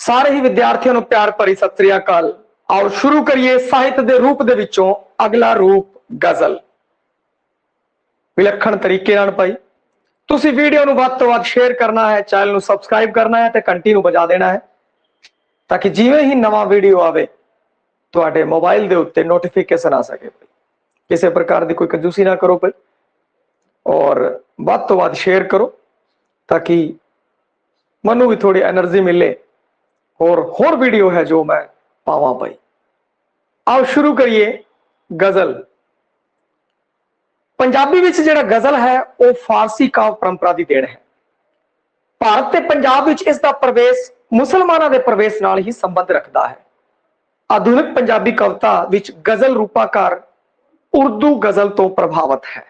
ਸਾਰੇ ਹੀ ਵਿਦਿਆਰਥੀਆਂ ਨੂੰ ਪਿਆਰ ਭਰੀ ਸਤਿ ਸ੍ਰੀ ਅਕਾਲ। ਆਓ ਸ਼ੁਰੂ ਕਰੀਏ ਸਾਹਿਤ ਦੇ ਰੂਪ ਦੇ ਵਿੱਚੋਂ ਅਗਲਾ ਰੂਪ, ਗਜ਼ਲ। ਵਿਲੱਖਣ ਤਰੀਕੇ ਨਾਲ ਭਾਈ। ਤੁਸੀਂ ਵੀਡੀਓ ਨੂੰ ਵੱਧ ਤੋਂ ਵੱਧ ਸ਼ੇਅਰ ਕਰਨਾ ਹੈ ਚੈਨਲ ਨੂੰ ਸਬਸਕ੍ਰਾਈਬ ਕਰਨਾ ਹੈ ਤੇ ਘੰਟੀ ਨੂੰ ਵਜਾ ਦੇਣਾ ਹੈ ਤਾਂ ਕਿ ਜਿਵੇਂ ਹੀ ਨਵਾਂ ਵੀਡੀਓ ਆਵੇ, ਤੁਹਾਡੇ ਮੋਬਾਈਲ ਦੇ ਉੱਤੇ ਨੋਟੀਫਿਕੇਸ਼ਨ ਆ ਸਕੇ ਭਾਈ। ਕਿਸੇ ਪ੍ਰਕਾਰ ਦੀ ਕੋਈ ਕੰਜੂਸੀ ਨਾ ਕਰੋ ਭਾਈ। ਔਰ ਵੱਧ ਤੋਂ ਵੱਧ ਸ਼ੇਅਰ ਕਰੋ ਤਾਂ ਕਿ ਮਨੂੰ ਵੀ ਥੋੜੀ એનર્ਜੀ ਮਿਲੇ। ਹੋਰ ਹੋਰ ਵੀਡੀਓ ਹੈ ਜੋ ਮੈਂ ਪਾਵਾਂ ਭਾਈ। ਆਓ ਸ਼ੁਰੂ ਕਰੀਏ ਗਜ਼ਲ। ਪੰਜਾਬੀ ਵਿੱਚ ਜਿਹੜਾ ਗਜ਼ਲ ਹੈ, ਉਹ ਫਾਰਸੀ ਕਾਵ ਪਰੰਪਰਾ ਦੀ ਦੇਣ ਹੈ। ਭਾਰਤ ਤੇ ਪੰਜਾਬ ਵਿੱਚ ਇਸ ਦਾ ਪ੍ਰਵੇਸ਼ ਮੁਸਲਮਾਨਾਂ ਦੇ ਪ੍ਰਵੇਸ਼ ਨਾਲ ਹੀ ਸੰਬੰਧ ਰੱਖਦਾ ਹੈ। ਆਧੁਨਿਕ ਪੰਜਾਬੀ ਕਵਿਤਾ ਵਿੱਚ ਗਜ਼ਲ ਰੂਪਾਕਾਰ ਉਰਦੂ ਗਜ਼ਲ ਤੋਂ ਪ੍ਰਭਾਵਿਤ ਹੈ।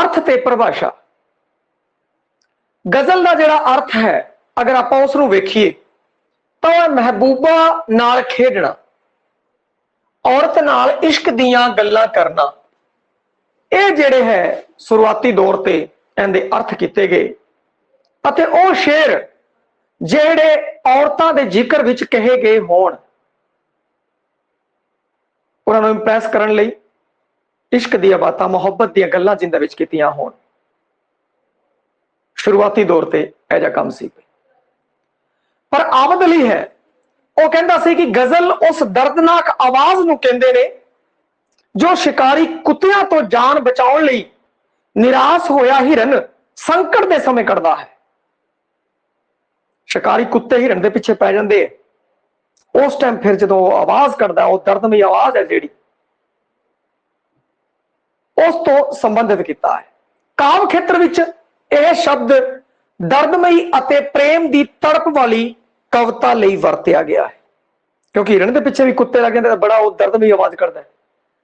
ਅਰਥ ਤੇ ਪਰਿਭਾਸ਼ਾ। ਗਜ਼ਲ ਦਾ ਜਿਹੜਾ ਅਰਥ ਹੈ, ਅਗਰ ਆਪਾਂ ਉਸ ਨੂੰ ਵੇਖੀਏ, ਤਾਂ ਉਹ ਮਹਿਬੂਬਾ ਨਾਲ ਖੇਡਣਾ, ਔਰਤ ਨਾਲ ਇਸ਼ਕ ਦੀਆਂ ਗੱਲਾਂ ਕਰਨਾ। ਇਹ ਜਿਹੜੇ ਹੈ ਸ਼ੁਰੂਆਤੀ ਦੌਰ ਤੇ ਇਹਦੇ ਅਰਥ ਕੀਤੇ ਗਏ। ਅਤੇ ਉਹ ਸ਼ੇਰ ਜਿਹੜੇ ਔਰਤਾਂ ਦੇ ਜ਼ਿਕਰ ਵਿੱਚ ਕਹੇ ਗਏ ਹੋਣ, ਉਹਨਾਂ ਨੂੰ ਇੰਪ੍ਰੈਸ ਕਰਨ ਲਈ ਇਸ਼ਕ ਦੀਆਂ ਬਾਤਾਂ, ਮੁਹੱਬਤ ਦੀਆਂ ਗੱਲਾਂ ਜਿੰਦੇ ਵਿੱਚ ਕੀਤੀਆਂ ਹੋਣ। ਸ਼ੁਰੂਆਤੀ ਦੌਰ ਤੇ ਇਹ ਜਿਹਾ ਕੰਮ ਸੀ। ਪਰ ਆਮਦ ਅਲੀ ਹੈ। ਉਹ ਕਹਿੰਦਾ ਸੀ ਕਿ ਗਜ਼ਲ ਉਸ ਦਰਦਨਾਕ ਆਵਾਜ਼ ਨੂੰ ਕਹਿੰਦੇ ਨੇ, ਜੋ ਸ਼ਿਕਾਰੀ ਕੁੱਤਿਆਂ ਤੋਂ ਜਾਨ ਬਚਾਉਣ ਲਈ ਨਿਰਾਸ਼ ਹੋਇਆ ਹਿਰਨ ਸੰਕਟ ਦੇ ਸਮੇਂ ਕੱਢਦਾ ਹੈ। ਸ਼ਿਕਾਰੀ ਕੁੱਤੇ ਹਿਰਨ ਦੇ ਪਿੱਛੇ ਪੈ ਜਾਂਦੇ ਆ। ਉਸ ਟਾਈਮ ਫਿਰ ਜਦੋਂ ਉਹ ਆਵਾਜ਼ ਕੱਢਦਾ, ਉਹ ਦਰਦਮਈ ਆਵਾਜ਼ ਹੈ ਜਿਹੜੀ, ਉਸ ਤੋਂ ਸੰਬੰਧਿਤ ਕੀਤਾ ਹੈ। ਕਾਵ ਖੇਤਰ ਵਿੱਚ ਇਹ ਸ਼ਬਦ ਦਰਦਮਈ ਅਤੇ ਪ੍ਰੇਮ ਦੀ ਤੜਪ ਵਾਲੀ ਕਵਿਤਾ ਲਈ ਵਰਤਿਆ ਗਿਆ ਹੈ। ਕਿਉਂਕਿ ਹਿਰਨ ਦੇ ਪਿੱਛੇ ਵੀ ਕੁੱਤੇ ਲੱਗ ਜਾਂਦੇ ਤਾਂ ਬੜਾ ਉਹ ਦਰਦਮਈ ਆਵਾਜ਼ ਕਰਦਾ ਹੈ।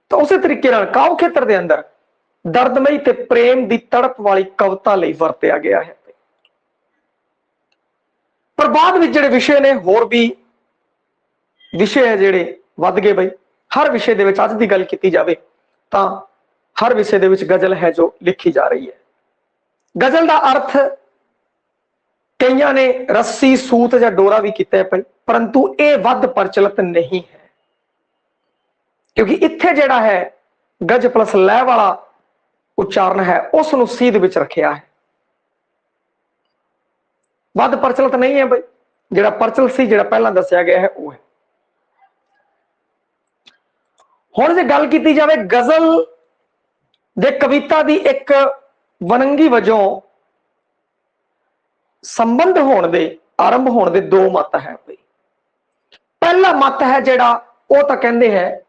ਤਾਂ ਉਸੇ ਤਰੀਕੇ ਨਾਲ ਕਾਵ ਖੇਤਰ ਦੇ ਅੰਦਰ ਦਰਦਮਈ ਤੇ ਪ੍ਰੇਮ ਦੀ ਤੜਪ ਵਾਲੀ ਕਵਿਤਾ ਲਈ ਵਰਤਿਆ ਗਿਆ ਹੈ। ਪਰ ਬਾਅਦ ਵਿੱਚ ਜਿਹੜੇ ਵਿਸ਼ੇ ਨੇ, ਹੋਰ ਵੀ ਵਿਸ਼ੇ ਹੈ ਜਿਹੜੇ ਵੱਧ ਗਏ ਬਈ। ਹਰ ਵਿਸ਼ੇ ਦੇ ਵਿੱਚ ਅੱਜ ਦੀ ਗੱਲ ਕੀਤੀ ਜਾਵੇ ਤਾਂ ਹਰ ਵਿਸ਼ੇ ਦੇ ਵਿੱਚ ਗਜ਼ਲ ਹੈ ਜੋ ਲਿਖੀ ਜਾ ਰਹੀ ਹੈ। ਗਜ਼ਲ ਦਾ ਅਰਥ ਕਈਆਂ ਨੇ ਰੱਸੀ, ਸੂਤ ਜਾਂ ਡੋਰਾ ਵੀ ਕੀਤਾ ਹੈ ਭਾਈ ਪਰੰਤੂ ਇਹ ਵੱਧ ਪ੍ਰਚਲਿਤ ਨਹੀਂ ਹੈ। ਕਿਉਂਕਿ ਇੱਥੇ ਜਿਹੜਾ ਹੈ, ਗਜ ਪਲਸ ਲੈ ਵਾਲਾ ਉਚਾਰਨ ਹੈ ਉਸ ਨੂੰ ਸੀਧ ਵਿੱਚ ਰੱਖਿਆ ਹੈ। ਵੱਧ ਪ੍ਰਚਲਿਤ ਨਹੀਂ ਹੈ ਬਈ, ਜਿਹੜਾ ਪ੍ਰਚਲਿਤ ਸੀ, ਜਿਹੜਾ ਪਹਿਲਾਂ ਦੱਸਿਆ ਗਿਆ ਹੈ, ਉਹ ਹੈ। ਹੁਣ ਜੇ ਗੱਲ ਕੀਤੀ ਜਾਵੇ, ਗਜ਼ਲ ਦੇ ਕਵਿਤਾ ਦੀ ਇੱਕ ਵਨੰਗੀ ਵਜੋਂ ਸੰਬੰਧ ਹੋਣ ਦੇ, ਆਰੰਭ ਹੋਣ ਦੇ ਦੋ ਮਤ ਹੈ ਬਈ। ਪਹਿਲਾ ਮਤ ਹੈ ਜਿਹੜਾ ਉਹ ਤਾਂ ਕਹਿੰਦੇ ਹੈ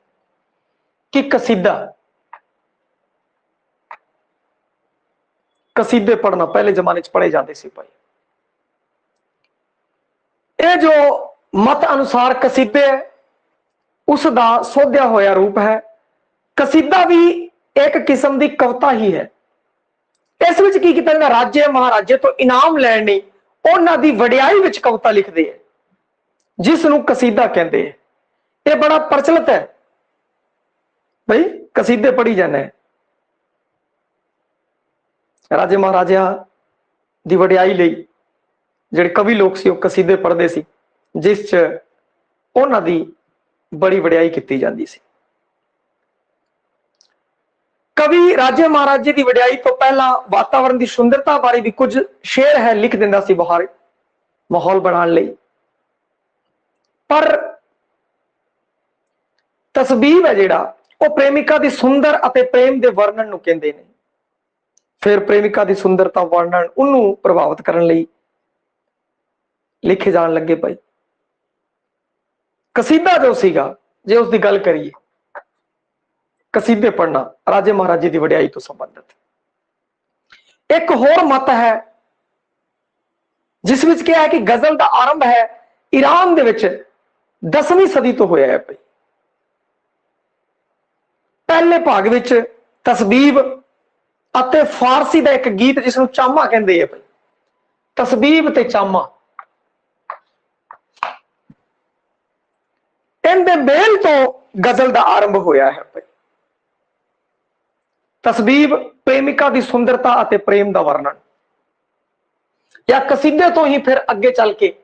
ਕਿ ਕਸੀਦਾ। ਕਸੀਦੇ ਪੜਨਾ ਪਹਿਲੇ ਜ਼ਮਾਨੇ 'ਚ ਪੜੇ ਜਾਂਦੇ ਸੀ ਭਾਈ। ਇਹ ਜੋ ਮਤ ਅਨੁਸਾਰ ਕਸੀਦੇ ਉਸ ਦਾ ਸੋਧਿਆ ਹੋਇਆ ਰੂਪ ਹੈ। ਕਸੀਦਾ ਵੀ ਇੱਕ ਕਿਸਮ ਦੀ ਕਵਿਤਾ ਹੀ ਹੈ। ਇਸ ਵਿੱਚ ਕੀ ਕੀਤਾ ਜਾਂਦਾ? ਰਾਜੇ ਮਹਾਰਾਜੇ ਤੋਂ ਇਨਾਮ ਲੈਣ ਲਈ ਉਹਨਾਂ ਦੀ ਵਡਿਆਈ ਵਿੱਚ ਕਵਿਤਾ ਲਿਖਦੇ ਹੈ ਜਿਸ ਨੂੰ ਕਸੀਦਾ ਕਹਿੰਦੇ ਹੈ ਇਹ ਬੜਾ ਪ੍ਰਚਲਿਤ ਹੈ। ਬਈ, ਕਸੀਦੇ ਪੜੀ ਜਾਂਦੇ ਰਾਜੇ ਮਹਾਰਾਜਿਆਂ ਦੀ ਵਡਿਆਈ ਲਈ ਜਿਹੜੇ ਕਵੀ ਲੋਕ ਸੀ, ਉਹ ਕਸੀਦੇ ਪੜ੍ਹਦੇ ਸੀ, ਜਿਸ 'ਚ ਉਹਨਾਂ ਦੀ ਬੜੀ ਵਡਿਆਈ ਕੀਤੀ ਜਾਂਦੀ ਸੀ। ਕਵੀ ਰਾਜੇ ਮਹਾਰਾਜੇ ਦੀ ਵਡਿਆਈ ਤੋਂ ਪਹਿਲਾਂ ਵਾਤਾਵਰਣ ਦੀ ਸੁੰਦਰਤਾ ਬਾਰੇ ਵੀ ਕੁਝ ਸ਼ੇਰ ਹੈ ਲਿਖ ਦਿੰਦਾ ਸੀ ਬਾਹਰ ਮਾਹੌਲ ਬਣਾਉਣ ਲਈ। ਪਰ ਤਸਬੀਹ ਹੈ ਜਿਹੜਾ, ਉਹ ਪ੍ਰੇਮਿਕਾ ਦੀ ਸੁੰਦਰ ਅਤੇ ਪ੍ਰੇਮ ਦੇ ਵਰਣਨ ਨੂੰ ਕਹਿੰਦੇ ਨੇ। ਫਿਰ ਪ੍ਰੇਮਿਕਾ ਦੀ ਸੁੰਦਰਤਾ ਵਰਣਨ ਉਹਨੂੰ ਪ੍ਰਭਾਵਿਤ ਕਰਨ ਲਈ ਲਿਖੇ ਜਾਣ ਲੱਗੇ ਭਾਈ ਕਸੀਦਾ ਜੋ ਸੀਗਾ, ਜੇ ਉਸ ਦੀ ਗੱਲ ਕਰੀਏ ਕਸੀਬੇ ਪੜਨਾ ਰਾਜੇ ਮਹਾਰਾਜੇ ਦੀ ਵਡਿਆਈ ਤੋਂ ਸੰਬੰਧਿਤ। ਇੱਕ ਹੋਰ ਮਤ ਹੈ, ਜਿਸ ਵਿੱਚ ਕਿਹਾ ਹੈ ਕਿ ਗਜ਼ਲ ਦਾ ਆਰੰਭ ਹੈ, ਈਰਾਨ ਦੇ ਵਿੱਚ 10ਵੀਂ ਸਦੀ ਤੋਂ ਹੋਇਆ ਹੈ ਭਾਈ। ਪਹਿਲੇ ਭਾਗ ਵਿੱਚ ਤਸਬੀਬ ਅਤੇ ਫਾਰਸੀ ਦਾ ਇੱਕ ਗੀਤ ਜਿਸ ਨੂੰ ਚਾਮਾ ਕਹਿੰਦੇ ਆ ਭਾਈ। ਤਸਬੀਬ ਤੇ ਚਾਮਾ। ਇਹਦੇ ਮੇਲ ਤੋਂ ਗਜ਼ਲ ਦਾ ਆਰੰਭ ਹੋਇਆ ਹੈ ਭਾਈ। ਤਸਬੀਬ ਪ੍ਰੇਮਿਕਾ ਦੀ ਸੁੰਦਰਤਾ ਅਤੇ ਪ੍ਰੇਮ ਦਾ ਵਰਣਨ। ਜਾਂ ਕਸੀਦੇ ਤੋਂ ਹੀ ਫਿਰ ਅੱਗੇ ਚੱਲ ਕੇ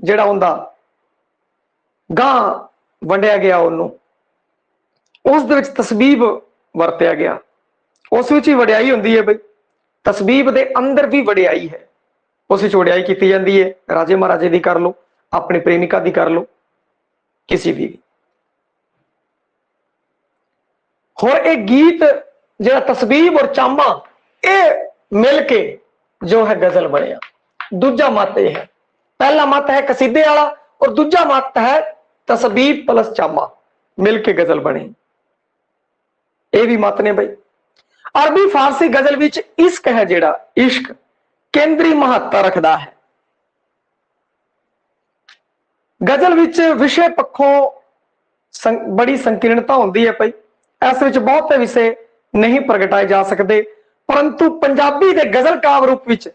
ਜਿਹੜਾ ਹੁੰਦਾ ਗਾਂ ਵੰਡਿਆ ਗਿਆ ਉਹਨੂੰ, ਉਸ ਦੇ ਵਿੱਚ ਤਸਬੀਬ ਵਰਤਿਆ ਗਿਆ। ਉਸ ਵਿੱਚ ਹੀ ਵਡਿਆਈ ਹੁੰਦੀ ਹੈ ਬਈ। ਤਸਬੀਬ ਦੇ ਅੰਦਰ ਵੀ ਵਡਿਆਈ ਹੈ। ਉਸ ਵਿੱਚ ਵਡਿਆਈ ਕੀਤੀ ਜਾਂਦੀ ਹੈ। ਰਾਜੇ ਮਹਾਰਾਜੇ ਦੀ ਕਰ ਲਓ, ਆਪਣੀ ਪ੍ਰੇਮਿਕਾ ਦੀ ਕਰ ਲਓ, ਕਿਸੇ ਦੀ ਵੀ। ਹੋਰ ਇਹ ਗੀਤ ਜਿਹੜਾ ਤਸਬੀਬ ਔਰ ਚਾਮਾ, ਇਹ ਮਿਲ ਕੇ ਜੋ ਹੈ ਗਜ਼ਲ ਬਣਿਆ। ਦੂਜਾ ਮਤ ਇਹ ਹੈ। ਪਹਿਲਾ ਮਤ ਹੈ ਕਸੀਦੇ ਵਾਲਾ ਔਰ ਦੂਜਾ ਮਤ ਹੈ ਤਸਬੀਬ ਪਲਸ ਚਾਮਾ, ਮਿਲ ਕੇ ਗਜ਼ਲ ਬਣੀ। ਇਹ ਵੀ ਮਤ ਨੇ ਬਈ। ਅਰਬੀ ਫਾਰਸੀ ਗਜ਼ਲ ਵਿੱਚ ਇਸ਼ਕ ਹੈ ਜਿਹੜਾ, ਇਸ਼ਕ ਕੇਂਦਰੀ ਮਹੱਤਤਾ ਰੱਖਦਾ ਹੈ। ਗਜ਼ਲ ਵਿੱਚ ਵਿਸ਼ੇ ਪੱਖੋਂ ਸੰ- ਬੜੀ ਸੰਕੀਰਣਤਾ ਹੁੰਦੀ ਹੈ ਭਾਈ ਇਸ ਵਿੱਚ ਬਹੁਤੇ ਵਿਸ਼ੇ ਨਹੀਂ ਪ੍ਰਗਟਾਏ ਜਾ ਸਕਦੇ, ਪਰੰਤੂ ਪੰਜਾਬੀ ਦੇ ਗਜ਼ਲ ਕਾਵ ਰੂਪ ਵਿੱਚ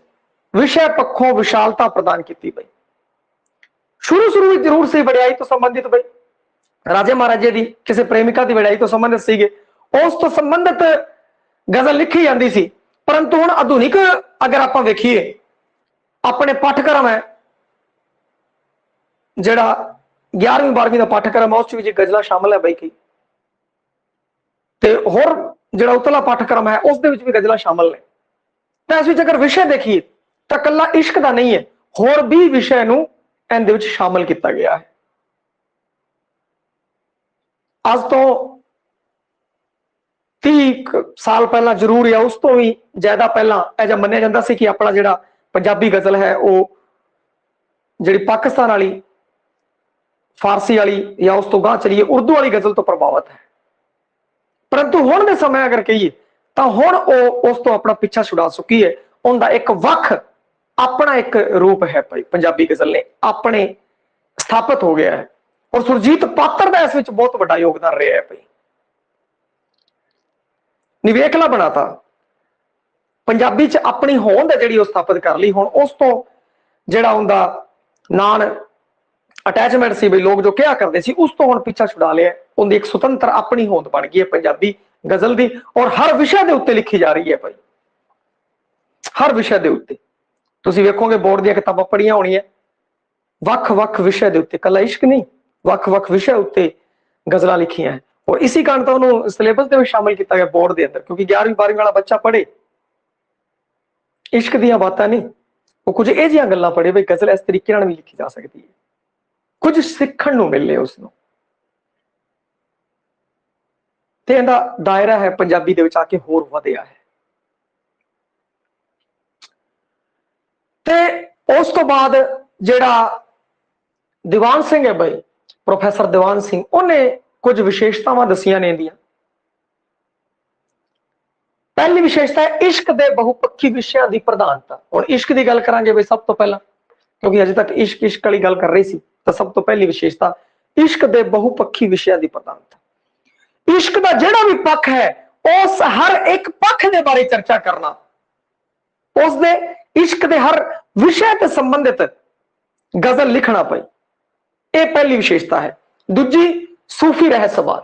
ਵਿਸ਼ੇ ਪੱਖੋਂ ਵਿਸ਼ਾਲਤਾ ਪ੍ਰਦਾਨ ਕੀਤੀ ਬਈ। ਸ਼ੁਰੂ ਸ਼ੁਰੂ ਵਿੱਚ ਜ਼ਰੂਰ ਸੀ ਵਡਿਆਈ ਤੋਂ ਸੰਬੰਧਿਤ ਬਈ। ਰਾਜੇ ਮਹਾਰਾਜੇ ਦੀ ਕਿਸੇ ਪ੍ਰੇਮਿਕਾ ਦੀ ਵਡਿਆਈ ਤੋਂ ਸੰਬੰਧਿਤ ਸੀਗੇ। ਉਸ ਤੋਂ ਸੰਬੰਧਿਤ ਗਜ਼ਲ ਲਿਖੀ ਜਾਂਦੀ ਸੀ। ਪਰੰਤੂ ਹੁਣ ਆਧੁਨਿਕ ਅਗਰ ਆਪਾਂ ਵੇਖੀਏ, ਆਪਣੇ ਪਾਠਕ੍ਰਮ ਹੈ, ਜਿਹੜਾ 11ਵੀਂ 12ਵੀਂ ਦਾ ਪਾਠਕ੍ਰਮ ਹੈ, ਉਸ ਵਿੱਚ ਗਜ਼ਲਾਂ ਸ਼ਾਮਲ ਹੈ ਬਈ ਕਈ। ਤੇ ਹੋਰ ਜਿਹੜਾ ਉਤਲਾ ਪਾਠਕ੍ਰਮ ਹੈ, ਉਸ ਦੇ ਵਿੱਚ ਵੀ ਗਜ਼ਲਾਂ ਸ਼ਾਮਲ ਨੇ। ਤਾਂ ਇਸ ਵਿੱਚ ਅਗਰ ਵਿਸ਼ੇ ਦੇਖੀਏ, ਤਾਂ ਕੱਲਾ ਇਸ਼ਕ ਦਾ ਨਹੀਂ ਹੈ, ਹੋਰ ਵੀ ਵਿਸ਼ੇ ਨੂੰ ਇਹਦੇ ਵਿੱਚ ਸ਼ਾਮਲ ਕੀਤਾ ਗਿਆ ਹੈ। ਅੱਜ ਤੋਂ 30 ਸਾਲ ਪਹਿਲਾਂ ਜ਼ਰੂਰ ਜਾਂ ਉਸ ਤੋਂ ਵੀ ਜ਼ਿਆਦਾ ਪਹਿਲਾਂ ਇਹ ਜਿਹਾ ਮੰਨਿਆ ਜਾਂਦਾ ਸੀ ਕਿ ਆਪਣਾ ਜਿਹੜਾ ਪੰਜਾਬੀ ਗਜ਼ਲ ਹੈ, ਉਹ ਜਿਹੜੀ ਪਾਕਿਸਤਾਨ ਵਾਲੀ, ਫਾਰਸੀ ਵਾਲੀ ਜਾਂ ਉਸ ਤੋਂ ਗਾਂ ਚਲੀਏ ਉਰਦੂ ਵਾਲੀ ਗਜ਼ਲ ਤੋਂ ਪ੍ਰਭਾਵਿਤ ਹੈ। ਪਰੰਤੂ ਹੁਣ ਦੇ ਸਮੇਂ ਅਗਰ ਕਹੀਏ, ਤਾਂ ਹੁਣ ਉਹ ਉਸ ਤੋਂ ਆਪਣਾ ਪਿੱਛਾ ਛੁਡਾ ਚੁੱਕੀ ਹੈ। ਉਹਦਾ ਇੱਕ ਵੱਖ, ਆਪਣਾ ਇੱਕ ਰੂਪ ਹੈ ਭਾਈ, ਪੰਜਾਬੀ ਗਜ਼ਲ ਨੇ। ਆਪਣੇ ਸਥਾਪਿਤ ਹੋ ਗਿਆ ਹੈ। ਔਰ ਸੁਰਜੀਤ ਪਾਤਰ ਦਾ ਇਸ ਵਿੱਚ ਬਹੁਤ ਵੱਡਾ ਯੋਗਦਾਨ ਰਿਹਾ ਹੈ ਭਾਈ। ਨਿਵੇਕਲਾ ਬਣਾਤਾ। ਪੰਜਾਬੀ ਚ ਆਪਣੀ ਹੋਂਦ ਹੈ ਜਿਹੜੀ ਉਹ ਸਥਾਪਿਤ ਕਰ ਲਈ। ਹੁਣ ਉਸ ਤੋਂ ਜਿਹੜਾ ਹੁੰਦਾ ਨਾਨ ਅਟੈਚਮੈਂਟ ਸੀ ਬਈ, ਲੋਕ ਜੋ ਕਿਹਾ ਕਰਦੇ ਸੀ, ਉਸ ਤੋਂ ਹੁਣ ਪਿੱਛਾ ਛੁਡਾ ਲਿਆ ਉਹਦੀ ਇੱਕ ਸੁਤੰਤਰ ਆਪਣੀ ਹੋਂਦ ਬਣ ਗਈ ਹੈ ਪੰਜਾਬੀ ਗਜ਼ਲ ਦੀ ਔਰ ਹਰ ਵਿਸ਼ੇ ਦੇ ਉੱਤੇ ਲਿਖੀ ਜਾ ਰਹੀ ਹੈ ਭਾਈ। ਹਰ ਵਿਸ਼ੇ ਦੇ ਉੱਤੇ। ਤੁਸੀਂ ਵੇਖੋਗੇ ਬੋਰਡ ਦੀਆਂ ਕਿਤਾਬਾਂ ਪੜ੍ਹੀਆਂ ਹੋਣੀਆਂ। ਵੱਖ-ਵੱਖ ਵਿਸ਼ੇ ਦੇ ਉੱਤੇ। ਕੱਲਾ ਇਸ਼ਕ ਨਹੀਂ ਵੱਖ-ਵੱਖ ਵਿਸ਼ੇ ਉੱਤੇ ਗਜ਼ਲਾਂ ਲਿਖੀਆਂ ਹੈ। ਔਰ ਇਸੇ ਕਾਰਨ ਤਾਂ ਉਹਨੂੰ ਸਿਲੇਬਸ ਦੇ ਵਿੱਚ ਸ਼ਾਮਿਲ ਕੀਤਾ ਗਿਆ ਬੋਰਡ ਦੇ ਅੰਦਰ, ਕਿਉਂਕਿ 11ਵੀਂ 12ਵੀਂ ਵਾਲਾ ਬੱਚਾ ਪੜ੍ਹੇ। ਇਸ਼ਕ ਦੀਆਂ ਬਾਤਾਂ ਨਹੀਂ। ਉਹ ਕੁਝ ਇਹ ਜਿਹੀਆਂ ਗੱਲਾਂ ਪੜ੍ਹੇ ਵੀ ਗਜ਼ਲ ਇਸ ਤਰੀਕੇ ਨਾਲ ਵੀ ਲਿਖੀ ਜਾ ਸਕਦੀ ਹੈ। ਕੁਝ ਸਿੱਖਣ ਨੂੰ ਮਿਲੇ ਉਸ ਨੂੰ ਤੇ ਇਹਦਾ ਦਾਇਰਾ ਹੈ ਪੰਜਾਬੀ ਦੇ ਵਿੱਚ ਆ ਕੇ ਹੋਰ ਵਧਿਆ ਹੈ। ਤੇ ਉਸ ਤੋਂ ਬਾਅਦ ਜਿਹੜਾ ਦੀਵਾਨ ਸਿੰਘ ਹੈ ਬਈ, ਪ੍ਰੋਫੈਸਰ ਦੀਵਾਨ ਸਿੰਘ, ਉਹਨੇ ਕੁਝ ਵਿਸ਼ੇਸ਼ਤਾਵਾਂ ਦਸੀਆਂ ਨੇ ਇਹਦੀਆਂ। ਪਹਿਲੀ ਵਿਸ਼ੇਸ਼ਤਾ ਹੈ ਇਸ਼ਕ ਦੇ ਬਹੁਪੱਖੀ ਵਿਸ਼ਿਆਂ ਦੀ ਪ੍ਰਧਾਨਤਾ। ਹੁਣ ਇਸ਼ਕ ਦੀ ਗੱਲ ਕਰਾਂਗੇ ਬਈ ਸਭ ਤੋਂ ਪਹਿਲਾਂ, ਕਿਉਂਕਿ ਅਜੇ ਤੱਕ ਇਸ਼ਕ ਇਸ਼ਕ ਵਾਲੀ ਗੱਲ ਕਰ ਰਹੀ ਸੀ, ਤਾਂ ਸਭ ਤੋਂ ਪਹਿਲੀ ਵਿਸ਼ੇਸ਼ਤਾ ਇਸ਼ਕ ਦੇ ਬਹੁਪੱਖੀ ਵਿਸ਼ਿਆਂ ਦੀ ਪ੍ਰਧਾਨਤਾ। ਇਸ਼ਕ ਦਾ ਜਿਹੜਾ ਵੀ ਪੱਖ ਹੈ ਉਸ ਹਰ ਇੱਕ ਪੱਖ ਦੇ ਬਾਰੇ ਚਰਚਾ ਕਰਨਾ ਉਸ ਦੇ ਇਸ਼ਕ ਦੇ ਹਰ ਵਿਸ਼ੇ ਤੇ ਸੰਬੰਧਿਤ ਗਜ਼ਲ ਲਿਖਣਾ ਪਈ ਇਹ ਪਹਿਲੀ ਵਿਸ਼ੇਸ਼ਤਾ ਹੈ ਦੂਜੀ ਸੂਫੀ ਰਹੱਸਵਾਦ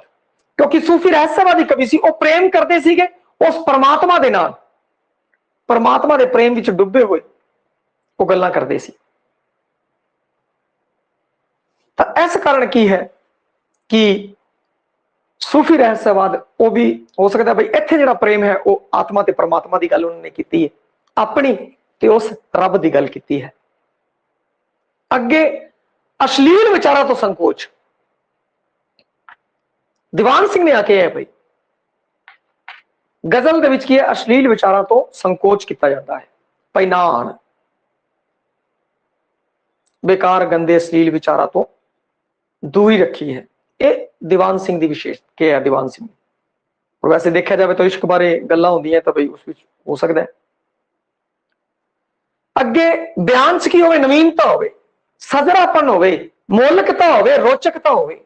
ਕਿਉਂਕਿ ਸੂਫੀ ਰਹੱਸਵਾਦੀ ਕਵੀ ਸੀ ਉਹ ਪ੍ਰੇਮ ਕਰਦੇ ਸੀਗੇ ਉਸ ਪਰਮਾਤਮਾ ਦੇ ਨਾਲ ਪਰਮਾਤਮਾ ਦੇ ਪ੍ਰੇਮ ਵਿੱਚ ਡੁੱਬੇ ਹੋਏ ਉਹ ਗੱਲਾਂ ਕਰਦੇ ਸੀ ਤਾਂ ਇਸ ਕਾਰਨ ਕੀ ਹੈ ਕਿ ਸੂਫੀ ਰਹੱਸਵਾਦ, ਉਹ ਵੀ ਹੋ ਸਕਦਾ ਬਈ ਇੱਥੇ ਜਿਹੜਾ ਪ੍ਰੇਮ ਹੈ, ਉਹ ਆਤਮਾ ਤੇ ਪਰਮਾਤਮਾ ਦੀ ਗੱਲ ਉਹਨਾਂ ਨੇ ਕੀਤੀ ਹੈ। ਆਪਣੀ ਤੇ ਉਸ ਰੱਬ ਦੀ ਗੱਲ ਕੀਤੀ ਹੈ। ਅੱਗੇ ਅਸ਼ਲੀਲ ਵਿਚਾਰਾਂ ਤੋਂ ਸੰਕੋਚ। ਦੀਵਾਨ ਸਿੰਘ ਨੇ ਆਕੇ ਹੈ ਬਈ, ਗਜ਼ਲ ਦੇ ਵਿੱਚ ਕੀ ਹੈ? ਅਸ਼ਲੀਲ ਵਿਚਾਰਾਂ ਤੋਂ ਸੰਕੋਚ ਕੀਤਾ ਜਾਂਦਾ ਹੈ। ਭਾਈ ਬੇਕਾਰ, ਗੰਦੇ, ਅਸ਼ਲੀਲ ਵਿਚਾਰਾਂ ਤੋਂ ਦੂਰੀ ਰੱਖੀ ਹੈ। ਇਹ ਦੀਵਾਨ ਸਿੰਘ ਦੀ ਵਿਸ਼ੇਸ਼ ਕੇ ਹੈ ਦੀਵਾਨ ਸਿੰਘ। ਦੀ। ਵੈਸੇ ਦੇਖਿਆ ਜਾਵੇ ਤਾਂ ਇਸ਼ਕ ਬਾਰੇ ਗੱਲਾਂ ਹੁੰਦੀਆਂ ਤਾਂ ਬਈ ਉਸ ਵਿੱਚ ਹੋ ਸਕਦਾ ਹੈ। ਅੱਗੇ ਬਿਆਨ ਚ ਕੀ ਹੋਵੇ? ਨਵੀਨਤਾ ਹੋਵੇ, ਸਜਰਾਪਨ ਹੋਵੇ, ਮੌਲਿਕਤਾ ਹੋਵੇ, ਰੋਚਕਤਾ ਹੋਵੇ,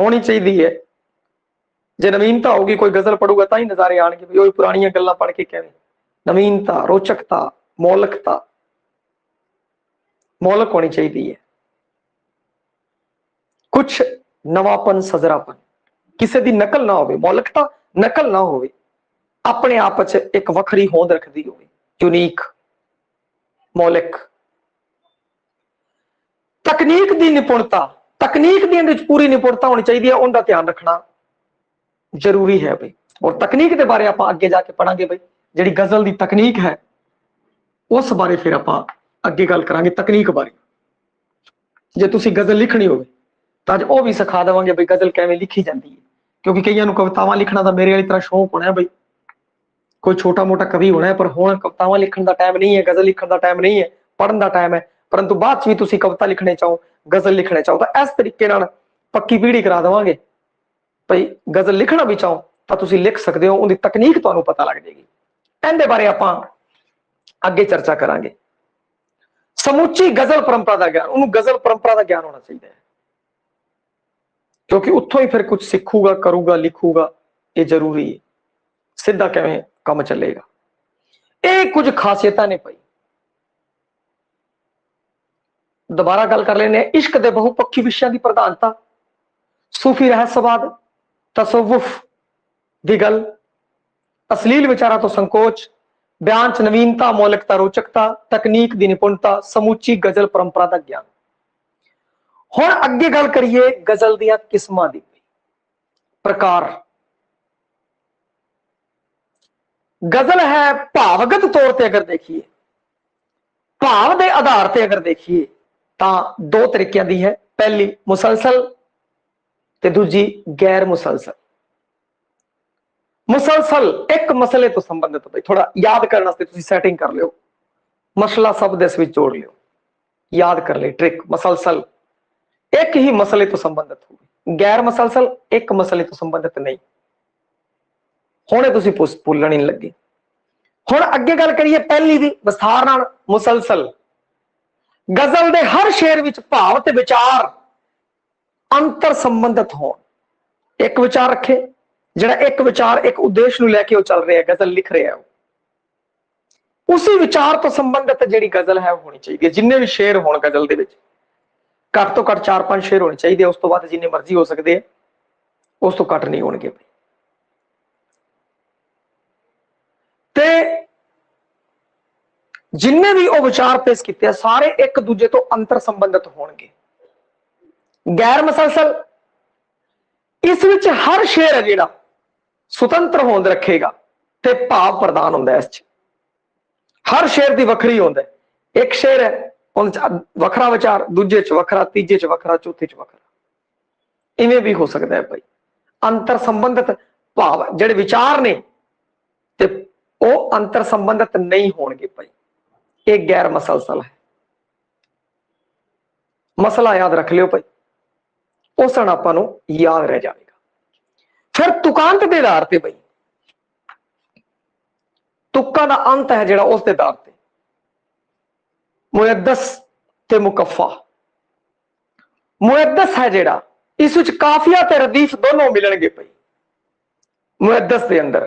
ਹੋਣੀ ਚਾਹੀਦੀ ਹੈ। ਜੇ ਨਵੀਨਤਾ ਹੋਊਗੀ, ਕੋਈ ਗਜ਼ਲ ਪੜੂਗਾ ਤਾਂ ਹੀ ਨਜ਼ਾਰੇ ਆਣਗੇ ਵੀ ਉਹ ਪੁਰਾਣੀਆਂ ਗੱਲਾਂ ਪੜ੍ਹ ਕੇ ਕਿਵੇਂ? ਨਵੀਨਤਾ, ਰੋਚਕਤਾ, ਮੌਲਿਕਤਾ, ਮੌਲਕ ਹੋਣੀ ਚਾਹੀਦੀ ਹੈ। ਕੁਝ ਨਵਾਪਨ ਸਜਰਾਪਨ। ਕਿਸੇ ਦੀ ਨਕਲ ਨਾ ਹੋਵੇ, ਮੌਲਿਕਤਾ ਨਕਲ ਨਾ ਹੋਵੇ, ਆਪਣੇ ਆਪ 'ਚ ਇੱਕ ਵੱਖਰੀ ਹੋਂਦ ਰੱਖਦੀ ਹੋਵੇ ਯੂਨੀਕ ਮੌਲਿਕ। ਤਕਨੀਕ ਦੀ ਨਿਪੁਣਤਾ ਤਕਨੀਕ ਦੀ ਇਹਦੇ ਵਿੱਚ ਪੂਰੀ ਨਿਪੁਣਤਾ ਹੋਣੀ ਚਾਹੀਦੀ ਹੈ, ਉਹਦਾ ਧਿਆਨ ਰੱਖਣਾ ਜ਼ਰੂਰੀ ਹੈ ਬਈ। ਔਰ ਤਕਨੀਕ ਦੇ ਬਾਰੇ ਆਪਾਂ ਅੱਗੇ ਜਾ ਕੇ ਪੜਾਂਗੇ ਬਈ, ਜਿਹੜੀ ਗਜ਼ਲ ਦੀ ਤਕਨੀਕ ਹੈ, ਉਸ ਬਾਰੇ ਫਿਰ ਆਪਾਂ ਅੱਗੇ ਗੱਲ ਕਰਾਂਗੇ, ਤਕਨੀਕ ਬਾਰੇ। ਜੇ ਤੁਸੀਂ ਗਜ਼ਲ ਲਿਖਣੀ ਹੋਵੇ ਤਾਂ ਅੱਜ ਉਹ ਵੀ ਸਿਖਾ ਦੇਵਾਂਗੇ ਬਈ ਗਜ਼ਲ ਕਿਵੇਂ ਲਿਖੀ ਜਾਂਦੀ ਹੈ। ਕਿਉਂਕਿ ਕਈਆਂ ਨੂੰ ਕਵਿਤਾਵਾਂ ਲਿਖਣਾ ਦਾ ਮੇਰੇ ਵਾਲੀ ਤਰ੍ਹਾਂ ਸ਼ੌਂਕ ਹੋਣਾ ਬਈ। ਕੋਈ ਛੋਟਾ ਮੋਟਾ ਕਵੀ ਹੋਣਾ ਪਰ ਹੁਣ ਕਵਿਤਾਵਾਂ ਲਿਖਣ ਦਾ ਟਾਈਮ ਨਹੀਂ ਹੈ, ਗਜ਼ਲ ਲਿਖਣ ਦਾ ਟਾਈਮ ਨਹੀਂ ਹੈ ਪੜਨ ਦਾ ਟਾਈਮ ਹੈ। ਪਰੰਤੂ ਬਾਅਦ ਚ ਵੀ ਤੁਸੀਂ ਕਵਿਤਾ ਲਿਖਣੇ ਚਾਹੋ, ਗਜ਼ਲ ਲਿਖਣੇ ਚਾਹੋ, ਤਾਂ ਇਸ ਤਰੀਕੇ ਨਾਲ ਪੱਕੀ ਪੀੜ੍ਹੀ ਕਰਾ ਦੇਵਾਂਗੇ। ਭਈ ਗਜ਼ਲ ਲਿਖਣਾ ਵੀ ਚਾਹੋ, ਤਾਂ ਤੁਸੀਂ ਲਿਖ ਸਕਦੇ ਹੋ, ਉਹਦੀ ਤਕਨੀਕ ਤੁਹਾਨੂੰ ਪਤਾ ਲੱਗ ਜਾਏਗੀ। ਇਹਦੇ ਬਾਰੇ ਆਪਾਂ ਅੱਗੇ ਚਰਚਾ ਕਰਾਂਗੇ। ਸਮੁੱਚੀ ਗਜ਼ਲ ਪਰੰਪਰਾ ਦਾ ਗਿਆਨ, ਉਹਨੂੰ ਗਜ਼ਲ ਪਰੰਪਰਾ ਦਾ ਗਿਆਨ ਹੋਣਾ ਚਾਹੀਦਾ ਹੈ। ਕਿਉਂਕਿ ਉੱਥੋਂ ਹੀ ਫਿਰ ਕੁਝ ਸਿੱਖੂਗਾ ਕਰੂਗਾ ਲਿਖੂਗਾ ਇਹ ਜ਼ਰੂਰੀ ਹੈ ਸਿੱਧਾ ਕਿਵੇਂ ਕੰਮ ਚੱਲੇਗਾ ਇਹ ਕੁਝ ਖਾਸੀਅਤਾਂ ਨੇ ਪਈ ਦੁਬਾਰਾ ਗੱਲ ਕਰ ਲੈਨੇ ਇਸ਼ਕ ਦੇ ਬਹੁਪੱਖੀ ਵਿਸ਼ਿਆਂ ਦੀ ਪ੍ਰਧਾਨਤਾ ਸੂਫੀ ਰਹੱਸਵਾਦ ਤਸਵੁਫ ਦੀ ਗੱਲ ਅਸਲੀਲ ਵਿਚਾਰਾਂ ਤੋਂ ਸੰਕੋਚ ਬਿਆਨ ਚ ਨਵੀਨਤਾ ਮੌਲਿਕਤਾ ਰੋਚਕਤਾ ਤਕਨੀਕ ਦੀ ਨਿਪੁੰਨਤਾ ਸਮੁੱਚੀ ਗਜ਼ਲ ਪਰੰਪਰਾ ਦਾ ਗਿਆਨ ਹੁਣ ਅੱਗੇ ਗੱਲ ਕਰੀਏ ਗਜ਼ਲ ਦੀਆਂ ਕਿਸਮਾਂ ਦੀ। ਪ੍ਰਕਾਰ। ਗਜ਼ਲ ਹੈ ਭਾਵਗਤ ਤੌਰ ਤੇ ਅਗਰ ਦੇਖੀਏ, ਭਾਵ ਦੇ ਆਧਾਰ ਤੇ ਅਗਰ ਦੇਖੀਏ, ਤਾਂ ਦੋ ਤਰੀਕਿਆਂ ਦੀ ਹੈ। ਪਹਿਲੀ ਮੁਸਲਸਲ ਤੇ ਦੂਜੀ ਗੈਰ ਮੁਸਲਸਲ ਮੁਸਲਸਲ ਇੱਕ ਮਸਲੇ ਤੋਂ ਸੰਬੰਧਿਤ ਬਈ ਥੋੜਾ ਯਾਦ ਕਰਨ ਵਾਸਤੇ ਤੁਸੀਂ ਸੈਟਿੰਗ ਕਰ ਲਿਓ। ਮਸਲਾ ਸ਼ਬਦ ਇਸ ਵਿੱਚ ਜੋੜ ਲਿਓ। ਯਾਦ ਕਰ ਲਈ ਟ੍ਰਿਕ ਮੁਸਲਸਲ। ਇੱਕ ਹੀ ਮਸਲੇ ਤੋਂ ਸੰਬੰਧਿਤ ਹੋਵੇ। ਗੈਰ ਮੁਸਲਸਲ ਇੱਕ ਮਸਲੇ ਤੋਂ ਸੰਬੰਧਿਤ ਨਹੀਂ। ਹੁਣੇ ਤੁਸੀਂ ਪੁੱਛ- ਨਹੀਂ ਲੱਗੇ। ਹੁਣ ਅੱਗੇ ਗੱਲ ਕਰੀਏ ਪਹਿਲੀ ਦੀ, ਵਿਸਥਾਰ ਨਾਲ ਮੁਸਲਸਲ। ਗਜ਼ਲ ਦੇ ਹਰ ਸ਼ੇਰ ਵਿੱਚ ਭਾਵ ਤੇ ਵਿਚਾਰ ਅੰਤਰ ਸੰਬੰਧਿਤ ਹੋਣ। ਇੱਕ ਵਿਚਾਰ ਰੱਖੇ, ਜਿਹੜਾ ਇੱਕ ਵਿਚਾਰ, ਇੱਕ ਉਦੇਸ਼ ਨੂੰ ਲੈ ਕੇ ਉਹ ਚੱਲ ਰਿਹਾ, ਗਜ਼ਲ ਲਿਖ ਰਿਹਾ ਉਹ। ਉਸੇ ਵਿਚਾਰ ਤੋਂ ਸੰਬੰਧਿਤ ਜਿਹੜੀ ਗਜ਼ਲ ਹੈ ਉਹ ਹੋਣੀ ਚਾਹੀਦੀ ਹੈ। ਜਿੰਨੇ ਵੀ ਸ਼ੇਰ ਹੋਣ ਗਜ਼ਲ ਦੇ ਵਿੱਚ। ਘੱਟ ਤੋਂ ਘੱਟ 4-5 ਸ਼ੇਅਰ ਹੋਣੇ ਚਾਹੀਦੇ ਉਸ ਤੋਂ ਬਾਅਦ ਜਿੰਨੇ ਮਰਜ਼ੀ ਹੋ ਸਕਦੇ ਆ, ਉਸ ਤੋਂ ਘੱਟ ਨਹੀਂ ਹੋਣਗੇ। ਤੇ ਜਿੰਨੇ ਵੀ ਉਹ ਵਿਚਾਰ ਪੇਸ਼ ਕੀਤੇ ਆ, ਸਾਰੇ ਇੱਕ ਦੂਜੇ ਤੋਂ ਅੰਤਰ ਸੰਬੰਧਿਤ ਹੋਣਗੇ। ਗੈਰ ਮਸਲਸਲ, ਇਸ ਵਿੱਚ ਹਰ ਸ਼ੇਰ ਹੈ ਜਿਹੜਾ ਸੁਤੰਤਰ ਹੋਂਦ ਰੱਖੇਗਾ ਤੇ ਭਾਵ ਪ੍ਰਦਾਨ ਹੁੰਦਾ ਇਸ 'ਚ। ਹਰ ਸ਼ੇਰ ਦੀ ਵੱਖਰੀ ਹੁੰਦਾ ਹੈ। ਇੱਕ ਸ਼ੇਰ ਹੈ ਉਹਦੇ 'ਚ ਵੱਖਰਾ ਵਿਚਾਰ, ਦੂਜੇ 'ਚ ਵੱਖਰਾ, ਤੀਜੇ 'ਚ ਵੱਖਰਾ, ਚੌਥੇ 'ਚ ਵੱਖਰਾ। ਇਵੇਂ ਵੀ ਹੋ ਸਕਦਾ ਹੈ ਭਾਈ। ਅੰਤਰ ਸੰਬੰਧਿਤ ਭਾਵ ਜਿਹੜੇ ਵਿਚਾਰ ਨੇ ਤੇ ਉਹ ਅੰਤਰ ਸੰਬੰਧਿਤ ਨਹੀਂ ਹੋਣਗੇ ਭਾਈ। ਇਹ ਗੈਰ ਮਸਲਸਲ ਹੈ। ਮਸਲਾ ਯਾਦ ਰੱਖ ਲਿਓ ਭਾਈ। ਉਸ ਨਾਲ ਆਪਾਂ ਨੂੰ ਯਾਦ ਰਹਿ ਜਾਵੇਗਾ। ਫਿਰ ਤੁਕਾਂਤ ਦੇ ਆਧਾਰ ਤੇ ਭਾਈ। ਤੁਕਾਂ ਦਾ ਅੰਤ ਹੈ ਜਿਹੜਾ ਉਸ ਦੇ ਆਧਾਰ ਤੇ ਮੁਅੱਦਸ ਤੇ ਮੁਕੱਫਾ ਮੁਅੱਦਸ ਹੈ ਜਿਹੜਾ ਇਸ ਵਿੱਚ ਕਾਫੀਆ ਤੇ ਰਦੀਫ ਦੋਨੋਂ ਮਿਲਣਗੇ ਭਾਈ ਮੁਅੱਦਸ ਦੇ ਅੰਦਰ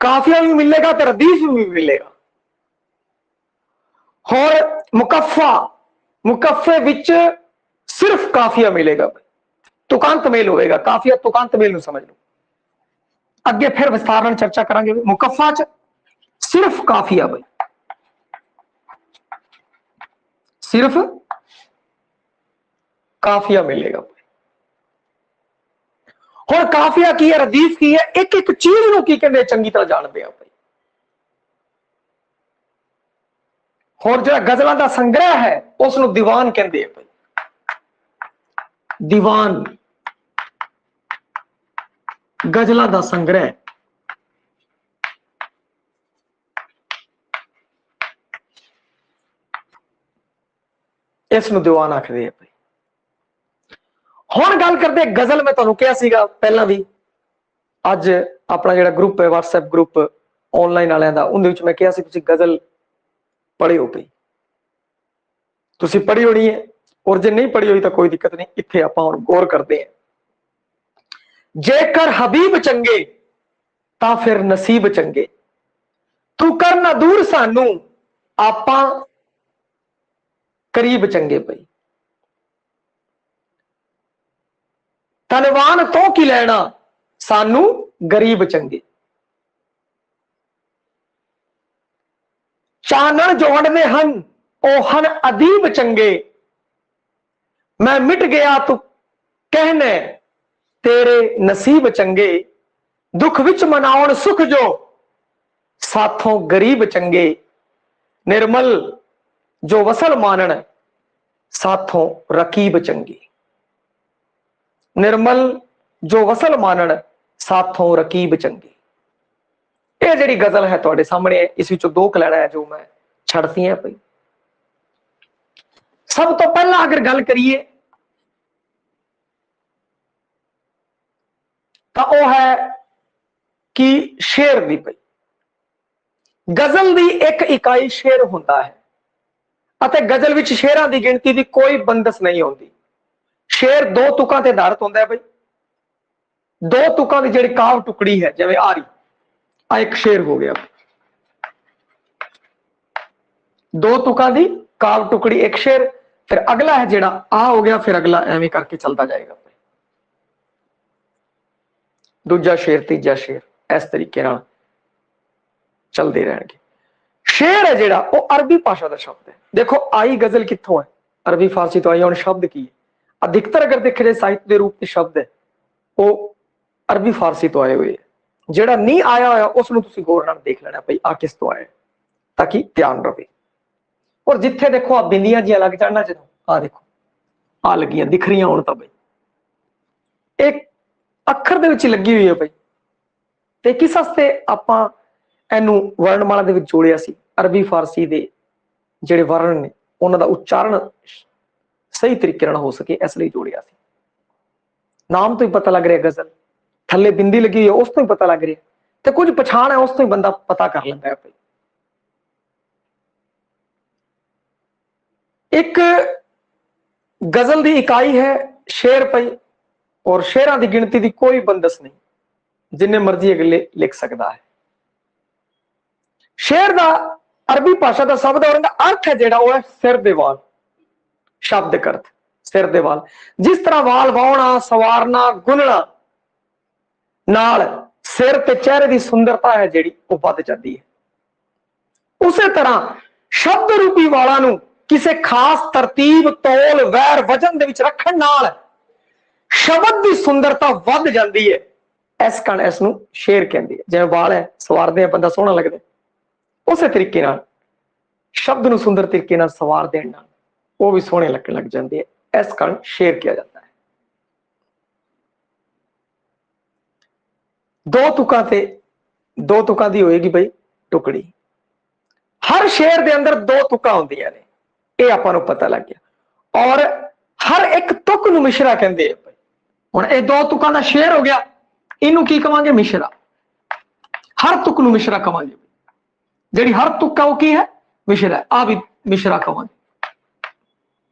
ਕਾਫੀਆ ਵੀ ਮਿਲੇਗਾ ਤੇ ਰਦੀਫ ਵੀ ਮਿਲੇਗਾ ਹੋਰ ਮੁਕੱਫਾ ਮੁਕੱਫੇ ਵਿੱਚ ਸਿਰਫ ਕਾਫੀਆ ਮਿਲੇਗਾ ਭਾਈ ਤੁਕਾਂਤ ਮੇਲ ਹੋਏਗਾ ਕਾਫੀਆ ਤੁਕਾਂਤ ਮੇਲ ਨੂੰ ਸਮਝ ਲਓ ਅੱਗੇ ਫਿਰ ਵਿਸਥਾਰ ਨਾਲ ਚਰਚਾ ਕਰਾਂਗੇ ਮੁਕੱਫਾ ਚ ਸਿਰਫ ਕਾਫੀਆ ਮਿਲੇਗਾ ਹੁਣ ਕਾਫੀਆ ਕੀ ਹੈ ਰਦੀਫ ਕੀ ਹੈ ਇੱਕ ਇੱਕ ਚੀਜ਼ ਨੂੰ ਕੀ ਕਹਿੰਦੇ ਚੰਗੀ ਤਰ੍ਹਾਂ ਜਾਣਦੇ ਆ ਭਾਈ ਹੋਰ ਜਿਹੜਾ ਗਜ਼ਲਾਂ ਦਾ ਸੰਗ੍ਰਹਿ ਹੈ ਉਸ ਨੂੰ ਦੀਵਾਨ ਕਹਿੰਦੇ ਆ ਭਾਈ ਦੀਵਾਨ ਗਜ਼ਲਾਂ ਦਾ ਸੰਗ੍ਰਹਿ ਇਸ ਨੂੰ ਦੀਵਾਨ ਆਖਦੇ ਆ ਭਾਈ। ਹੁਣ ਗੱਲ ਕਰਦੇ ਗਜ਼ਲ, ਮੈਂ ਤੁਹਾਨੂੰ ਕਿਹਾ ਸੀਗਾ ਪਹਿਲਾਂ ਵੀ, ਅੱਜ ਆਪਣਾ ਜਿਹੜਾ ਗਰੁੱਪ ਹੈ, WhatsApp ਗਰੁੱਪ ਆਨਲਾਈਨ ਵਾਲਿਆਂ ਦਾ, ਉਹਦੇ ਵਿੱਚ ਮੈਂ ਕਿਹਾ ਸੀ ਤੁਸੀਂ ਗਜ਼ਲ ਪੜ੍ਹਿਓ ਪਈ ਤੁਸੀਂ ਪੜ੍ਹੀ ਹੋਣੀ ਹੈ ਔਰ ਜੇ ਨਹੀਂ ਪੜ੍ਹੀ ਹੋਈ ਤਾਂ ਕੋਈ ਦਿੱਕਤ ਨਹੀਂ, ਇੱਥੇ ਆਪਾਂ ਹੁਣ ਗੌਰ ਕਰਦੇ ਹਾਂ। ਜੇਕਰ ਹਬੀਬ ਚੰਗੇ, ਤਾਂ ਫਿਰ ਨਸੀਬ ਚੰਗੇ। ਤੂੰ ਕਰ ਨਾ ਦੂਰ ਸਾਨੂੰ, ਆਪਾਂ ਕਰੀਬ ਚੰਗੇ ਪਈ ਤਲਵਾਨ ਤੋਂ ਕੀ ਲੈਣਾ? ਸਾਨੂੰ ਗਰੀਬ ਚੰਗੇ। ਚਾਨਣ ਜੋ ਹਨ, ਉਹ ਹਨ ਅਦੀਬ ਚੰਗੇ। ਮੈਂ ਮਿਟ ਗਿਆ ਤੂੰ, ਕਹਿਨੇ, ਤੇਰੇ ਨਸੀਬ ਚੰਗੇ। ਦੁੱਖ ਵਿੱਚ ਮਨਾਉਣ ਸੁਖ ਜੋ, ਸਾਥੋਂ ਗਰੀਬ ਚੰਗੇ। ਨਿਰਮਲ ਜੋ ਵਸਲ ਮਾਨਣ ਸਾਥੋਂ ਰਕੀਬ ਚੰਗੀ। ਨਿਰਮਲ ਜੋ ਵਸਲ ਮਾਨਣ ਸਾਥੋਂ ਰਕੀਬ ਚੰਗੀ। ਇਹ ਜਿਹੜੀ ਗਜ਼ਲ ਹੈ ਤੁਹਾਡੇ ਸਾਹਮਣੇ ਹੈ, ਇਸ ਵਿੱਚੋਂ ਦੋ ਕਲੜਾ ਹੈ ਜੋ ਮੈਂ ਛੱਡਤੀਆਂ ਪਈ ਸਭ ਤੋਂ ਪਹਿਲਾਂ ਅਗਰ ਗੱਲ ਕਰੀਏ ਤਾਂ ਉਹ ਹੈ ਕਿ ਸ਼ੇਰ ਦੀ ਪਈ ਗਜ਼ਲ ਦੀ ਇੱਕ ਇਕਾਈ ਸ਼ੇਰ ਹੁੰਦਾ ਹੈ। ਅਤੇ ਗਜ਼ਲ ਵਿੱਚ ਸ਼ੇਰਾਂ ਦੀ ਗਿਣਤੀ ਦੀ ਕੋਈ ਬੰਦਸ ਨਹੀਂ ਹੁੰਦੀ ਸ਼ੇਰ ਦੋ ਤੁਕਾਂ ਤੇ ਆਧਾਰਿਤ ਹੁੰਦਾ ਹੈ ਬਈ। ਦੋ ਤੁਕਾਂ ਦੀ ਜਿਹੜੀ ਕਾਵ ਟੁਕੜੀ ਹੈ, ਜਿਵੇਂ ਆਰੀ ਆ ਇੱਕ ਸ਼ੇਰ ਹੋ ਗਿਆ। ਦੋ ਤੁਕਾਂ ਦੀ ਕਾਵ ਟੁਕੜੀ, ਇੱਕ ਸ਼ੇਰ, ਫਿਰ ਅਗਲਾ ਹੈ ਜਿਹੜਾ ਆ ਹੋ ਗਿਆ, ਫਿਰ ਅਗਲਾ ਐਵੇਂ ਕਰਕੇ ਚੱਲਦਾ ਜਾਏਗਾ। ਦੂਜਾ ਸ਼ੇਰ, ਤੀਜਾ ਸ਼ੇਰ, ਇਸ ਤਰੀਕੇ ਨਾਲ ਚੱਲਦੇ ਰਹਿਣਗੇ। ਸ਼ੇਰ ਹੈ ਜਿਹੜਾ, ਉਹ ਅਰਬੀ ਭਾਸ਼ਾ ਦਾ ਸ਼ਬਦ ਹੈ। ਦੇਖੋ, ਆਈ ਗਜ਼ਲ ਕਿੱਥੋਂ ਹੈ? ਅਰਬੀ ਫਾਰਸੀ ਤੋਂ ਆਈ ਹੁਣ ਸ਼ਬਦ ਕੀ ਹੈ? ਅਧਿਕਤਰ ਅਗਰ ਦੇਖਿਆ ਜਾਏ, ਸਾਹਿਤ ਦੇ ਰੂਪ ਤੇ ਸ਼ਬਦ ਹੈ, ਉਹ ਅਰਬੀ ਫਾਰਸੀ ਤੋਂ ਆਏ ਹੋਏ ਹੈ। ਜਿਹੜਾ ਨਹੀਂ ਆਇਆ ਹੋਇਆ ਉਸ ਨੂੰ ਤੁਸੀਂ ਗੌਰ ਨਾਲ ਦੇਖ ਲੈਣਾ ਭਈ ਆ ਕਿਸ ਤੋਂ ਆਇਆ ਤਾਂ ਕਿ ਧਿਆਨ ਰਵੇ। ਔਰ ਜਿੱਥੇ ਦੇਖੋ ਆ ਬਿੰਦੀਆਂ ਜੀਆਂ ਲੱਗ ਜਾਣਾ ਜਦੋਂ ਆ ਦੇਖੋ ਆ ਲੱਗੀਆਂ ਦਿਖ ਰਹੀਆਂ ਹੁਣ ਤਾਂ ਬਈ। ਇੱਕ ਅੱਖਰ ਦੇ ਵਿੱਚ ਲੱਗੀ ਹੋਈ ਹੈ ਬਈ। ਤੇ ਕਿਸ ਵਾਸਤੇ ਆਪਾਂ ਇਹਨੂੰ ਵਰਣਮਾਲਾ ਦੇ ਵਿੱਚ ਜੋੜਿਆ ਸੀ? ਅਰਬੀ ਫਾਰਸੀ ਦੇ ਜਿਹੜੇ ਵਰਣ ਨੇ, ਉਹਨਾਂ ਦਾ ਉਚਾਰਨ ਸਹੀ ਤਰੀਕੇ ਨਾਲ ਹੋ ਸਕੇ, ਇਸ ਲਈ ਜੋੜਿਆ ਸੀ। ਨਾਮ ਤੋਂ ਹੀ ਪਤਾ ਲੱਗ ਰਿਹਾ ਗਜ਼ਲ। ਥੱਲੇ ਬਿੰਦੀ ਲੱਗੀ ਹੋਈ ਹੈ, ਉਸ ਤੋਂ ਹੀ ਪਤਾ ਲੱਗ ਰਿਹਾ। ਤੇ ਕੁਝ ਪਛਾਣ ਹੈ, ਉਸ ਤੋਂ ਹੀ ਬੰਦਾ ਪਤਾ ਕਰ ਲੈਂਦਾ ਹੈ। ਭਾਈ ਇੱਕ ਗਜ਼ਲ ਦੀ ਇਕਾਈ ਹੈ, ਸ਼ੇਰ ਪਈ, ਔਰ ਸ਼ੇਰਾਂ ਦੀ ਗਿਣਤੀ ਦੀ ਕੋਈ ਬੰਦਸ ਨਹੀਂ, ਜਿੰਨੇ ਮਰਜ਼ੀ ਅਗਲੇ ਲਿਖ ਸਕਦਾ ਹੈ। ਸ਼ੇਰ ਦਾ ਅਰਬੀ ਭਾਸ਼ਾ ਦਾ ਸ਼ਬਦ ਔਰ ਇਹਦਾ ਅਰਥ ਹੈ ਜਿਹੜਾ ਉਹ ਹੈ ਸਿਰ ਦੇ ਵਾਲ। ਸ਼ਬਦਿਕ ਅਰਥ ਸਿਰ ਦੇ ਵਾਲ। ਜਿਸ ਤਰ੍ਹਾਂ ਵਾਲ ਵਾਉਣਾ ਸਵਾਰਨਾ, ਗੁੰਨਣਾ, ਨਾਲ ਸਿਰ ਤੇ ਚਿਹਰੇ ਦੀ ਸੁੰਦਰਤਾ ਹੈ ਜਿਹੜੀ ਉਹ ਵੱਧ ਜਾਂਦੀ ਹੈ। ਉਸੇ ਤਰ੍ਹਾਂ ਸ਼ਬਦ ਰੂਪੀ ਵਾਲਾਂ ਨੂੰ ਕਿਸੇ ਖਾਸ ਤਰਤੀਬ, ਤੋਲ, ਵੈਰ, ਵਜਨ ਦੇ ਵਿੱਚ ਰੱਖਣ ਨਾਲ ਸ਼ਬਦ ਦੀ ਸੁੰਦਰਤਾ ਵੱਧ ਜਾਂਦੀ ਹੈ। ਇਸ ਕਾਰਨ ਇਸ ਨੂੰ ਸ਼ੇਰ ਕਹਿੰਦੀ ਹੈ ਜਿਵੇਂ ਵਾਲ ਹੈ, ਸਵਾਰਦੇ ਆ, ਬੰਦਾ ਸੋਹਣਾ ਲੱਗਦਾ ਉਸੇ ਤਰੀਕੇ ਨਾਲ, ਸ਼ਬਦ ਨੂੰ ਸੁੰਦਰ ਤਰੀਕੇ ਨਾਲ ਸਵਾਰ ਦੇਣ ਨਾਲ ਉਹ ਵੀ ਸੋਹਣੇ ਲੱਗਣ ਲੱਗ ਜਾਂਦੇ ਆ। ਇਸ ਕਾਰਨ ਸ਼ੇਰ ਕਿਹਾ ਜਾਂਦਾ ਹੈ। ਦੋ ਤੁਕਾਂ ਤੇ, ਦੋ ਤੁਕਾਂ ਦੀ ਹੋਏਗੀ ਬਈ ਟੁਕੜੀ। ਹਰ ਸ਼ੇਰ ਦੇ ਅੰਦਰ ਦੋ ਤੁਕਾਂ ਹੁੰਦੀਆਂ ਨੇ। ਇਹ ਆਪਾਂ ਨੂੰ ਪਤਾ ਲੱਗ ਗਿਆ। ਔਰ ਹਰ ਇੱਕ ਤੁਕ ਨੂੰ ਮਿਸ਼ਰਾ ਕਹਿੰਦੇ ਆ ਬਈ। ਹੁਣ ਇਹ ਦੋ ਤੁਕਾਂ ਦਾ ਸ਼ੇਰ ਹੋ ਗਿਆ। ਇਹਨੂੰ ਕੀ ਕਵਾਂਗੇ? ਮਿਸ਼ਰਾ। ਹਰ ਤੁਕ ਨੂੰ ਮਿਸ਼ਰਾ ਕਵਾਂਗੇ ਜਿਹੜੀ ਹਰ ਤੁਕ ਆ ਉਹ ਕੀ ਹੈ? ਮਿਸ਼ਰਾ ਆ ਵੀ ਮਿਸ਼ਰਾ ਕਹਾਂਗੇ।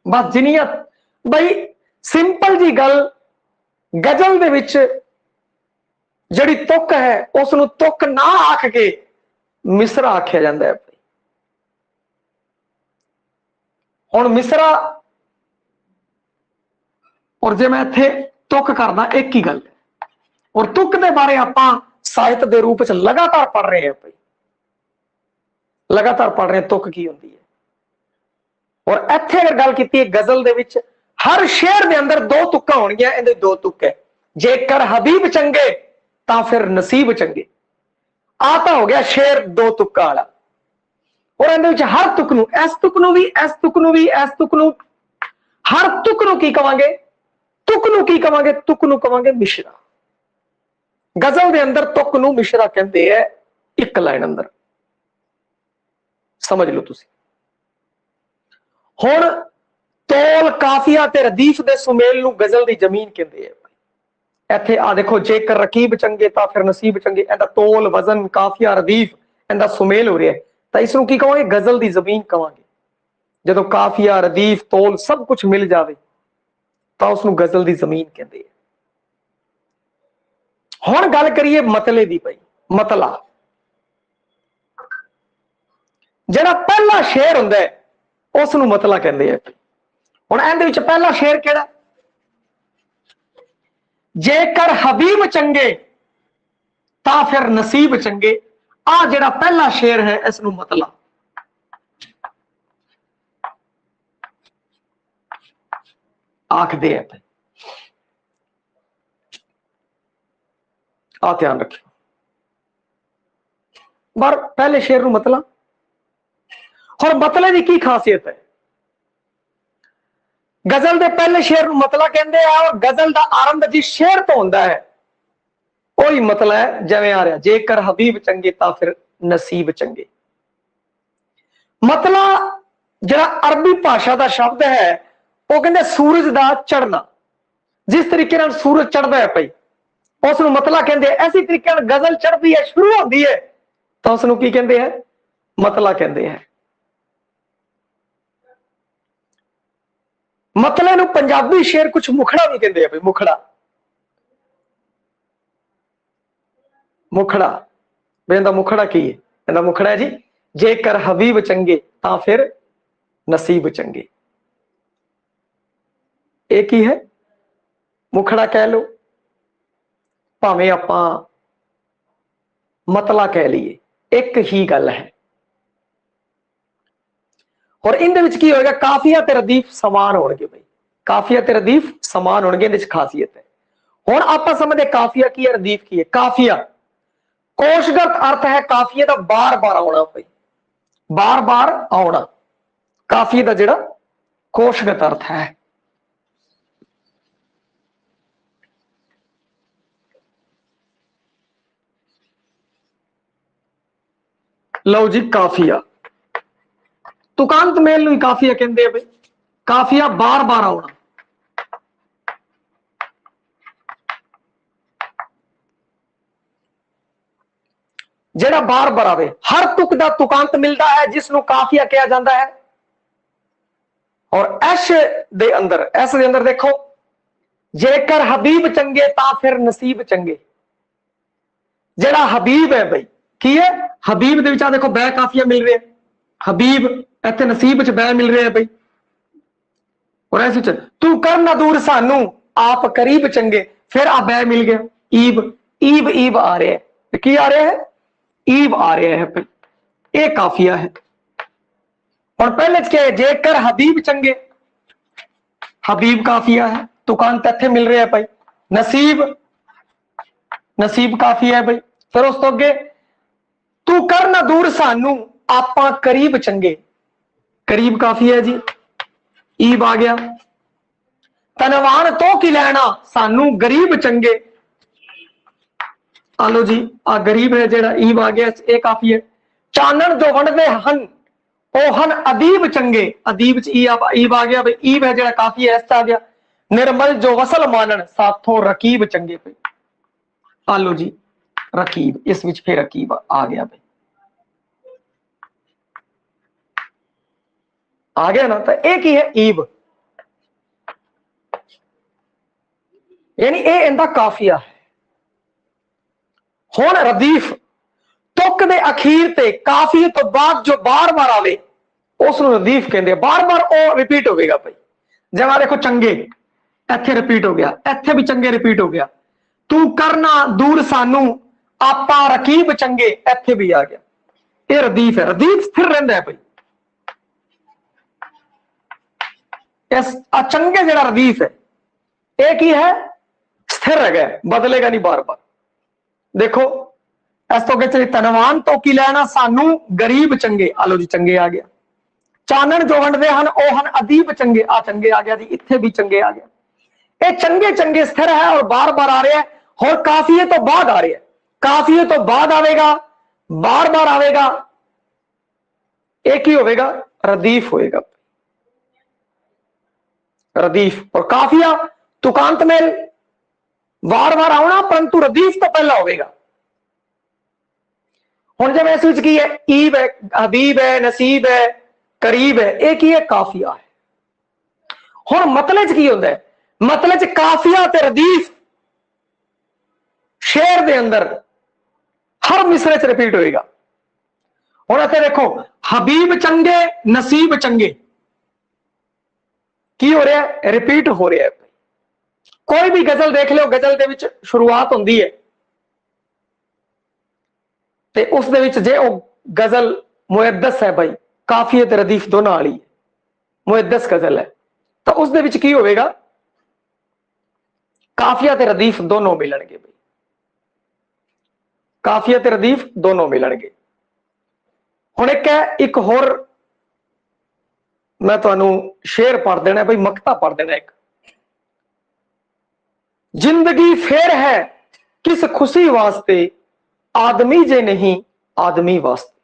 ਬਸ ਜਿਨੀਅਤ ਬਈ ਸਿੰਪਲ ਜੀ ਗੱਲ ਗਜ਼ਲ ਦੇ ਵਿੱਚ ਜਿਹੜੀ ਤੁੱਕ ਹੈ ਉਸ ਨੂੰ ਤੁਕ ਨਾ ਆਖ ਕੇ ਮਿਸਰਾ ਆਖਿਆ ਜਾਂਦਾ ਹੈ ਹੁਣ ਮਿਸਰਾ ਔਰ ਜੇ ਮੈਂ ਇੱਥੇ ਤੁੱਕ ਕਰਦਾ, ਇੱਕ ਹੀ ਗੱਲ ਹੈ। ਔਰ ਤੁੱਕ ਦੇ ਬਾਰੇ ਆਪਾਂ ਸਾਹਿਤ ਦੇ ਰੂਪ ਵਿੱਚ ਲਗਾਤਾਰ ਪੜ ਰਹੇ ਹਾਂ ਭਾਈ। ਲਗਾਤਾਰ ਪੜ ਰਹੇ ਹਾਂ, ਤੁਕ ਕੀ ਹੁੰਦੀ ਹੈ। ਔਰ ਇੱਥੇ ਅਗਰ ਗੱਲ ਕੀਤੀ ਹੈ ਗਜ਼ਲ ਦੇ ਵਿੱਚ, ਹਰ ਸ਼ੇਰ ਦੇ ਅੰਦਰ ਦੋ ਤੁਕਾਂ ਹੋਣਗੀਆਂ, ਇਹਦੇ ਦੋ ਤੁਕ ਹੈ। ਜੇਕਰ ਹਬੀਬ ਚੰਗੇ, ਤਾਂ ਫਿਰ ਨਸੀਬ ਚੰਗੇ। ਆ ਤਾਂ ਹੋ ਗਿਆ ਸ਼ੇਰ ਦੋ ਤੁਕਾਂ ਵਾਲਾ। ਔਰ ਇਹਦੇ ਵਿੱਚ ਹਰ ਤੁਕ ਨੂੰ, ਇਸ ਤੁਕ ਨੂੰ ਵੀ, ਇਸ ਤੁਕ ਨੂੰ ਵੀ, ਇਸ ਤੁਕ ਨੂੰ, ਹਰ ਤੁਕ ਨੂੰ ਕੀ ਕਵਾਂਗੇ? ਤੁਕ ਨੂੰ ਕੀ ਕਵਾਂਗੇ? ਤੁਕ ਨੂੰ ਕਵਾਂਗੇ ਮਿਸ਼ਰਾ। ਗਜ਼ਲ ਦੇ ਅੰਦਰ ਤੁਕ ਨੂੰ ਮਿਸ਼ਰਾ ਕਹਿੰਦੇ ਐ ਇੱਕ ਲਾਈਨ ਅੰਦਰ। ਸਮਝ ਲਓ ਤੁਸੀਂ। ਹੁਣ ਤੋਲ ਕਾਫੀਆ ਤੇ ਰਦੀਫ ਦੇ ਸੁਮੇਲ ਨੂੰ ਗਜ਼ਲ ਦੀ ਜ਼ਮੀਨ ਕਹਿੰਦੇ ਆ ਇੱਥੇ ਆ ਦੇਖੋ, ਜੇਕਰ ਰਕੀਬ ਚੰਗੇ ਤਾਂ ਫਿਰ ਨਸੀਬ ਚੰਗੇ। ਇਹਦਾ ਤੋਲ, ਵਜ਼ਨ, ਕਾਫੀਆ, ਰਦੀਫ, ਇਹਦਾ ਸੁਮੇਲ ਹੋ ਰਿਹਾ ਤਾਂ ਇਸ ਨੂੰ ਕੀ ਕਹਾਂਗੇ ਗਜ਼ਲ ਦੀ ਜ਼ਮੀਨ ਕਹਾਂਗੇ ਜਦੋਂ ਕਾਫੀਆ, ਰਦੀਫ, ਤੋਲ ਸਭ ਕੁਝ ਮਿਲ ਜਾਵੇ, ਤਾਂ ਉਸ ਨੂੰ ਗਜ਼ਲ ਦੀ ਜ਼ਮੀਨ ਕਹਿੰਦੇ ਆ। ਹੁਣ ਗੱਲ ਕਰੀਏ ਮਤਲੇ ਦੀ ਭਾਈ ਮਤਲਾ। ਜਿਹੜਾ ਪਹਿਲਾ ਸ਼ੇਰ ਹੁੰਦਾ ਹੈ ਉਸ ਨੂੰ ਮਤਲਾ ਕਹਿੰਦੇ ਆ। ਹੁਣ ਇਹਦੇ ਵਿੱਚ ਪਹਿਲਾ ਸ਼ੇਰ ਕਿਹੜਾ? ਜੇਕਰ ਹਬੀਬ ਚੰਗੇ, ਤਾਂ ਫਿਰ ਨਸੀਬ ਚੰਗੇ। ਆ ਜਿਹੜਾ ਪਹਿਲਾ ਸ਼ੇਰ ਹੈ ਇਸ ਨੂੰ ਮਤਲਾ। ਆਖਦੇ ਆ ਆ ਧਿਆਨ ਰੱਖਿਓ। ਪਰ ਪਹਿਲੇ ਸ਼ੇਰ ਨੂੰ ਮਤਲਬ ਹੁਣ ਮਤਲੇ ਦੀ ਕੀ ਖਾਸੀਅਤ ਹੈ? ਗਜ਼ਲ ਦੇ ਪਹਿਲੇ ਸ਼ੇਰ ਨੂੰ ਮਤਲਾ ਕਹਿੰਦੇ ਆ ਔਰ ਗਜ਼ਲ ਦਾ ਆਰੰਭ ਜਿਸ ਸ਼ੇਰ ਤੋਂ ਹੁੰਦਾ ਹੈ। ਉਹੀ ਮਤਲਬ ਹੈ ਜਿਵੇਂ ਆ ਰਿਹਾ, ਜੇਕਰ ਹਬੀਬ ਚੰਗੇ ਤਾਂ ਫਿਰ ਨਸੀਬ ਚੰਗੇ। ਮਤਲਾ ਜਿਹੜਾ ਅਰਬੀ ਭਾਸ਼ਾ ਦਾ ਸ਼ਬਦ ਹੈ, ਉਹ ਕਹਿੰਦੇ ਸੂਰਜ ਦਾ ਚੜ੍ਹਨਾ। ਜਿਸ ਤਰੀਕੇ ਨਾਲ ਸੂਰਜ ਚੜ੍ਹਦਾ ਹੈ ਭਾਈ ਉਸ ਨੂੰ ਮਤਲਬ ਕਹਿੰਦੇ ਆ। ਐਸੀ ਤਰੀਕੇ ਨਾਲ ਗਜ਼ਲ ਚੜ੍ਹਦੀ ਹੈ, ਸ਼ੁਰੂ ਹੁੰਦੀ ਹੈ, ਤਾਂ ਉਸ ਨੂੰ ਕੀ ਕਹਿੰਦੇ ਹੈ ਮਤਲਾ ਕਹਿੰਦੇ ਹੈ ਮਤਲਬ ਨੂੰ ਪੰਜਾਬੀ ਸ਼ੇਰ ਕੁਝ ਮੁਖੜਾ ਵੀ ਕਹਿੰਦੇ ਆ ਭਈ ਮੁਖੜਾ। ਮੁਖੜਾ। ਵੀ ਇਹਦਾ ਮੁਖੜਾ ਕੀ ਹੈ? ਇਹਦਾ ਮੁਖੜਾ ਹੈ ਜੀ, ਜੇਕਰ ਹਬੀਬ ਚੰਗੇ ਤਾਂ ਫਿਰ ਨਸੀਬ ਚੰਗੇ। ਇਹ ਕੀ ਹੈ? ਮੁਖੜਾ ਕਹਿ ਲੋ ਭਾਵੇਂ ਆਪਾਂ ਮਤਲਾ ਕਹਿ ਲਈਏ, ਇੱਕ ਹੀ ਗੱਲ ਹੈ। ਔਰ ਇਹਦੇ ਵਿੱਚ ਕੀ ਹੋਏਗਾ? ਕਾਫੀਆ ਤੇ ਰਦੀਫ ਸਮਾਨ ਹੋਣਗੇ ਬਈ। ਕਾਫੀਆ ਤੇ ਰਦੀਫ ਸਮਾਨ ਹੋਣਗੇ, ਇਹਦੇ ਵਿੱਚ ਖਾਸੀਅਤ ਹੈ। ਹੁਣ ਆਪਾਂ ਸਮਝਦੇ ਕਾਫੀਆ ਕੀ ਹੈ, ਰਦੀਫ ਕੀ ਹੈ? ਕਾਫੀਆ। ਕੋਸ਼ਗਤ ਅਰਥ ਹੈ ਕਾਫੀਏ ਦਾ ਬਾਰ-ਬਾਰ ਆਉਣਾ ਬਈ। ਬਾਰ-ਬਾਰ ਆਉਣਾ। ਕਾਫੀਏ ਦਾ ਜਿਹੜਾ ਕੋਸ਼ਗਤ ਅਰਥ ਹੈ। ਲਓ ਜੀ ਕਾਫੀਆ। ਤੁਕਾਂਤ ਮੇਲ ਨੂੰ ਹੀ ਕਾਫੀਆ ਕਹਿੰਦੇ ਆ ਬਈ ਕਾਫੀਆ ਬਾਰ-ਬਾਰ ਆਉਣਾ ਜਿਹੜਾ ਬਾਰ-ਬਾਰ ਆਵੇ ਹਰ ਤੁਕ ਦਾ ਤੁਕਾਂਤ ਮਿਲਦਾ ਹੈ ਜਿਸ ਨੂੰ ਕਾਫੀਆ ਕਿਹਾ ਜਾਂਦਾ ਹੈ ਔਰ ਐਸ਼ ਦੇ ਅੰਦਰ ਐਸ ਦੇ ਅੰਦਰ ਦੇਖੋ ਜੇਕਰ ਹਬੀਬ ਚੰਗੇ ਤਾਂ ਫਿਰ ਨਸੀਬ ਚੰਗੇ ਜਿਹੜਾ ਹਬੀਬ ਹੈ ਬਈ ਕੀ ਹੈ ਹਬੀਬ ਦੇ ਵਿੱਚ ਆ ਦੇਖੋ ਬੈ ਕਾਫੀਆ ਮਿਲ ਰਿਹਾ ਹਬੀਬ ਇੱਥੇ ਨਸੀਬ ਚ ਬੈ ਮਿਲ ਰਿਹਾ ਬਈ। ਔਰ ਐਸੇ ਚ ਤੂੰ ਕਰ ਨਾ ਦੂਰ ਸਾਨੂੰ, ਆਪ ਕਰੀਬ ਚੰਗੇ, ਫਿਰ ਆ ਬੈ ਮਿਲ ਗਿਆ। ਈਬ ਈਬ ਈਬ ਆ ਰਿਹਾ ਹੈ। ਕੀ ਆ ਰਿਹਾ ਹੈ? ਈਬ ਆ ਰਿਹਾ ਹੈ ਬਈ ਇਹ ਕਾਫੀਆ ਹੈ। ਹੁਣ ਪਹਿਲੇ ਚ ਕਿ ਜੇਕਰ ਹਬੀਬ ਚੰਗੇ, ਹਬੀਬ ਕਾਫੀਆ ਹੈ ਤੁਕਾਨ ਤੇ ਇੱਥੇ ਮਿਲ ਰਿਹਾ ਹੈ ਭਾਈ। ਨਸੀਬ ਨਸੀਬ ਕਾਫੀ ਹੈ ਭਾਈ। ਫਿਰ ਉਸ ਤੋਂ ਅੱਗੇ, ਤੂੰ ਕਰ ਨਾ ਦੂਰ ਸਾਨੂੰ, ਆਪਾਂ ਕਰੀਬ ਚੰਗੇ ਕਰੀਬ ਕਾਫੀ ਹੈ ਜੀ। ਈਬ ਆ ਗਿਆ। ਤਨਵਾਨ ਤੋਂ ਕੀ ਲੈਣਾ? ਸਾਨੂੰ ਗਰੀਬ ਚੰਗੇ। ਆ ਲੋ ਜੀ, ਆ ਗਰੀਬ ਹੈ ਜਿਹੜਾ, ਈਬ ਆ ਗਿਆ, ਇਹ ਕਾਫੀ ਹੈ। ਚਾਨਣ ਜੋ ਵੰਡਦੇ ਹਨ, ਉਹ ਹਨ ਅਦੀਬ ਚੰਗੇ। ਅਦੀਬ ਚ ਈ ਆ ਈਬ ਆ ਗਿਆ ਬਈ ਈਬ ਹੈ ਜਿਹੜਾ ਕਾਫੀ ਹੈ, ਇਸ ਆ ਗਿਆ। ਨਿਰਮਲ ਜੋ ਵਸਲ ਮਾਨਣ, ਸਾਥੋਂ ਰਕੀਬ ਚੰਗੇ ਪਈ ਆ ਲੋ ਜੀ, ਰਕੀਬ, ਇਸ ਵਿੱਚ ਫਿਰ ਰਕੀਬ ਆ ਗਿਆ ਬਈ। ਆ ਗਿਆ ਨਾ, ਤਾਂ ਇਹ ਕੀ ਹੈ? ਈਬ ਯਾਨੀ ਇਹ ਇਹਦਾ ਕਾਫੀਆ। ਹੈ ਹੁਣ ਰਦੀਫ ਤੁਕ ਦੇ ਅਖੀਰ ਤੇ ਕਾਫੀਏ ਤੋਂ ਬਾਅਦ ਜੋ ਬਾਰ-ਬਾਰ ਆਵੇ ਉਸ ਨੂੰ ਰਦੀਫ ਕਹਿੰਦੇ ਆ। ਬਾਰ-ਬਾਰ ਉਹ ਰਿਪੀਟ ਹੋਵੇਗਾ ਭਾਈ। ਜਿਵੇਂ ਦੇਖੋ ਚੰਗੇ, ਇੱਥੇ ਰਿਪੀਟ ਹੋ ਗਿਆ। ਇੱਥੇ ਵੀ ਚੰਗੇ ਰਿਪੀਟ ਹੋ ਗਿਆ। ਤੂੰ ਕਰਨਾ ਦੂਰ ਸਾਨੂੰ, ਆਪਾਂ ਰਕੀਬ ਚੰਗੇ, ਇੱਥੇ ਵੀ ਆ ਗਿਆ। ਇਹ ਰਦੀਫ ਹੈ। ਰਦੀਫ ਸਥਿਰ ਰਹਿੰਦਾ ਹੈ ਭਾਈ। ਇਸ ਆ ਜਿਹੜਾ ਰਦੀਫ ਹੈ, ਇਹ ਕੀ ਹੈ? ਸਥਿਰ ਹੈਗਾ ਬਦਲੇਗਾ ਨਹੀਂ ਬਾਰ-ਬਾਰ। ਦੇਖੋ, ਇਸ ਤੋਂ ਅੱਗੇ ਤਨਵਾਨ ਤੋਂ ਕੀ ਲੈਣਾ ਸਾਨੂੰ ਗਰੀਬ ਚੰਗੇ ਆ ਜੀ ਚੰਗੇ ਆ ਗਿਆ। ਚਾਨਣ ਜੋ ਵੰਡਦੇ ਹਨ, ਉਹ ਹਨ ਅਦੀਬ ਚੰਗੇ ਆ ਚੰਗੇ ਆ ਗਿਆ ਜੀ, ਇੱਥੇ ਵੀ ਚੰਗੇ ਆ ਗਿਆ। ਇਹ ਚੰਗੇ ਚੰਗੇ ਸਥਿਰ ਹੈ ਔਰ ਬਾਰ-ਬਾਰ ਆ ਰਿਹਾ ਹੈ, ਹੋਰ ਕਾਫੀਏ ਤੋਂ ਬਾਅਦ ਆ ਰਿਹਾ ਹੈ। ਕਾਫੀਏ ਤੋਂ ਬਾਅਦ ਆਵੇਗਾ, ਬਾਰ-ਬਾਰ ਆਵੇਗਾ, ਇਹ ਕੀ ਹੋਵੇਗਾ? ਰਦੀਫ ਹੋਏਗਾ। ਰਦੀਫ। ਔਰ ਕਾਫੀਆ, ਤੁਕਾਂਤ ਮੇਲ ਵਾਰ-ਵਾਰ ਆਉਣਾ, ਪਰੰਤੂ ਰਦੀਫ ਤੋਂ ਪਹਿਲਾਂ ਹੋਵੇਗਾ। ਹੁਣ ਜੇ ਮੈਂ ਇਸ ਵਿੱਚ ਕੀ ਹੈ, ਈਬ ਹੈ, ਹਬੀਬ ਹੈ, ਨਸੀਬ ਹੈ, ਕਰੀਬ ਹੈ, ਇਹ ਕੀ ਹੈ? ਕਾਫੀਆ ਹੈ। ਹੁਣ ਮਤਲਬ ਚ ਕੀ ਹੁੰਦਾ ਹੈ? ਮਤਲਬ ਚ ਕਾਫੀਆ ਤੇ ਰਦੀਫ ਸ਼ੇਰ ਦੇ ਅੰਦਰ ਹਰ ਮਿਸਰੇ ਚ ਰਿਪੀਟ ਹੋਏਗਾ। ਹੁਣ ਇੱਥੇ ਦੇਖੋ, ਹਬੀਬ ਚੰਗੇ, ਨਸੀਬ ਚੰਗੇ। ਕੀ ਹੋ ਰਿਹਾ ਹੈ? ਰਿਪੀਟ ਹੋ ਰਿਹਾ ਹੈ। ਕੋਈ ਵੀ ਗਜ਼ਲ ਦੇਖ ਲਿਓ, ਗਜ਼ਲ ਦੇ ਵਿੱਚ ਸ਼ੁਰੂਆਤ ਹੁੰਦੀ ਹੈ। ਤੇ ਉਸ ਦੇ ਵਿੱਚ ਜੇ ਉਹ ਗਜ਼ਲ ਮੁਅੱਦਸ ਹੈ ਭਾਈ ਕਾਫੀਏ ਤੇ ਰਦੀਫ ਦੋਨਾਂ ਵਾਲੀ ਹੈ ਮੁਅੱਦਸ ਗਜ਼ਲ ਹੈ। ਤਾਂ ਉਸ ਦੇ ਵਿੱਚ ਕੀ ਹੋਵੇਗਾ? ਕਾਫੀਆ ਤੇ ਰਦੀਫ ਦੋਨੋਂ ਮਿਲਣਗੇ ਬਈ। ਕਾਫੀਆ ਤੇ ਰਦੀਫ ਦੋਨੋਂ ਮਿਲਣਗੇ। ਹੁਣ ਇੱਕ ਹੈ, ਇੱਕ ਹੋਰ ਮੈਂ ਤੁਹਾਨੂੰ ਸ਼ੇਰ ਪੜ੍ਹ ਦੇਣਾ, ਬਈ ਮਕਤਾ ਪੜ੍ਹ ਦੇਣਾ ਇੱਕ। ਜ਼ਿੰਦਗੀ ਫੇਰ ਹੈ, ਕਿਸ ਖੁਸ਼ੀ ਵਾਸਤੇ? ਆਦਮੀ ਜੇ ਨਹੀਂ, ਆਦਮੀ ਵਾਸਤੇ।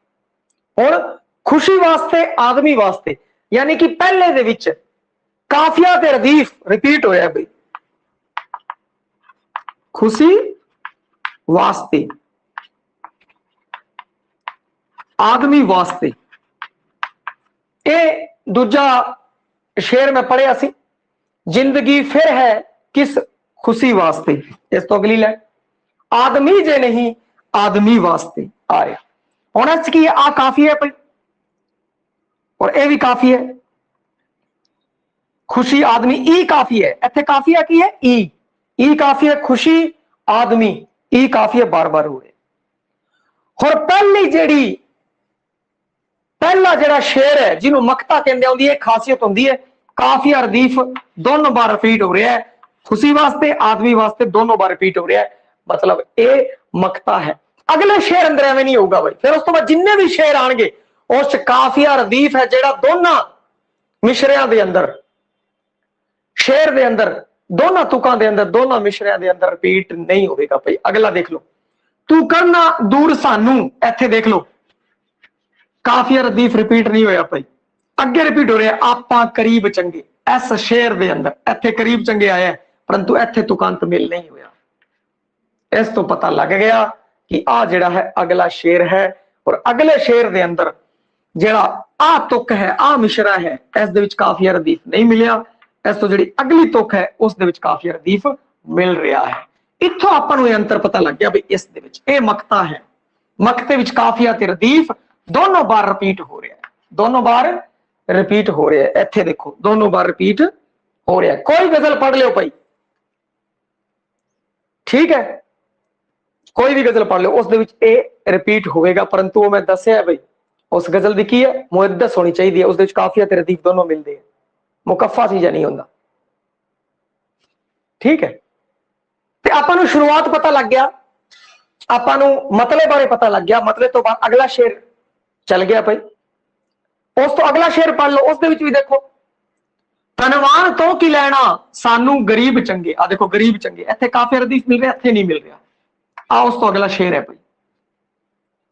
ਹੁਣ ਖੁਸ਼ੀ ਵਾਸਤੇ, ਆਦਮੀ ਵਾਸਤੇ, ਯਾਨੀ ਕਿ ਪਹਿਲੇ ਦੇ ਵਿੱਚ ਕਾਫੀਆ ਤੇ ਰਦੀਫ ਰਿਪੀਟ ਹੋਇਆ ਬਈ। ਖੁਸ਼ੀ ਵਾਸਤੇ, ਆਦਮੀ ਵਾਸਤੇ। ਇਹ ਦੂਜਾ ਸ਼ੇਰ ਮੈਂ ਪੜਿਆ ਸੀ ਜ਼ਿੰਦਗੀ ਫਿਰ ਹੈ ਕਿਸ ਖੁਸ਼ੀ ਵਾਸਤੇ ਇਸ ਤੋਂ ਅਗਲੀ ਲੈ ਆਦਮੀ ਜੇ ਨਹੀਂ ਆਦਮੀ ਵਾਸਤੇ ਆਇਆ ਹੁਣ ਇਸ 'ਚ ਕੀ ਆ ਕਾਫੀ ਹੈ ਭਾਈ ਔਰ ਇਹ ਵੀ ਕਾਫੀ ਹੈ ਖੁਸ਼ੀ ਆਦਮੀ ਈ ਕਾਫੀ ਹੈ ਇੱਥੇ ਕਾਫੀਆ ਕੀ ਹੈ ਈ ਈ ਕਾਫੀ ਹੈ ਖੁਸ਼ੀ ਆਦਮੀ ਈ ਕਾਫੀ ਹੈ ਬਾਰ-ਬਾਰ ਹੋ ਰਿਹਾ ਹੋਰ ਪਹਿਲੀ ਜਿਹੜੀ ਪਹਿਲਾ ਜਿਹੜਾ ਸ਼ੇਰ ਹੈ, ਜਿਹਨੂੰ ਮਕਤਾ ਕਹਿੰਦੇ ਆਉਂਦੀ ਹੈ, ਖਾਸੀਅਤ ਹੁੰਦੀ ਹੈ, ਕਾਫੀ ਰਦੀਫ ਦੋਨੋਂ ਬਾਰ ਰਿਪੀਟ ਹੋ ਰਿਹਾ ਹੈ। ਖੁਸ਼ੀ ਵਾਸਤੇ, ਆਦਮੀ ਵਾਸਤੇ ਦੋਨੋਂ ਬਾਰ ਰਿਪੀਟ ਹੋ ਰਿਹਾ ਹੈ। ਮਤਲਬ ਇਹ ਮਕਤਾ ਹੈ। ਅਗਲੇ ਸ਼ੇਰ ਅੰਦਰ ਐਵੇਂ ਨਹੀਂ ਹੋਊਗਾ ਬਾਈ। ਫਿਰ ਉਸ ਤੋਂ ਬਾਅਦ ਜਿੰਨੇ ਵੀ ਸ਼ੇਰ ਆਣਗੇ, ਉਸ ਚ ਕਾਫੀਆ ਰਦੀਫ ਹੈ ਜਿਹੜਾ ਦੋਨਾਂ ਮਿਸ਼ਰਿਆਂ ਦੇ ਅੰਦਰ, ਸ਼ੇਰ ਦੇ ਅੰਦਰ, ਦੋਨਾਂ ਤੁਕਾਂ ਦੇ ਅੰਦਰ, ਦੋਨਾਂ ਮਿਸ਼ਰਿਆਂ ਦੇ ਅੰਦਰ ਰਿਪੀਟ ਨਹੀਂ ਹੋਵੇਗਾ ਭਾਈ ਅਗਲਾ ਦੇਖ ਲਓ। ਤੂੰ ਕਰਨਾ ਦੂਰ ਸਾਨੂੰ, ਇੱਥੇ ਦੇਖ ਲਓ। ਕਾਫੀਆ ਰਦੀਫ ਰਿਪੀਟ ਨਹੀਂ ਹੋਇਆ ਭਾਈ। ਅੱਗੇ ਰਿਪੀਟ ਹੋ ਰਿਹਾ, ਆਪਾਂ ਕਰੀਬ ਚੰਗੇ। ਇਸ ਸ਼ੇਰ ਦੇ ਅੰਦਰ, ਇੱਥੇ ਕਰੀਬ ਚੰਗੇ ਆਇਆ ਪਰੰਤੂ ਇੱਥੇ ਤੁਕਾਂਤ ਮਿਲ ਨਹੀਂ ਹੋਇਆ। ਇਸ ਤੋਂ ਪਤਾ ਲੱਗ ਗਿਆ ਕਿ ਆ ਜਿਹੜਾ ਹੈ, ਅਗਲਾ ਸ਼ੇਰ ਹੈ ਔਰ ਅਗਲੇ ਸ਼ੇਰ ਦੇ ਅੰਦਰ ਜਿਹੜਾ ਆ ਤੁਕ ਹੈ ਆ ਮਿਸ਼ਰਾ ਹੈ, ਇਸ ਦੇ ਵਿੱਚ ਕਾਫੀਆ ਰਦੀਫ ਨਹੀਂ ਮਿਲਿਆ। ਇਸ ਤੋਂ ਜਿਹੜੀ ਅਗਲੀ ਤੁਕ ਹੈ, ਉਸ ਦੇ ਵਿੱਚ ਕਾਫੀਆ ਰਦੀਫ ਮਿਲ ਰਿਹਾ ਹੈ। ਇੱਥੋਂ ਆਪਾਂ ਨੂੰ ਇਹ ਅੰਤਰ ਪਤਾ ਲੱਗ ਗਿਆ ਵੀ ਇਸ ਦੇ ਵਿੱਚ ਇਹ ਮਕਤਾ ਹੈ। ਮਕਤੇ ਵਿੱਚ ਕਾਫੀਆ ਤੇ ਰਦੀਫ ਦੋਨੋਂ ਵਾਰ ਰਿਪੀਟ ਹੋ ਰਿਹਾ ਹੈ। ਦੋਨੋਂ ਬਾਰ ਰਿਪੀਟ ਹੋ ਰਿਹਾ ਹੈ। ਇੱਥੇ ਦੇਖੋ, ਦੋਨੋਂ ਵਾਰ ਰਿਪੀਟ ਹੋ ਰਿਹਾ ਕੋਈ ਗਜ਼ਲ ਪੜ੍ਹ ਲਿਓ ਭਾਈ। ਠੀਕ ਹੈ? ਕੋਈ ਵੀ ਗਜ਼ਲ ਪੜ੍ਹ ਲਿਓ। ਉਸ ਦੇ ਵਿੱਚ ਇਹ ਰਿਪੀਟ ਹੋਵੇਗਾ, ਪਰੰਤੂ ਉਹ ਮੈਂ ਦੱਸਿਆ ਬਈ ਉਸ ਗਜ਼ਲ ਦੀ ਕੀ ਹੈ? ਮੁਅੱਦਸ ਹੋਣੀ ਚਾਹੀਦੀ ਹੈ। ਉਸ ਦੇ ਵਿੱਚ ਕਾਫੀਆ ਤੇ ਰਦੀਫ ਦੋਨੋਂ ਮਿਲਦੇ ਆ ਮੁਕੱਫਾ ਚੀਜ਼ਾਂ ਨਹੀਂ ਹੁੰਦਾ। ਠੀਕ ਹੈ? ਤੇ ਆਪਾਂ ਨੂੰ ਸ਼ੁਰੂਆਤ ਪਤਾ ਲੱਗ ਗਿਆ। ਆਪਾਂ ਨੂੰ ਮਤਲਬ ਬਾਰੇ ਪਤਾ ਲੱਗ ਗਿਆ। ਮਤਲਬ ਤੋਂ ਬਾਅਦ ਅਗਲਾ ਸ਼ੇਰ ਚੱਲ ਗਿਆ ਭਾਈ। ਉਸ ਤੋਂ ਅਗਲਾ ਸ਼ੇਰ ਪੜ੍ਹ ਲਓ, ਉਸ ਦੇ ਵਿੱਚ ਵੀ ਦੇਖੋ। ਧਨਵਾਨ ਤੋਂ ਕੀ ਲੈਣਾ? ਸਾਨੂੰ ਗਰੀਬ ਚੰਗੇ ਆ ਦੇਖੋ ਗਰੀਬ ਚੰਗੇ, ਇੱਥੇ ਕਾਫੀ ਰਦੀਫ ਮਿਲ ਰਿਹਾ, ਇੱਥੇ ਨਹੀਂ ਮਿਲ ਰਿਹਾ। ਆ ਉਸ ਤੋਂ ਅਗਲਾ ਸ਼ੇਰ ਹੈ ਭਾਈ।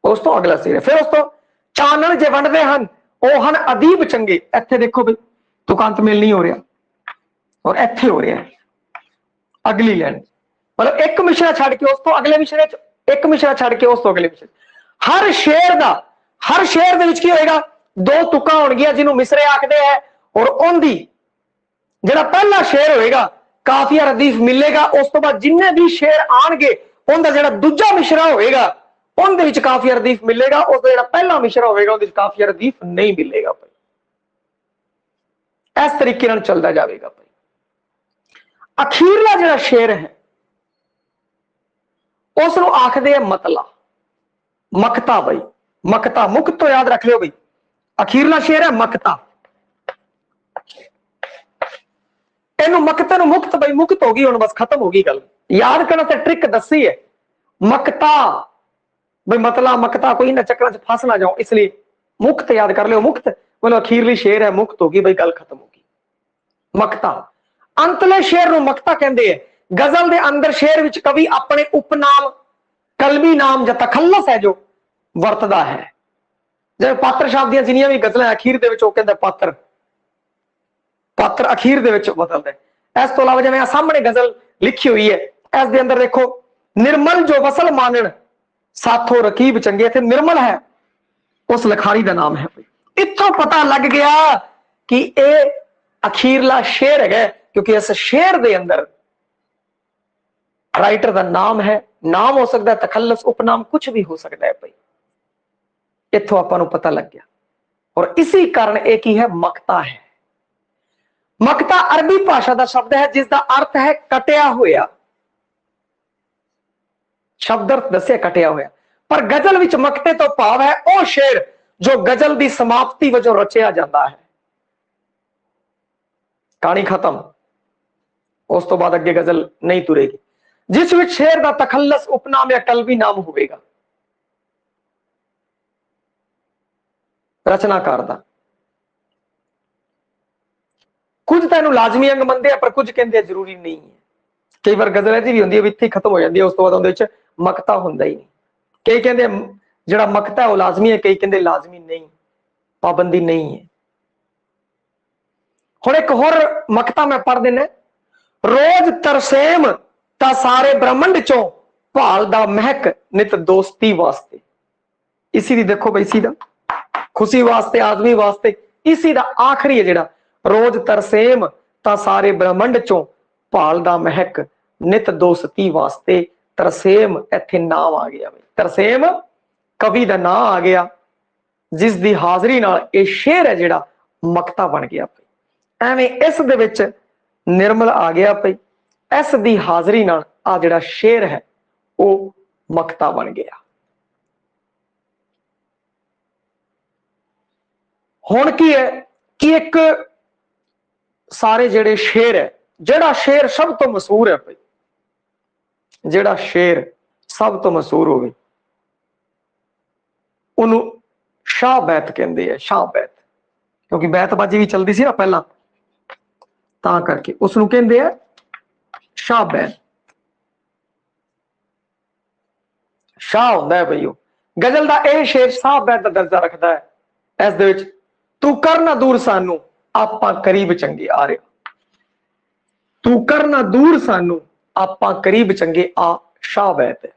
ਉਸ ਤੋਂ ਅਗਲਾ ਸ਼ੇਰ ਹੈ। ਫਿਰ ਉਸ ਤੋਂ ਚਾਨਣ ਜੇ ਵੰਡਦੇ ਹਨ, ਉਹ ਹਨ ਅਦੀਬ ਚੰਗੇ। ਇੱਥੇ ਦੇਖੋ ਬਈ ਤੁਕਾਂਤ ਮਿਲ ਨਹੀਂ ਹੋ ਰਿਹਾ। ਔਰ ਇੱਥੇ ਹੋ ਰਿਹਾ ਅਗਲੀ ਲਾਈਨ। ਮਤਲਬ ਇੱਕ ਮਿਸ਼ਰਾ ਛੱਡ ਕੇ ਉਸ ਤੋਂ ਅਗਲੇ ਮਿਸ਼ਰੇ ਚ, ਇੱਕ ਮਿਸ਼ਰਾ ਛੱਡ ਕੇ ਉਸ ਤੋਂ ਅਗਲੇ ਮਿਸ਼ਰੇ ਹਰ ਸ਼ੇਰ ਦਾ ਹਰ ਸ਼ੇਰ ਦੇ ਵਿੱਚ ਕੀ ਹੋਏਗਾ? ਦੋ ਤੁਕਾਂ ਹੋਣਗੀਆਂ ਜਿਹਨੂੰ ਮਿਸਰੇ ਆਖਦੇ ਹੈ ਔਰ ਉਹਦੀ ਜਿਹੜਾ ਪਹਿਲਾ ਸ਼ੇਰ ਹੋਏਗਾ ਕਾਫੀਆ ਰਦੀਫ ਮਿਲੇਗਾ। ਉਸ ਤੋਂ ਬਾਅਦ ਜਿੰਨੇ ਵੀ ਸ਼ੇਰ ਆਣਗੇ, ਉਹਦਾ ਜਿਹੜਾ ਦੂਜਾ ਮਿਸ਼ਰਾ ਹੋਏਗਾ, ਉਹਦੇ ਵਿੱਚ ਕਾਫੀਆ ਰਦੀਫ ਮਿਲੇਗਾ। ਉਸ ਦਾ ਜਿਹੜਾ ਪਹਿਲਾ ਮਿਸ਼ਰਾ ਹੋਵੇਗਾ ਉਹਦੇ ਵਿੱਚ ਕਾਫੀਆ ਰਦੀਫ ਨਹੀਂ ਮਿਲੇਗਾ ਭਾਈ। ਇਸ ਤਰੀਕੇ ਨਾਲ ਚੱਲਦਾ ਜਾਵੇਗਾ ਭਾਈ। ਅਖੀਰਲਾ ਜਿਹੜਾ ਸ਼ੇਰ ਹੈ ਉਸ ਨੂੰ ਆਖਦੇ ਆ ਮਤਲਾ, ਮਕਤਾ ਬਈ। ਮਕਤਾ ਮੁਕਤ ਤੋਂ ਯਾਦ ਰੱਖ ਲਿਓ ਬਈ। ਅਖੀਰਲਾ ਸ਼ੇਰ ਹੈ ਮਕਤਾ। ਇਹਨੂੰ ਮਕਤੇ ਨੂੰ ਮੁਕਤ ਬਈ, ਮੁਕਤ ਹੋ ਗਈ, ਹੁਣ ਬਸ ਖਤਮ ਹੋ ਗਈ ਗੱਲ। ਯਾਦ ਕਰਨਾ ਤੇ ਟ੍ਰਿਕ ਦੱਸੀ ਹੈ। ਮਕਤਾ। ਬਈ ਮਤਲਾ ਮਕਤਾ ਕੋਈ ਨਾ ਚੱਕਰਾਂ 'ਚ ਫਸ ਨਾ ਜਾਓ, ਇਸ ਲਈ ਮੁਕਤ ਯਾਦ ਕਰ ਲਿਓ, ਮੁਕਤ। ਬੋਲੋ, ਅਖੀਰਲੀ ਸ਼ੇਰ ਹੈ, ਮੁਕਤ ਹੋ ਗਈ ਬਈ, ਗੱਲ ਖਤਮ ਹੋ ਗਈ। ਮਕਤਾ। ਅੰਤਲੇ ਸ਼ੇਰ ਨੂੰ ਮਕਤਾ ਕਹਿੰਦੇ ਹੈ। ਗਜ਼ਲ ਦੇ ਅੰਦਰ ਸ਼ੇਰ ਵਿੱਚ ਕਵੀ ਆਪਣੇ ਉਪਨਾਮ, ਕਲਮੀ ਨਾਮ ਜਾਂ ਤਖੱਲਸ ਹੈ ਜੋ ਵਰਤਦਾ ਹੈ। ਜਿਵੇਂ ਪਾਤਰ ਸ਼ਬਦ ਦੀਆਂ ਜਿੰਨੀਆਂ ਵੀ ਗਜ਼ਲਾਂ ਅਖੀਰ ਦੇ ਵਿੱਚ ਉਹ ਕਹਿੰਦਾ ਪਾਤਰ। ਪਾਤਰ ਅਖੀਰ ਦੇ ਵਿੱਚ ਬਦਲਦਾ ਹੈ। ਇਸ ਤੋਂ ਇਲਾਵਾ ਜਿਵੇਂ ਆ ਸਾਹਮਣੇ ਗਜ਼ਲ ਲਿਖੀ ਹੋਈ ਹੈ, ਇਸ ਦੇ ਅੰਦਰ ਦੇਖੋ, ਨਿਰਮਲ ਜੋ ਵਸਲ ਮਾਨਣ, ਸਾਥੋਂ ਰਕੀਬ ਚੰਗੇ ਇੱਥੇ ਨਿਰਮਲ ਹੈ, ਉਸ ਲਖਾਰੀ ਦਾ ਨਾਮ ਹੈ ਭਾਈ। ਇੱਥੋਂ ਪਤਾ ਲੱਗ ਗਿਆ ਕਿ ਇਹ ਅਖੀਰਲਾ ਸ਼ੇਰ ਹੈਗਾ, ਕਿਉਂਕਿ ਇਸ ਸ਼ੇਰ ਦੇ ਅੰਦਰ ਰਾਈਟਰ ਦਾ ਨਾਮ ਹੈ, ਨਾਮ ਹੋ ਸਕਦਾ ਹੈ ਤਖੱਲਸ, ਉਪਨਾਮ ਕੁਝ ਵੀ ਹੋ ਸਕਦਾ ਹੈ ਭਾਈ। ਇੱਥੋਂ ਆਪਾਂ ਨੂੰ ਪਤਾ ਲੱਗ ਗਿਆ ਔਰ ਇਸੇ ਕਾਰਨ ਇਹ ਕੀ ਹੈ? ਮਕਤਾ ਹੈ। ਮਕਤਾ ਅਰਬੀ ਭਾਸ਼ਾ ਦਾ ਸ਼ਬਦ ਹੈ ਜਿਸ ਦਾ ਅਰਥ ਹੈ ਕਟਿਆ ਹੋਇਆ। ਸ਼ਬਦ ਅਰਥ ਦੱਸਿਆ ਕਟਿਆ ਹੋਇਆ। ਪਰ ਗਜ਼ਲ ਵਿੱਚ ਮਕਤੇ ਤੋਂ ਭਾਵ ਹੈ ਉਹ ਸ਼ੇਰ ਜੋ ਗਜ਼ਲ ਦੀ ਸਮਾਪਤੀ ਵਜੋਂ ਰਚਿਆ ਜਾਂਦਾ ਹੈ। ਕਹਾਣੀ ਖਤਮ। ਉਸ ਤੋਂ ਬਾਅਦ ਅੱਗੇ ਗਜ਼ਲ ਨਹੀਂ ਤੁਰੇਗੀ। ਜਿਸ ਵਿੱਚ ਸ਼ੇਰ ਦਾ ਤਖੱਲਸ, ਉਪਨਾਮ ਜਾਂ ਕਲਬੀ ਨਾਮ ਹੋਵੇਗਾ। ਰਚਨਾਕਾਰ ਦਾ ਕੁਝ ਤਾਂ ਇਹਨੂੰ ਲਾਜ਼ਮੀ ਅੰਗ ਮੰਨਦੇ ਆ, ਪਰ ਕੁਝ ਕਹਿੰਦੇ ਆ ਜ਼ਰੂਰੀ ਨਹੀਂ ਹੈ। ਕਈ ਵਾਰ ਗਜ਼ਲ ਇਹਦੀ ਵੀ ਹੁੰਦੀ ਹੈ ਵੀ ਇੱਥੇ ਖਤਮ ਹੋ ਜਾਂਦੀ ਹੈ ਉਸ ਤੋਂ ਬਾਅਦ ਉਹਦੇ ਵਿੱਚ ਮਕਤਾ ਹੁੰਦਾ ਹੀ ਨਹੀਂ। ਕਈ ਕਹਿੰਦੇ ਜਿਹੜਾ ਮਕਤਾ ਉਹ ਲਾਜ਼ਮੀ ਹੈ, ਕਈ ਕਹਿੰਦੇ ਲਾਜ਼ਮੀ ਨਹੀਂ, ਪਾਬੰਦੀ ਨਹੀਂ ਹੈ। ਹੁਣ ਇੱਕ ਹੋਰ ਮਕਤਾ ਮੈਂ ਪੜ੍ਹ ਦਿੰਨਾ ਰੋਜ਼ ਤਰਸੇਮ ਤਾਂ ਸਾਰੇ ਬ੍ਰਹਮੰਡ ਚੋਂ ਭਾਲ ਦਾ ਮਹਿਕ ਨਿਤ ਦੋਸਤੀ ਵਾਸਤੇ। ਇਸੀ ਦੀ ਦੇਖੋ ਬਈ ਇਸੀ ਦਾ ਖੁਸ਼ੀ ਵਾਸਤੇ, ਆਦਮੀ ਵਾਸਤੇ, ਇਸੀ ਦਾ ਆਖਰੀ ਹੈ ਜਿਹੜਾ, ਰੋਜ਼ ਤਰਸੇਮ, ਤਾਂ ਸਾਰੇ ਬ੍ਰਹਮੰਡ ਚੋਂ ਭਾਲਦਾ ਮਹਿਕ, ਨਿਤ ਦੋਸਤੀ ਵਾਸਤੇ ਤਰਸੇਮ ਇੱਥੇ ਨਾਮ ਆ ਗਿਆ ਬਈ ਤਰਸੇਮ, ਕਵੀ ਦਾ ਨਾਮ ਆ ਗਿਆ, ਜਿਸ ਦੀ ਹਾਜ਼ਰੀ ਨਾਲ ਇਹ ਸ਼ੇਰ ਹੈ ਜਿਹੜਾ ਮਕਤਾ ਬਣ ਗਿਆ ਪਈ। ਐਵੇਂ ਇਸ ਦੇ ਵਿੱਚ ਨਿਰਮਲ ਆ ਗਿਆ ਪਈ। ਇਸ ਦੀ ਹਾਜ਼ਰੀ ਨਾਲ ਆ ਜਿਹੜਾ ਸ਼ੇਰ ਹੈ, ਉਹ ਮਕਤਾ ਬਣ ਗਿਆ। ਹੁਣ ਕੀ ਹੈ ਕਿ ਇੱਕ ਸਾਰੇ ਜਿਹੜੇ ਸ਼ੇਰ ਹੈ, ਜਿਹੜਾ ਸ਼ੇਰ ਸਭ ਤੋਂ ਮਸ਼ਹੂਰ ਹੈ ਭਈ, ਜਿਹੜਾ ਸ਼ੇਰ ਸਭ ਤੋਂ ਮਸ਼ਹੂਰ ਹੋਵੇ, ਉਹਨੂੰ ਸ਼ਾਹ ਬੈਤ ਕਹਿੰਦੇ ਆ, ਸ਼ਾਹ ਬੈਤ। ਕਿਉਂਕਿ ਬੈਤਬਾਜੀ ਵੀ ਚਲਦੀ ਸੀ ਨਾ ਪਹਿਲਾਂ, ਤਾਂ ਕਰਕੇ ਉਸ ਨੂੰ ਕਹਿੰਦੇ ਆ ਸ਼ਾਹ ਬੈਤ। ਸ਼ਾਹ ਹੁੰਦਾ ਹੈ ਭਈ ਉਹ। ਗਜ਼ਲ ਦਾ ਇਹ ਸ਼ੇਰ ਸ਼ਾਹ ਬੈਤ ਦਾ ਦਰਜਾ ਰੱਖਦਾ ਹੈ। ਇਸ ਦੇ ਵਿੱਚ ਤੂੰ ਕਰ ਨਾ ਦੂਰ ਸਾਨੂੰ, ਆਪਾਂ ਕਰੀਬ ਚੰਗੇ ਆ ਰਹੇ ਤੂੰ ਕਰ ਨਾ ਦੂਰ ਸਾਨੂੰ, ਆਪਾਂ ਕਰੀਬ ਚੰਗੇ ਆ ਸ਼ਾਹ ਬੈਤ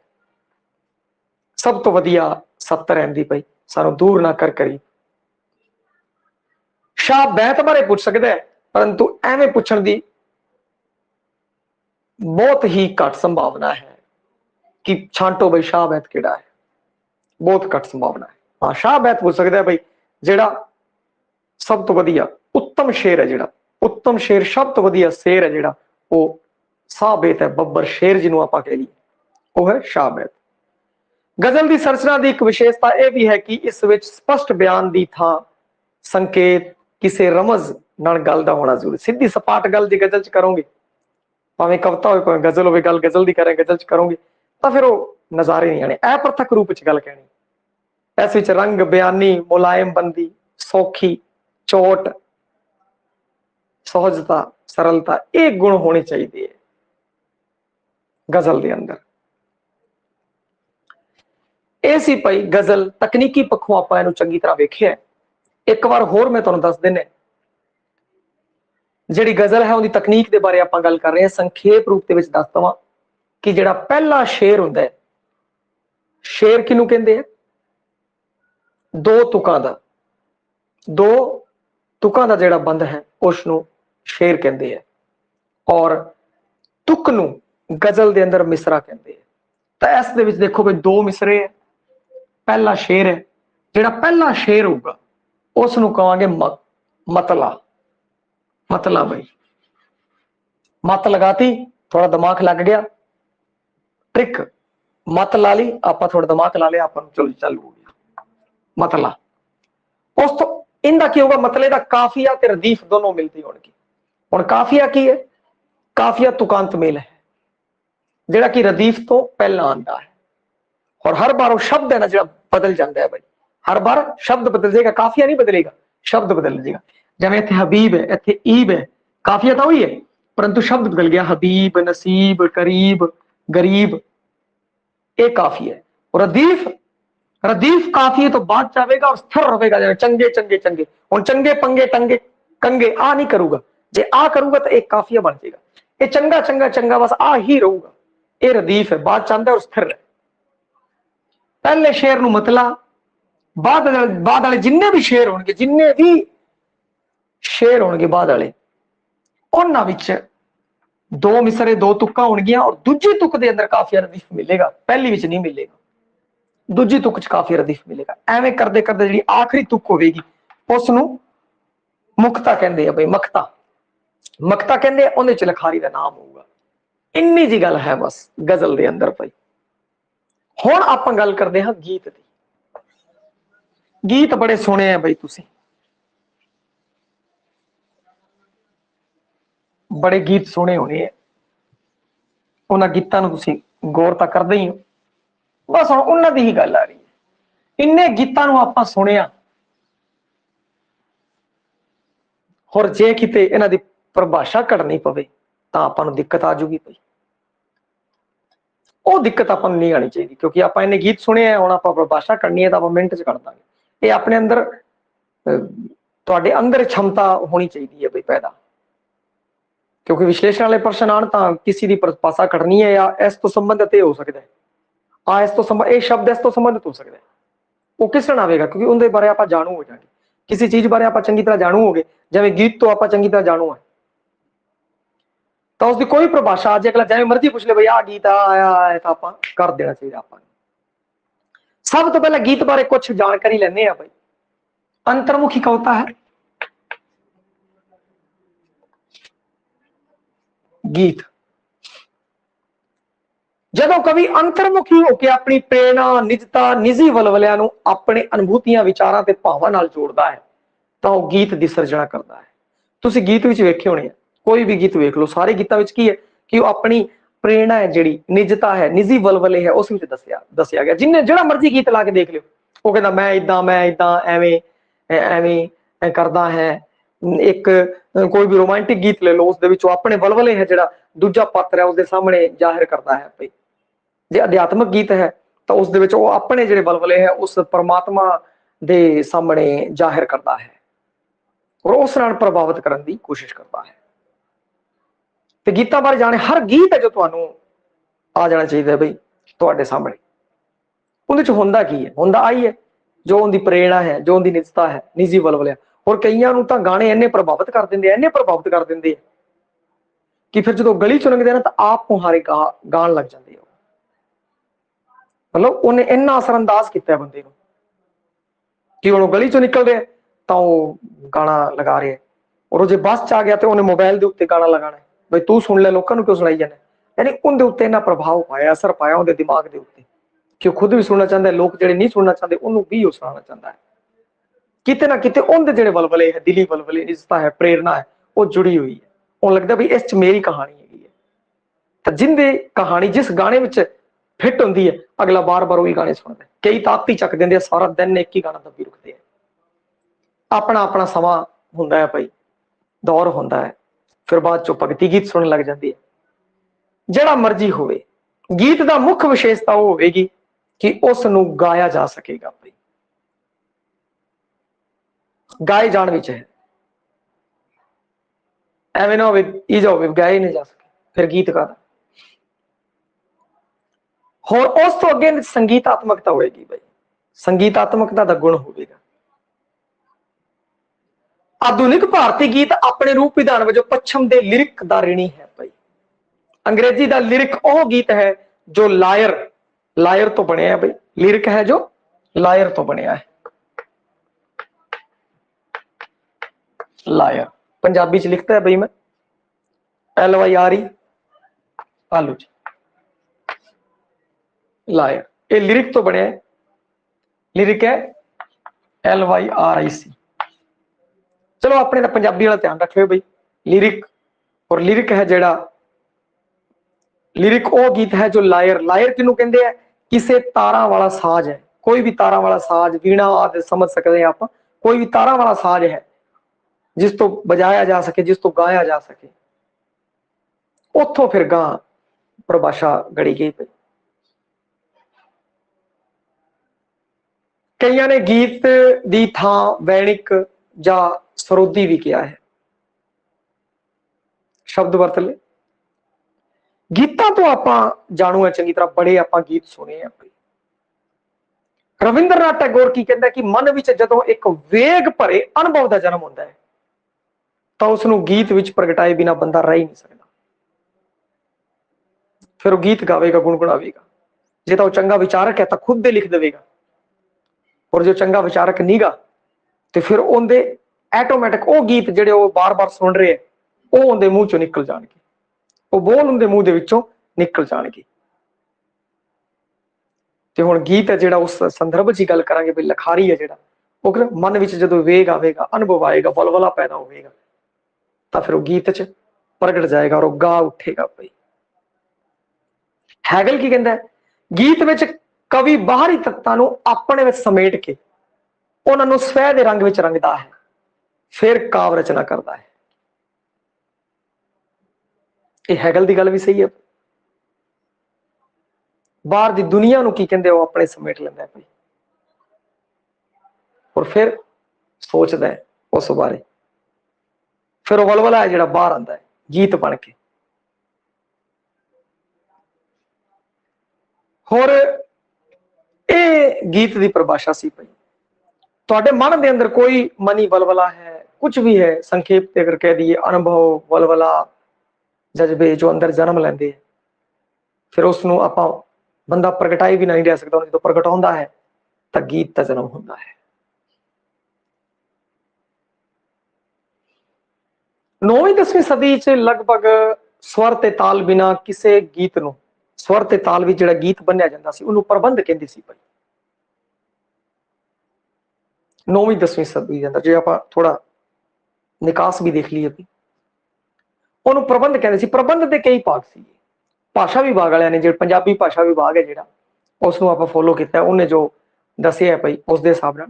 ਸਭ ਤੋਂ ਵਧੀਆ ਸੱਤ ਰਹਿੰਦੀ ਪਈ, ਸਾਨੂੰ ਦੂਰ ਨਾ ਕਰ ਕਰੀ। ਸ਼ਾਹ ਬੈਤ ਬਾਰੇ ਪੁੱਛ ਸਕਦਾ ਹੈ, ਪਰੰਤੂ ਐਵੇਂ ਪੁੱਛਣ ਦੀ ਬਹੁਤ ਹੀ ਘੱਟ ਸੰਭਾਵਨਾ ਹੈ ਕਿ ਛਾਂਟੋ ਬਈ ਸ਼ਾਹ ਬੈਤ ਕਿਹੜਾ ਹੈ। ਬਹੁਤ ਘੱਟ ਸੰਭਾਵਨਾ ਹੈ। ਹਾਂ, ਸ਼ਾਹ ਬੈਤ ਪੁੱਛ ਸਕਦਾ ਹੈ ਬਈ, ਜਿਹੜਾ ਸਭ ਤੋਂ ਵਧੀਆ, ਉੱਤਮ ਸ਼ੇਰ ਹੈ ਜਿਹੜਾ। ਉੱਤਮ ਸ਼ੇਰ ਸਭ ਤੋਂ ਵਧੀਆ ਸ਼ੇਰ ਹੈ ਜਿਹੜਾ। ਉਹ ਸਾਬੇਤ ਹੈ, ਬੱਬਰ ਸ਼ੇਰ ਜਿਹਨੂੰ ਆਪਾਂ ਕਹਿ ਲਈਏ। ਉਹ ਹੈ ਸ਼ਾਬੈਤ। ਗਜ਼ਲ ਦੀ ਸਰਚਨਾ ਦੀ ਇੱਕ ਵਿਸ਼ੇਸ਼ਤਾ ਇਹ ਵੀ ਹੈ ਕਿ ਇਸ ਵਿੱਚ ਸਪਸ਼ਟ ਬਿਆਨ ਦੀ ਥਾਂ ਸੰਕੇਤ, ਕਿਸੇ ਰਮਜ਼ ਨਾਲ ਗੱਲ ਦਾ ਹੋਣਾ ਜ਼ਰੂਰੀ। ਸਿੱਧੀ ਸਪਾਟ ਗੱਲ ਦੀ ਗਜ਼ਲ ਚ ਕਰੋਗੇ, ਭਾਵੇਂ ਕਵਿਤਾ ਹੋਵੇ, ਭਾਵੇਂ ਗਜ਼ਲ ਹੋਵੇ, ਗੱਲ ਗਜ਼ਲ ਦੀ ਕਰੇ, ਗਜ਼ਲ ਚ ਕਰੋਗੇ, ਤਾਂ ਫਿਰ ਉਹ ਨਜ਼ਾਰੇ ਨਹੀਂ ਆਣੇ ਇਹ ਪ੍ਰਤੱਖ ਰੂਪ ਚ ਗੱਲ ਕਹਿਣੀ। ਇਸ ਵਿੱਚ ਰੰਗ ਬਿਆਨੀ, ਮੁਲਾਇਮ ਬੰਦੀ, ਸੌਖੀ ਚੋਟ ਸਹਜਤਾ ਸਰਲਤਾ ਇਹ ਗੁਣ ਹੋਣੇ ਚਾਹੀਦੇ ਹੈ ਗਜ਼ਲ ਦੇ ਅੰਦਰ ਇਹ ਸੀ ਭਾਈ ਗਜ਼ਲ ਤਕਨੀਕੀ ਪੱਖੋਂ ਆਪਾਂ ਇਹਨੂੰ ਚੰਗੀ ਤਰ੍ਹਾਂ ਵੇਖਿਆ ਇੱਕ ਵਾਰ ਹੋਰ ਮੈਂ ਤੁਹਾਨੂੰ ਦੱਸ ਦਿੰਨੇ ਜਿਹੜੀ ਗਜ਼ਲ ਹੈ ਉਹਦੀ ਤਕਨੀਕ ਦੇ ਬਾਰੇ ਆਪਾਂ ਗੱਲ ਕਰ ਰਹੇ ਹਾਂ ਸੰਖੇਪ ਰੂਪ ਦੇ ਵਿੱਚ ਦੱਸ ਦਵਾਂ ਕਿ ਜਿਹੜਾ ਪਹਿਲਾ ਸ਼ੇਰ ਹੁੰਦਾ ਹੈ ਸ਼ੇਰ ਕਿਹਨੂੰ ਕਹਿੰਦੇ ਆ ਦੋ ਤੁਕਾਂ ਦਾ ਦੋ ਤੁਕਾਂ ਦਾ ਜਿਹੜਾ ਬੰਦ ਹੈ ਉਸ ਨੂੰ ਸ਼ੇਰ ਕਹਿੰਦੇ ਆ ਔਰ ਤੁਕ ਨੂੰ ਗਜ਼ਲ ਦੇ ਅੰਦਰ ਮਿਸਰਾ ਕਹਿੰਦੇ ਆ। ਤਾਂ ਇਸ ਦੇ ਵਿੱਚ ਦੇਖੋ ਵੀ ਦੋ ਮਿਸਰੇ ਹੈ ਪਹਿਲਾ ਸ਼ੇਰ ਹੈ, ਜਿਹੜਾ ਪਹਿਲਾ ਸ਼ੇਰ ਹੋਊਗਾ ਉਸ ਨੂੰ ਕਹਾਂਗੇ ਮ- ਮਤਲਾ। ਮਤਲਾ ਬਈ। ਮਤ ਲਗਾਤੀ ਥੋੜਾ ਦਿਮਾਗ ਲੱਗ ਗਿਆ। ਟ੍ਰਿਕ, ਮਤ ਲਾ ਲਈ, ਆਪਾਂ ਥੋੜਾ ਦਿਮਾਗ ਲਾ ਲਿਆ, ਆਪਾਂ ਨੂੰ ਚਲੋ ਚੱਲ ਹੋ ਗਿਆ। ਮਤਲਾ। ਉਸ ਤੋਂ ਇਹਦਾ ਕੀ ਹੋਗਾ ਮਤਲੇ ਦਾ ਕਾਫੀਆ ਤੇ ਰਦੀਫ ਦੋਨੋਂ ਮਿਲਦੀ ਹੋਣਗੇ ਹੁਣ ਕਾਫੀਆ ਕੀ ਹੈ ਕਾਫੀਆ ਤੁਕਾਂਤ ਮੇਲ ਹੈ ਜਿਹੜਾ ਕਿ ਰਦੀਫ ਤੋਂ ਪਹਿਲਾਂ ਆਂਦਾ ਹੈ ਔਰ ਹਰ ਵਾਰ ਉਹ ਸ਼ਬਦ ਹੈ ਨਾ ਜਿਹੜਾ ਬਦਲ ਜਾਂਦਾ ਹੈ ਭਾਈ ਹਰ ਵਾਰ ਸ਼ਬਦ ਬਦਲ ਜਾਏਗਾ ਕਾਫੀਆ ਨਹੀਂ ਬਦਲੇਗਾ ਸ਼ਬਦ ਬਦਲ ਜਾਏਗਾ ਜਿਵੇਂ ਇੱਥੇ ਹਬੀਬ ਹੈ ਇੱਥੇ ਈਬ ਹੈ ਕਾਫੀਆ ਤਾਂ ਉਹੀ ਹੈ ਪਰੰਤੂ ਸ਼ਬਦ ਬਦਲ ਗਿਆ ਹਬੀਬ ਨਸੀਬ ਕਰੀਬ ਗਰੀਬ ਇਹ ਕਾਫੀ ਹੈ ਔਰ ਰਦੀਫ ਰਦੀਫ ਕਾਫੀਏ ਤੋਂ ਬਾਅਦ ਚਾਵੇਗਾ ਔਰ ਸਥਿਰ ਰਹੇਗਾ ਜਿਵੇਂ ਚੰਗੇ ਚੰਗੇ ਚੰਗੇ ਹੁਣ ਚੰਗੇ ਪੰਗੇ ਟੰਗੇ ਕੰਗੇ ਆ ਨਹੀਂ ਕਰੂਗਾ ਜੇ ਆ ਕਰੂਗਾ ਤਾਂ ਇਹ ਕਾਫੀਆ ਬਣ ਜਾਏਗਾ ਇਹ ਚੰਗਾ ਚੰਗਾ ਚੰਗਾ ਬਸ ਆ ਹੀ ਰਹੂਗਾ ਇਹ ਰਦੀਫ ਹੈ ਬਾਅਦ ਚਾਹੁੰਦਾ ਔਰ ਸਥਿਰ ਹੈ ਪਹਿਲੇ ਸ਼ੇਰ ਨੂੰ ਮਤਲਾ ਬਾਅਦ ਵਾਲੇ- ਬਾਅਦ ਵਾਲੇ ਜਿੰਨੇ ਵੀ ਸ਼ੇਰ ਹੋਣਗੇ ਜਿੰਨੇ ਵੀ ਸ਼ੇਰ ਹੋਣਗੇ ਬਾਅਦ ਵਾਲੇ ਉਹਨਾਂ ਵਿੱਚ ਦੋ ਮਿਸਰੇ ਦੋ ਤੁਕਾਂ ਹੋਣਗੀਆਂ ਔਰ ਦੂਜੀ ਤੁਕ ਦੇ ਅੰਦਰ ਕਾਫੀਆ ਰਦੀਫ ਮਿਲੇਗਾ ਪਹਿਲੀ ਵਿੱਚ ਨਹੀਂ ਮਿਲੇਗਾ ਦੂਜੀ ਤੁਕ ਚ ਕਾਫੀ ਰਦੀਫ ਮਿਲੇਗਾ। ਐਵੇਂ ਕਰਦੇ ਕਰਦੇ ਜਿਹੜੀ ਆਖਰੀ ਤੁਕ ਹੋਵੇਗੀ ਉਸ ਨੂੰ ਮੁਕਤਾ ਕਹਿੰਦੇ ਆ ਬਈ ਮਖਤਾ ਮਖਤਾ ਕਹਿੰਦੇ ਉਹਦੇ ਚ ਲਖਾਰੀ ਦਾ ਨਾਮ ਹੋਊਗਾ। ਇੰਨੀ ਜੀ ਗੱਲ ਹੈ ਬਸ, ਗਜ਼ਲ ਦੇ ਅੰਦਰ ਭਾਈ ਹੁਣ ਆਪਾਂ ਗੱਲ ਕਰਦੇ ਹਾਂ ਗੀਤ ਦੀ। ਗੀਤ ਬੜੇ ਸੁਣੇ ਆ ਬਈ ਤੁਸੀਂ। ਬੜੇ ਗੀਤ ਸੁਣੇ ਹੋਣੇ ਆ। ਉਹਨਾਂ ਗੀਤਾਂ ਨੂੰ ਤੁਸੀਂ ਗੌਰ ਤਾਂ ਕਰਦੇ ਹੀ ਹੋ। ਬਸ ਹੁਣ ਉਹਨਾਂ ਦੀ ਹੀ ਗੱਲ ਆ ਰਹੀ ਹੈ। ਇੰਨੇ ਗੀਤਾਂ ਨੂੰ ਆਪਾਂ ਸੁਣਿਆ। ਹੋਰ ਜੇ ਕਿਤੇ ਇਹਨਾਂ ਦੀ ਪਰਿਭਾਸ਼ਾ ਕੱਢਣੀ ਪਵੇ ਤਾਂ ਆਪਾਂ ਨੂੰ ਦਿੱਕਤ ਆ ਜੂਗੀ ਭਈ ਉਹ ਦਿੱਕਤ ਆਪਾਂ ਨੂੰ ਨਹੀਂ ਆਣੀ ਚਾਹੀਦੀ ਕਿਉਂਕਿ ਆਪਾਂ ਇਹਨੇ ਗੀਤ ਸੁਣਿਆ ਹੁਣ ਆਪਾਂ ਪਰਿਭਾਸ਼ਾ ਕਰਨੀ ਹੈ ਤਾਂ ਆਪਾਂ ਮਿੰਟ 'ਚ ਕਰ ਦਾਂਗੇ। ਇਹ ਆਪਣੇ ਅੰਦਰ ਅਹ, ਤੁਹਾਡੇ ਅੰਦਰ ਛਮਤਾ ਹੋਣੀ ਚਾਹੀਦੀ ਹੈ ਬਈ ਪੈਦਾ। ਕਿਉਂਕਿ ਵਿਸ਼ਲੇਸ਼ਣ ਵਾਲੇ ਪ੍ਰਸ਼ਨ ਆਣ ਤਾਂ ਕਿਸੇ ਦੀ ਪਰਿਭਾਸ਼ਾ ਕਰਨੀ ਹੈ ਜਾਂ ਇਸ ਤੋਂ ਸੰਬੰਧਿਤ ਇਹ ਹੋ ਸਕਦਾ ਹੈ। ਆ ਇਸ ਤੋਂ ਸੰਬੰਧ ਇਹ ਸ਼ਬਦ ਇਸ ਤੋਂ ਸੰਬੰਧਿਤ ਹੋ ਸਕਦਾ ਹੈ ਉਹ ਕਿਸ ਤਰ੍ਹਾਂ ਆਵੇਗਾ ਕਿਉਂਕਿ ਉਹਦੇ ਬਾਰੇ ਆਪਾਂ ਜਾਣੂ ਹੋ ਜਾਾਂਗੇ ਕਿਸੇ ਚੀਜ਼ ਬਾਰੇ ਆਪਾਂ ਚੰਗੀ ਤਰ੍ਹਾਂ ਜਾਣੂ ਹੋਗੇ ਜਿਵੇਂ ਗੀਤ ਤੋਂ ਆਪਾਂ ਚੰਗੀ ਤਰ੍ਹਾਂ ਜਾਣੂ ਹਾਂ ਤਾਂ ਉਸ ਦੀ ਕੋਈ ਪਰਿਭਾਸ਼ਾ ਅੱਜ ਅਗਲਾ ਜਿਵੇਂ ਮਰਜ਼ੀ ਪੁੱਛ ਲੈ ਬਈ ਆਹ ਗੀਤ ਆ ਆਇਆ ਹੈ ਤਾਂ ਆਪਾਂ ਕਰ ਦੇਣਾ ਚਾਹੀਦਾ ਆਪਾਂ ਨੂੰ ਸਭ ਤੋਂ ਪਹਿਲਾਂ ਗੀਤ ਬਾਰੇ ਕੁਝ ਜਾਣਕਾਰੀ ਲੈਣੇ ਆ ਬਈ ਅੰਤਰਮੁਖੀ ਕਵਤਾ ਹੈ ਗੀਤ ਜਦੋਂ ਕਵੀ ਅੰਤਰਮੁਖੀ ਹੋ ਕੇ ਆਪਣੀ ਪ੍ਰੇਰਣਾ, ਨਿਜਤਾ, ਨਿੱਜੀ ਵਲਵਲਿਆਂ ਨੂੰ ਆਪਣੇ ਅਨੁਭੂਤੀਆਂ, ਵਿਚਾਰਾਂ ਤੇ ਭਾਵਾਂ ਨਾਲ ਜੋੜਦਾ ਹੈ, ਤਾਂ ਉਹ ਗੀਤ ਦੀ ਸਿਰਜਣਾ ਕਰਦਾ ਹੈ। ਤੁਸੀਂ ਗੀਤ ਵਿੱਚ ਵੇਖੇ ਹੋਣੇ ਆ। ਕੋਈ ਵੀ ਗੀਤ ਵੇਖ ਲਓ। ਸਾਰੇ ਗੀਤਾਂ ਵਿੱਚ ਕੀ ਹੈ ਕਿ ਉਹ ਆਪਣੀ ਪ੍ਰੇਰਣਾ ਹੈ ਜਿਹੜੀ, ਨਿਜਤਾ ਹੈ, ਨਿੱਜੀ ਵਲਵਲੇ ਹੈ, ਉਸ ਵਿੱਚ ਦੱਸਿਆ ਦੱਸਿਆ ਗਿਆ। ਜਿੰਨੇ, ਜਿਹੜਾ ਮਰਜ਼ੀ ਗੀਤ ਲਾ ਕੇ ਦੇਖ ਲਿਓ। ਉਹ ਕਹਿੰਦਾ, ਮੈਂ ਇਦਾਂ ਮੈਂ ਇਦਾਂ ਐਵੇਂ ਐਵੇਂ ਕਰਦਾ ਹੈ। ਇੱਕ, ਕੋਈ ਵੀ ਰੋਮਾਂਟਿਕ ਗੀਤ ਲੈ ਲਓ, ਉਸ ਦੇ ਵਿੱਚ ਉਹ ਆਪਣੇ ਵਲਵਲੇ ਹੈ ਜਿਹੜਾ ਦੂਜਾ ਪਾਤਰ ਹੈ, ਉਸ ਦੇ ਸਾਹਮਣੇ ਜ਼ਾਹਿਰ ਕਰਦਾ ਹੈ ਭਈ ਜੇ ਅਧਿਆਤਮਕ ਗੀਤ ਹੈ, ਤਾਂ ਉਸ ਦੇ ਵਿੱਚ ਉਹ ਆਪਣੇ ਜਿਹੜੇ ਬਲਬਲੇ ਹੈ, ਉਸ ਪਰਮਾਤਮਾ ਦੇ ਸਾਹਮਣੇ ਜ਼ਾਹਿਰ ਕਰਦਾ ਹੈ ਔਰ ਉਸ ਨਾਲ ਪ੍ਰਭਾਵਿਤ ਕਰਨ ਦੀ ਕੋਸ਼ਿਸ਼ ਕਰਦਾ ਹੈ। ਤੇ ਗੀਤਾਂ ਬਾਰੇ ਜਾਣੇ ਹਰ ਗੀਤ ਹੈ ਜੋ ਤੁਹਾਨੂੰ ਆ ਜਾਣਾ ਚਾਹੀਦਾ ਬਈ ਤੁਹਾਡੇ ਸਾਹਮਣੇ। ਉਹਦੇ ਚ ਹੁੰਦਾ ਕੀ ਹੈ? ਹੁੰਦਾ ਆਈ ਹੈ, ਜੋ ਉਹਦੀ ਪ੍ਰੇਰਣਾ ਹੈ, ਜੋ ਉਹਦੀ ਨਿਜਤਾ ਹੈ, ਨਿੱਜੀ ਬਲਬਲਿਆ ਔਰ ਕਈਆਂ ਨੂੰ ਤਾਂ ਗਾਣੇ ਇੰਨੇ ਪ੍ਰਭਾਵਿਤ ਕਰ ਦਿੰਦੇ ਆ, ਇੰਨੇ ਪ੍ਰਭਾਵਿਤ ਕਰ ਦਿੰਦੇ ਆ ਕਿ ਫਿਰ ਜਦੋਂ ਗਲੀ ਚ ਲੰਘਦੇ ਨਾ ਤਾਂ ਆਪ ਮੁਹਾਰੇ ਗਾ- ਗਾਣ ਲੱਗ ਜਾਂਦੇ ਮਤਲਬ ਉਹਨੇ ਇੰਨਾ ਅਸਰਅੰਦਾਜ਼ ਕੀਤਾ ਬੰਦੇ ਨੂੰ। ਕਿ ਉਹ ਗਲੀ ਚੋਂ ਨਿਕਲ ਰਿਹਾ ਤਾਂ ਉਹ ਗਾਣਾ ਲਗਾ ਰਿਹਾ ਔਰ ਉਹ ਜੇ ਬੱਸ ਚ ਆ ਗਿਆ ਤੇ ਉਹਨੇ ਮੋਬਾਈਲ ਦੇ ਉੱਤੇ ਗਾਣਾ ਲਗਾਣਾ ਬਈ ਤੂੰ ਸੁਣ ਲੈ, ਲੋਕਾਂ ਨੂੰ ਕਿਉਂ ਸੁਣਾਈ ਜਾਂਦਾ ਯਾਨੀ ਉਹਦੇ ਉੱਤੇ ਇੰਨਾ ਪ੍ਰਭਾਵ ਪਾਇਆ, ਅਸਰ ਪਾਇਆ ਉਹਦੇ ਦਿਮਾਗ ਦੇ ਉੱਤੇ ਕਿ ਉਹ ਖੁਦ ਵੀ ਸੁਣਨਾ ਚਾਹੁੰਦਾ ਹੈ, ਲੋਕ ਜਿਹੜੇ ਨਹੀਂ ਸੁਣਨਾ ਚਾਹੁੰਦੇ, ਉਹਨੂੰ ਵੀ ਉਹ ਸੁਣਾਉਣਾ ਚਾਹੁੰਦਾ ਹੈ। ਕਿਤੇ ਨਾ ਕਿਤੇ ਉਹਦੇ ਜਿਹੜੇ ਬਲਬਲੇ ਹੈ, ਦਿਲੀ ਬਲਬਲੇ ਨਿਜਤਾ ਹੈ, ਪ੍ਰੇਰਣਾ ਹੈ, ਉਹ ਜੁੜੀ ਹੋਈ ਹੈ। ਉਹਨੂੰ ਲੱਗਦਾ ਵੀ ਇਸ ਚ ਮੇਰੀ ਕਹਾਣੀ ਹੈਗੀ ਹੈ। ਤਾਂ ਜਿੰਦੇ ਕਹਾਣੀ, ਜਿਸ ਗਾਣੇ ਵਿੱਚ ਫਿੱਟ ਹੁੰਦੀ ਹੈ। ਅਗਲਾ ਬਾਰ-ਬਾਰ ਉਹੀ ਗਾਣੇ ਸੁਣਦਾ ਕਈ ਤਾਂ ਆਪ ਹੀ ਚੱਕ ਦਿੰਦੇ ਆ, ਸਾਰਾ ਦਿਨ ਇੱਕ ਹੀ ਗਾਣਾ ਦੱਬੀ ਰੁਕਦੇ ਆ। ਆਪਣਾ ਆਪਣਾ ਸਮਾਂ ਹੁੰਦਾ ਹੈ ਭਾਈ। ਦੌਰ ਹੁੰਦਾ ਹੈ। ਫਿਰ ਬਾਅਦ ਚੋਂ ਭਗਤੀ ਗੀਤ ਸੁਣਨ ਲੱਗ ਜਾਂਦੀ ਹੈ। ਜਿਹੜਾ ਮਰਜ਼ੀ ਹੋਵੇ। ਗੀਤ ਦਾ ਮੁੱਖ ਵਿਸ਼ੇਸ਼ਤਾ ਉਹ ਹੋਵੇਗੀ ਕਿ ਉਸ ਨੂੰ ਗਾਇਆ ਜਾ ਸਕੇਗਾ ਭਾਈ। ਗਾਏ ਜਾਣ ਵਿੱਚ ਹੈ। ਐਵੇਂ ਨਾ ਹੋਵੇ, ਇਹ ਜਾ ਹੋਵੇ, ਗਾਏ ਨਹੀਂ ਜਾ ਸਕੇ। ਫਿਰ ਗੀਤ ਕਾਦਾ ਹੋਰ ਉਸ ਤੋਂ ਅੱਗੇ ਸੰਗੀਤਾਤਮਕਤਾ ਹੋਏਗੀ ਭਾਈ ਸੰਗੀਤਾਤਮਕਤਾ ਦਾ ਗੁਣ ਹੋਵੇਗਾ। ਆਧੁਨਿਕ ਭਾਰਤੀ ਗੀਤ ਆਪਣੇ ਰੂਪ ਵਿਧਾਨ ਵਜੋਂ ਪੱਛਮ ਦੇ ਲਿਰਿਕ ਦਾ ਰਿਣੀ ਹੈ ਭਾਈ ਅੰਗਰੇਜ਼ੀ ਦਾ ਲਿਰਿਕ ਉਹ ਗੀਤ ਹੈ ਜੋ ਲਾਇਰ ਲਾਇਰ ਤੋਂ ਬਣਿਆ ਹੈ ਭਾਈ ਲਿਰਿਕ ਹੈ ਜੋ ਲਾਇਰ ਤੋਂ ਬਣਿਆ ਹੈ। ਲਾਇਰ। ਪੰਜਾਬੀ ਚ ਲਿਖਤਾ ਹੈ ਬਈ ਮੈਂ। L Y R E. ਆਲੂ ਜੀ ਲਾਇਰ ਇਹ ਲਿਰਿਕ ਤੋਂ ਬਣਿਆ ਹੈ। ਲਿਰਿਕ ਹੈ L Y R I C ਚਲੋ ਆਪਣੇ ਦਾ ਪੰਜਾਬੀ ਵਾਲਾ ਧਿਆਨ ਰੱਖਿਓ ਬਈ। ਲਿਰਿਕ ਔਰ ਲਿਰਿਕ ਹੈ ਜਿਹੜਾ ਲਿਰਿਕ ਉਹ ਗੀਤ ਹੈ ਜੋ ਲਾਇਰ। ਲਾਇਰ ਕਿਹਨੂੰ ਕਹਿੰਦੇ ਆ? ਕਿਸੇ ਤਾਰਾਂ ਵਾਲਾ ਸਾਜ਼ ਹੈ। ਕੋਈ ਵੀ ਤਾਰਾਂ ਵਾਲਾ ਸਾਜ਼, ਵੀਣਾ ਆਦਿ ਸਮਝ ਸਕਦੇ ਆ ਆਪਾਂ। ਕੋਈ ਵੀ ਤਾਰਾਂ ਵਾਲਾ ਸਾਜ਼ ਹੈ, ਜਿਸ ਤੋਂ ਵਜਾਇਆ ਜਾ ਸਕੇ, ਜਿਸ ਤੋਂ ਗਾਇਆ ਜਾ ਸਕੇ। ਉੱਥੋਂ ਫਿਰ ਗਾਂ ਪਰਿਭਾਸ਼ਾ ਗੜੀ ਗਈ ਪਈ ਕਈਆਂ ਨੇ ਗੀਤ ਦੀ ਥਾਂ ਵੈਣਿਕ ਜਾਂ ਸਰੋਦੀ ਵੀ ਕਿਹਾ ਹੈ। ਸ਼ਬਦ ਵਰਤ ਲਏ। ਗੀਤਾਂ ਤੋਂ ਆਪਾਂ ਜਾਣੂ ਹੈ, ਚੰਗੀ ਤਰ੍ਹਾਂ ਬੜੇ ਆਪਾਂ ਗੀਤ ਸੁਣੇ ਆ ਬਈ। ਰਵਿੰਦਰਨਾਥ ਟੈਗੋਰ ਕੀ ਕਹਿੰਦਾ ਕਿ ਮਨ ਵਿੱਚ ਜਦੋਂ ਇੱਕ ਵੇਗ ਭਰੇ ਅਨੁਭਵ ਦਾ ਜਨਮ ਹੁੰਦਾ ਹੈ, ਤਾਂ ਉਸ ਨੂੰ ਗੀਤ ਵਿੱਚ ਪ੍ਰਗਟਾਏ ਬਿਨਾ ਬੰਦਾ ਰਹਿ ਹੀ ਨਹੀਂ ਸਕਦਾ। ਫਿਰ ਉਹ ਗੀਤ ਗਾਵੇਗਾ ਗੁੰਗੁਣਾਵੇਗਾ ਜੇ ਤਾਂ ਉਹ ਚੰਗਾ ਵਿਚਾਰਕ ਹੈ, ਤਾਂ ਖੁਦ ਦੇ ਲਿਖ ਦੇਵੇਗਾ। ਔਰ ਜੋ ਚੰਗਾ ਵਿਚਾਰਕ ਨੀਗਾ, ਤੇ ਫਿਰ ਉਹਦੇ ਆਟੋਮੈਟਿਕ ਉਹ ਗੀਤ ਜਿਹੜੇ ਉਹ ਬਾਰ-ਬਾਰ ਸੁਣ ਰਹੇ ਉਹ ਉਹਦੇ ਮੂੰਹ ਚੋਂ ਨਿਕਲ ਜਾਣਗੇ। ਉਹ ਬੋਲ ਉਹਦੇ ਮੂੰਹ ਦੇ ਵਿੱਚੋਂ ਨਿਕਲ ਜਾਣਗੇ। ਤੇ ਹੁਣ ਗੀਤ ਹੈ ਜਿਹੜਾ ਉਸ ਸੰਦਰਭ 'ਚ ਹੀ ਗੱਲ ਕਰਾਂਗੇ ਵੀ ਲਖਾਰੀ ਹੈ ਜਿਹੜਾ, ਉਹ ਕਹਿੰਦਾ ਮਨ ਵਿੱਚ ਜਦੋਂ ਵੇਗ ਆਵੇਗਾ, ਅਨੁਭਵ ਆਏਗਾ, ਵਲਵਲਾ ਪੈਦਾ ਹੋਵੇਗਾ, ਤਾਂ ਫਿਰ ਉਹ ਗੀਤ 'ਚ ਪ੍ਰਗਟ ਜਾਏਗਾ ਔਰ ਉਹ ਗਾ ਉੱਠੇਗਾ ਭਈ ਹੈਗਲ ਕੀ ਕਹਿੰਦਾ ਗੀਤ ਵਿੱਚ ਕਵੀ ਬਾਹਰੀ ਤੱਤਾਂ ਨੂੰ ਆਪਣੇ ਵਿੱਚ ਸਮੇਟ ਕੇ ਉਹਨਾਂ ਨੂੰ ਸਵੈ ਦੇ ਰੰਗ ਵਿੱਚ ਰੰਗਦਾ ਹੈ, ਫਿਰ ਕਾਵ ਰਚਨਾ ਕਰਦਾ ਹੈ। ਇਹ ਹੈਗਲ ਦੀ ਗੱਲ ਵੀ ਸਹੀ ਹੈ। ਬਾਹਰ ਦੀ ਦੁਨੀਆ ਨੂੰ ਕੀ ਕਹਿੰਦੇ ਉਹ ਆਪਣੇ ਸਮੇਟ ਲੈਂਦਾ ਹੈ ਭਾਈ। ਔਰ ਫਿਰ ਸੋਚਦਾ ਹੈ ਉਸ ਬਾਰੇ। ਫਿਰ ਉਹ ਵਲਵਲਾ ਹੈ ਜਿਹੜਾ ਬਾਹਰ ਆਂਦਾ ਹੈ ਗੀਤ ਬਣ ਕੇ। ਹੋਰ ਇਹ ਗੀਤ ਦੀ ਪਰਿਭਾਸ਼ਾ ਸੀ ਭਾਈ। ਤੁਹਾਡੇ ਮਨ ਦੇ ਅੰਦਰ ਕੋਈ ਮਨੀ ਵਲਵਲਾ ਹੈ ਕੁਝ ਵੀ ਹੈ, ਸੰਖੇਪ ਤੇ ਅਗਰ ਕਹਿ ਦਈਏ ਅਨੁਭਵ ਵਲਵਲਾ ਜਜ਼ਬੇ ਜੋ ਅੰਦਰ ਜਨਮ ਲੈਂਦੇ ਹੈ, ਫਿਰ ਉਸ ਨੂੰ ਆਪਾਂ ਬੰਦਾ ਪ੍ਰਗਟਾਈ ਵੀ ਨਹੀਂ ਰਹਿ ਸਕਦਾ ਜਦੋਂ ਪ੍ਰਗਟਾਉਂਦਾ ਹੈ, ਤਾਂ ਗੀਤ ਦਾ ਜਨਮ ਹੁੰਦਾ ਹੈ। ਨੌਵੀਂ, ਦਸਵੀਂ ਸਦੀ ਚ ਲਗਭਗ ਸਵਰ ਤੇ ਤਾਲ ਬਿਨਾ ਕਿਸੇ ਗੀਤ ਨੂੰ ਸਵਰ ਤੇ ਤਾਲ ਵਿੱਚ ਜਿਹੜਾ ਗੀਤ ਬੰਨਿਆ ਜਾਂਦਾ ਸੀ, ਉਹਨੂੰ ਪ੍ਰਬੰਧ ਕਹਿੰਦੇ ਸੀ ਭਾਈ। ਨੌਵੀਂ, ਦਸਵੀਂ ਸਦੀ ਦੇ ਅੰਦਰ ਜੇ ਆਪਾਂ ਥੋੜਾ ਨਿਕਾਸ ਵੀ ਦੇਖ ਲਈਏ ਵੀ ਉਹਨੂੰ ਪ੍ਰਬੰਧ ਕਹਿੰਦੇ ਸੀ। ਪ੍ਰਬੰਧ ਦੇ ਕਈ ਭਾਗ ਸੀ। ਭਾਸ਼ਾ ਵਿਭਾਗ ਵਾਲਿਆਂ ਨੇ ਜਿਹੜਾ ਪੰਜਾਬੀ ਭਾਸ਼ਾ ਵਿਭਾਗ ਹੈ ਜਿਹੜਾ ਉਸ ਨੂੰ ਆਪਾਂ ਫੋਲੋ ਕੀਤਾ। ਉਹਨੇ ਜੋ ਦੱਸਿਆ ਭਾਈ ਉਸ ਦੇ ਹਿਸਾਬ ਨਾਲ।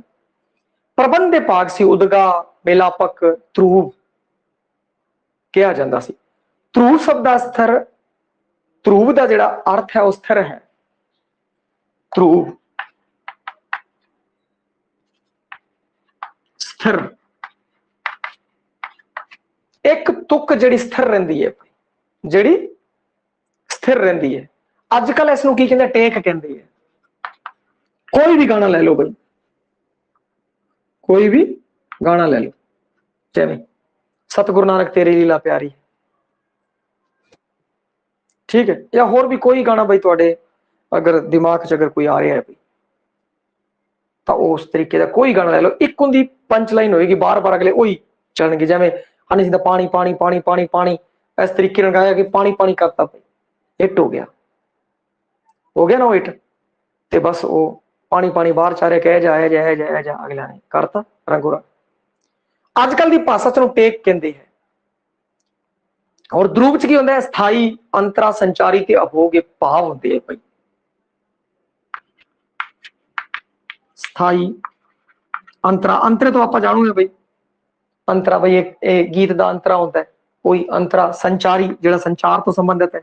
ਪ੍ਰਬੰਧ ਦੇ ਭਾਗ ਸੀ ਉਦਗਾ ਮੇਲਾਪਕ ਧਰੂਵ ਕਿਹਾ ਜਾਂਦਾ ਸੀ। ਧਰੂਵ ਸ਼ਬਦ ਦਾ ਸਥਰ ਧਰੂਵ ਦਾ ਜਿਹੜਾ ਅਰਥ ਹੈ ਉਹ ਸਥਿਰ ਹੈ। ਧਰੂਵ। ਸਥਿਰ। ਇੱਕ ਤੁਕ ਜਿਹੜੀ ਸਥਿਰ ਰਹਿੰਦੀ ਹੈ ਜਿਹੜੀ ਸਥਿਰ ਰਹਿੰਦੀ ਹੈ। ਅੱਜ ਕੱਲ ਇਸ ਨੂੰ ਕੀ ਕਹਿੰਦੇ ਟੇਕ ਕਹਿੰਦੇ ਹੈ ਕੋਈ ਵੀ ਗਾਣਾ ਲੈ ਲਓ ਬਈ ਕੋਈ ਵੀ ਗਾਣਾ ਲੈ ਲਓ। ਜਿਵੇਂ ਸਤਿਗੁਰੂ ਨਾਨਕ ਤੇਰੀ ਲੀਲਾ ਪਿਆਰੀ ਠੀਕ ਹੈ? ਜਾਂ ਹੋਰ ਵੀ ਕੋਈ ਗਾਣਾ ਬਈ ਤੁਹਾਡੇ ਅਗਰ ਦਿਮਾਗ 'ਚ ਅਗਰ ਕੋਈ ਆ ਰਿਹਾ ਹੈ ਬਈ, ਤਾਂ ਉਸ ਤਰੀਕੇ ਦਾ ਕੋਈ ਗਾਣਾ ਲੈ ਲਓ। ਇੱਕ ਹੁੰਦੀ ਪੰਚ ਲਾਈਨ ਹੋਏਗੀ, ਬਾਰ-ਬਾਰ ਅਗਲੇ ਉਹੀ ਚੱਲਣਗੇ, ਜਿਵੇਂ ਹਨੀ ਸਿੰਘ ਦਾ ਪਾਣੀ ਪਾਣੀ ਪਾਣੀ ਪਾਣੀ ਪਾਣੀ, ਇਸ ਤਰੀਕੇ ਨਾਲ ਗਾਇਆ ਕਿ ਪਾਣੀ ਪਾਣੀ ਕਰਤਾ ਬਈ। ਹਿੱਟ ਹੋ ਗਿਆ। ਹੋ ਗਿਆ ਨਾ ਉਹ ਹਿੱਟ ਤੇ ਬਸ ਉਹ ਪਾਣੀ ਪਾਣੀ ਬਾਹਰ ਚਾਰੇ ਕਹਿ ਜਾਇਆ ਜਾਇਆ ਜਾ ਅਗਲਾ ਨੇ ਕਰਤਾ ਰੰਗੋਰਾ ਅੱਜ ਕੱਲ ਦੀ ਭਾਸ਼ਾ ਚ ਨੂੰ ਟੇਕ ਕਹਿੰਦੇ ਹੈ। ਔਰ ਧਰੂਪ ਚ ਕੀ ਹੁੰਦਾ ਹੈ? ਸਥਾਈ ਅੰਤਰਾ ਸੰਚਾਰੀ ਤੇ ਅਭੋਗ ਇਹ ਭਾਵ ਹੁੰਦੇ ਆ ਭਾਈ ਸਥਾਈ ਅੰਤਰਾ, ਅੰਤਰੇ ਤੋਂ ਆਪਾਂ ਜਾਣੂਗੇ ਭਾਈ ਅੰਤਰਾ ਭਾਈ ਇਹ ਗੀਤ ਦਾ ਅੰਤਰਾ ਹੁੰਦਾ ਹੈ। ਕੋਈ ਅੰਤਰਾ ਸੰਚਾਰੀ ਜਿਹੜਾ ਸੰਚਾਰ ਤੋਂ ਸੰਬੰਧਿਤ ਹੈ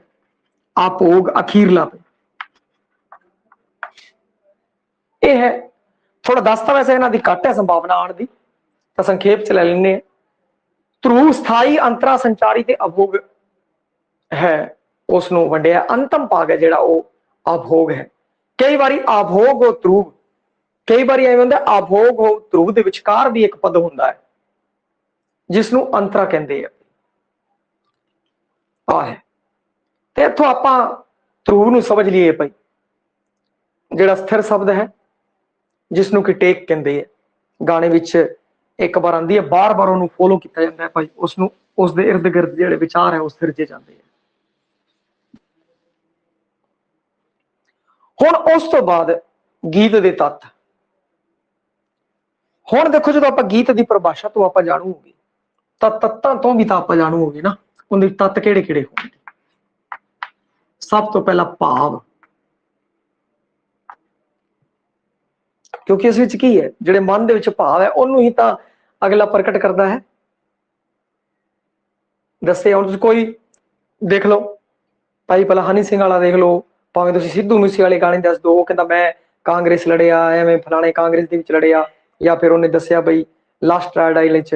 ਆਪੋਗ ਅਖੀਰਲਾ ਭਾਈ ਇਹ ਹੈ ਥੋੜਾ ਦੱਸਤਾ ਵੈਸੇ ਇਹਨਾਂ ਦੀ ਘੱਟ ਹੈ ਸੰਭਾਵਨਾ ਆਉਣ ਦੀ। ਤਾਂ ਸੰਖੇਪ ਚ ਲੈ ਲੈਣੇ ਆ ਧਰੂਵ ਸਥਾਈ ਅੰਤਰਾ ਸੰਚਾਰੀ ਤੇ ਅਭੋਗ ਹੈ ਉਸ ਨੂੰ ਵੰਡਿਆ। ਅੰਤਮ ਭਾਗ ਹੈ ਜਿਹੜਾ ਉਹ ਅਭੋਗ ਹੈ। ਕਈ ਵਾਰੀ ਅਭੋਗ ਹੋ ਧਰੂਵ ਕਈ ਵਾਰੀ ਐਵੇਂ ਹੁੰਦਾ, ਅਭੋਗ ਹੋ ਧਰੂਵ ਦੇ ਵਿਚਕਾਰ ਵੀ ਇੱਕ ਪਦ ਹੁੰਦਾ ਹੈ ਜਿਸ ਨੂੰ ਅੰਤਰਾ ਕਹਿੰਦੇ ਆ। ਆ ਹੈ। ਤੇ ਇੱਥੋਂ ਆਪਾਂ ਧਰੂਵ ਨੂੰ ਸਮਝ ਲਈਏ ਭਾਈ। ਜਿਹੜਾ ਸਥਿਰ ਸ਼ਬਦ ਹੈ ਜਿਸ ਨੂੰ ਕਿ ਟੇਕ ਕਹਿੰਦੇ ਆ। ਗਾਣੇ ਵਿੱਚ ਇੱਕ ਵਾਰ ਆਂਦੀ ਹੈ ਬਾਰ-ਬਾਰ ਉਹਨੂੰ ਫੋਲੋ ਕੀਤਾ ਜਾਂਦਾ ਹੈ ਭਾਈ। ਉਸ ਨੂੰ ਉਸ ਦੇ ird gird ਜਿਹੜੇ ਵਿਚਾਰ ਹੈ, ਉਹ ਸਿਰਜੇ ਜਾਂਦੇ ਹੈ। ਹੁਣ ਉਸ ਤੋਂ ਬਾਅਦ ਗੀਤ ਦੇ ਤੱਤ। ਹੁਣ ਦੇਖੋ ਜਦੋਂ ਆਪਾਂ ਗੀਤ ਦੀ ਪਰਿਭਾਸ਼ਾ ਤੋਂ ਆਪਾਂ ਜਾਣੂਗੇ, ਤਾਂ ਤੱਤਾਂ ਤੋਂ ਵੀ ਤਾਂ ਆਪਾਂ ਜਾਣੂਗੇ ਨਾ, ਉਹਦੇ ਤੱਤ ਕਿਹੜੇ ਕਿਹੜੇ ਹੋਣਗੇ। ਸਭ ਤੋਂ ਪਹਿਲਾਂ ਭਾਵ। ਕਿਉਂਕਿ ਇਸ ਵਿੱਚ ਕੀ ਹੈ, ਜਿਹੜੇ ਮਨ ਦੇ ਵਿੱਚ ਭਾਵ ਹੈ, ਉਹਨੂੰ ਹੀ ਤਾਂ ਅਗਲਾ ਪ੍ਰਗਟ ਕਰਦਾ ਹੈ ਦੱਸੇ ਹੁਣ ਤੁਸੀਂ ਕੋਈ ਦੇਖ ਲਓ ਭਾਈ ਭਲਾ ਹਨੀ ਸਿੰਘ ਵਾਲਾ ਦੇਖ ਲਓ ਭਾਵੇਂ ਤੁਸੀਂ ਸਿੱਧੂ ਮੂਸੇ ਵਾਲੇ ਗਾਣੇ ਦੱਸ ਦਿਓ ਉਹ ਕਹਿੰਦਾ ਮੈਂ ਕਾਂਗਰਸ ਲੜਿਆ ਐਵੇਂ ਫਲਾਣੇ ਕਾਂਗਰਸ ਦੇ ਵਿੱਚ ਲੜਿਆ ਜਾਂ ਫਿਰ ਉਹਨੇ ਦੱਸਿਆ ਬਈ ਲਾਸਟ ਟ੍ਰਾਇਲ ਵਿੱਚ